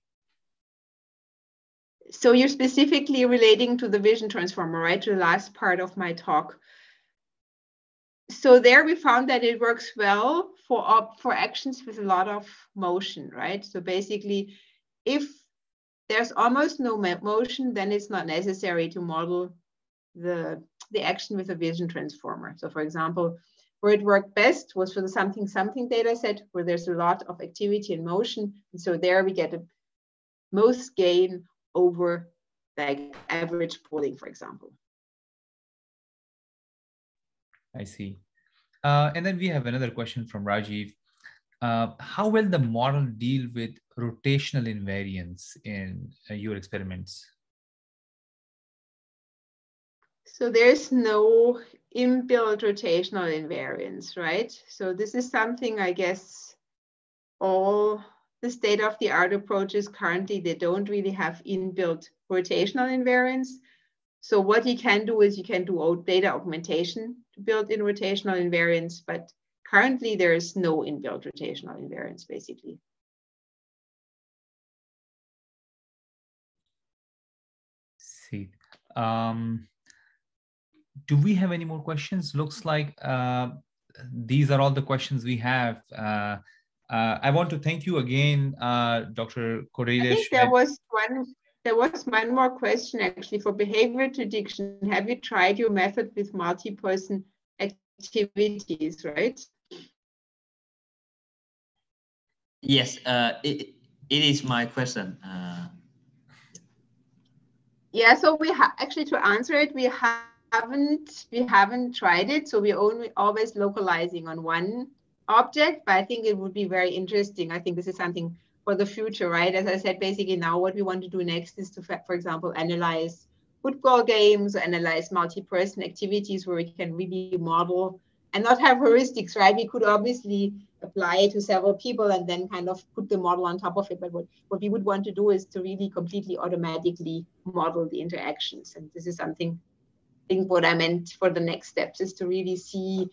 So you're specifically relating to the vision transformer, right? To the last part of my talk so there we found that it works well for for actions with a lot of motion, right? So basically, if there's almost no motion, then it's not necessary to model the, the action with a vision transformer. So for example, where it worked best was for the something something data set where there's a lot of activity and motion. And so there we get the most gain over like average pooling, for example.
I see. Uh, and then we have another question from Rajiv. Uh, how will the model deal with rotational invariance in uh, your experiments?
So there's no inbuilt rotational invariance, right? So this is something I guess all the state of the art approaches currently, they don't really have inbuilt rotational invariance. So what you can do is you can do data augmentation to build in rotational invariance, but currently there is no inbuilt rotational invariance basically.
See, um, do we have any more questions? Looks like uh, these are all the questions we have. Uh, uh, I want to thank you again, uh, Dr. Cordelia.
I think there was one there was one more question actually for behavior prediction. Have you tried your method with multi-person activities, right?
Yes, uh, it, it is my question. Uh,
yeah, so we have actually to answer it, we haven't we haven't tried it. So we're only always localizing on one object, but I think it would be very interesting. I think this is something for the future, right? As I said, basically now what we want to do next is to, for example, analyze football games, analyze multi-person activities where we can really model and not have heuristics, right? We could obviously apply it to several people and then kind of put the model on top of it. But what, what we would want to do is to really completely automatically model the interactions. And this is something, I think what I meant for the next steps is to really see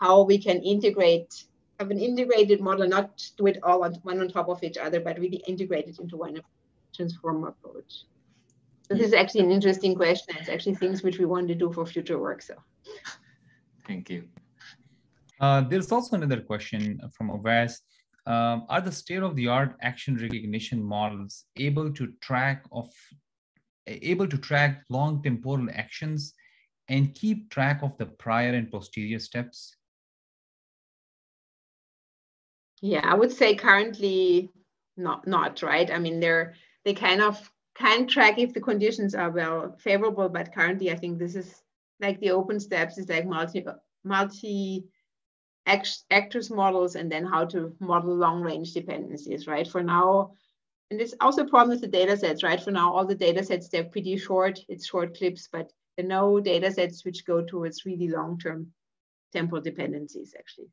how we can integrate, have an integrated model, not do it all on one on top of each other, but really integrate it into one transform approach. So this is actually an interesting question. It's actually things which we want to do for future work. So
thank you.
Uh, there's also another question from Ovas. Um, are the state-of-the-art action recognition models able to track of able to track long temporal actions and keep track of the prior and posterior steps?
Yeah, I would say currently not not right. I mean, they're they kind of can track if the conditions are well favorable, but currently I think this is like the open steps is like multi multi actors models and then how to model long range dependencies, right? For now, and it's also a problem with the data sets, right? For now, all the data sets, they're pretty short, it's short clips, but there are no data sets which go towards really long-term temporal dependencies, actually.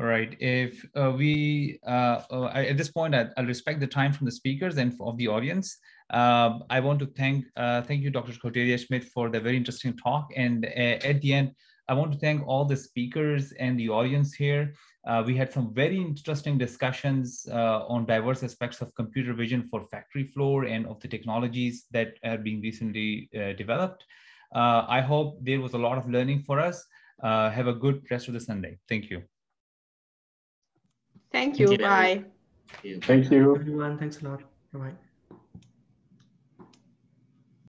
All right. If uh, we, uh, uh, at this point, I, will respect the time from the speakers and of the audience. Um, I want to thank uh, thank you, Dr. Cordelia Schmid, for the very interesting talk. And uh, at the end, I want to thank all the speakers and the audience here. Uh, we had some very interesting discussions on diverse aspects of computer vision for factory floor and of the technologies that are being recently developed. I hope there was a lot of learning for us. have a good rest of the Sunday. Thank you.
Thank you. Thank you. Bye.
Thank you.
Everyone, thanks a lot. Bye-bye.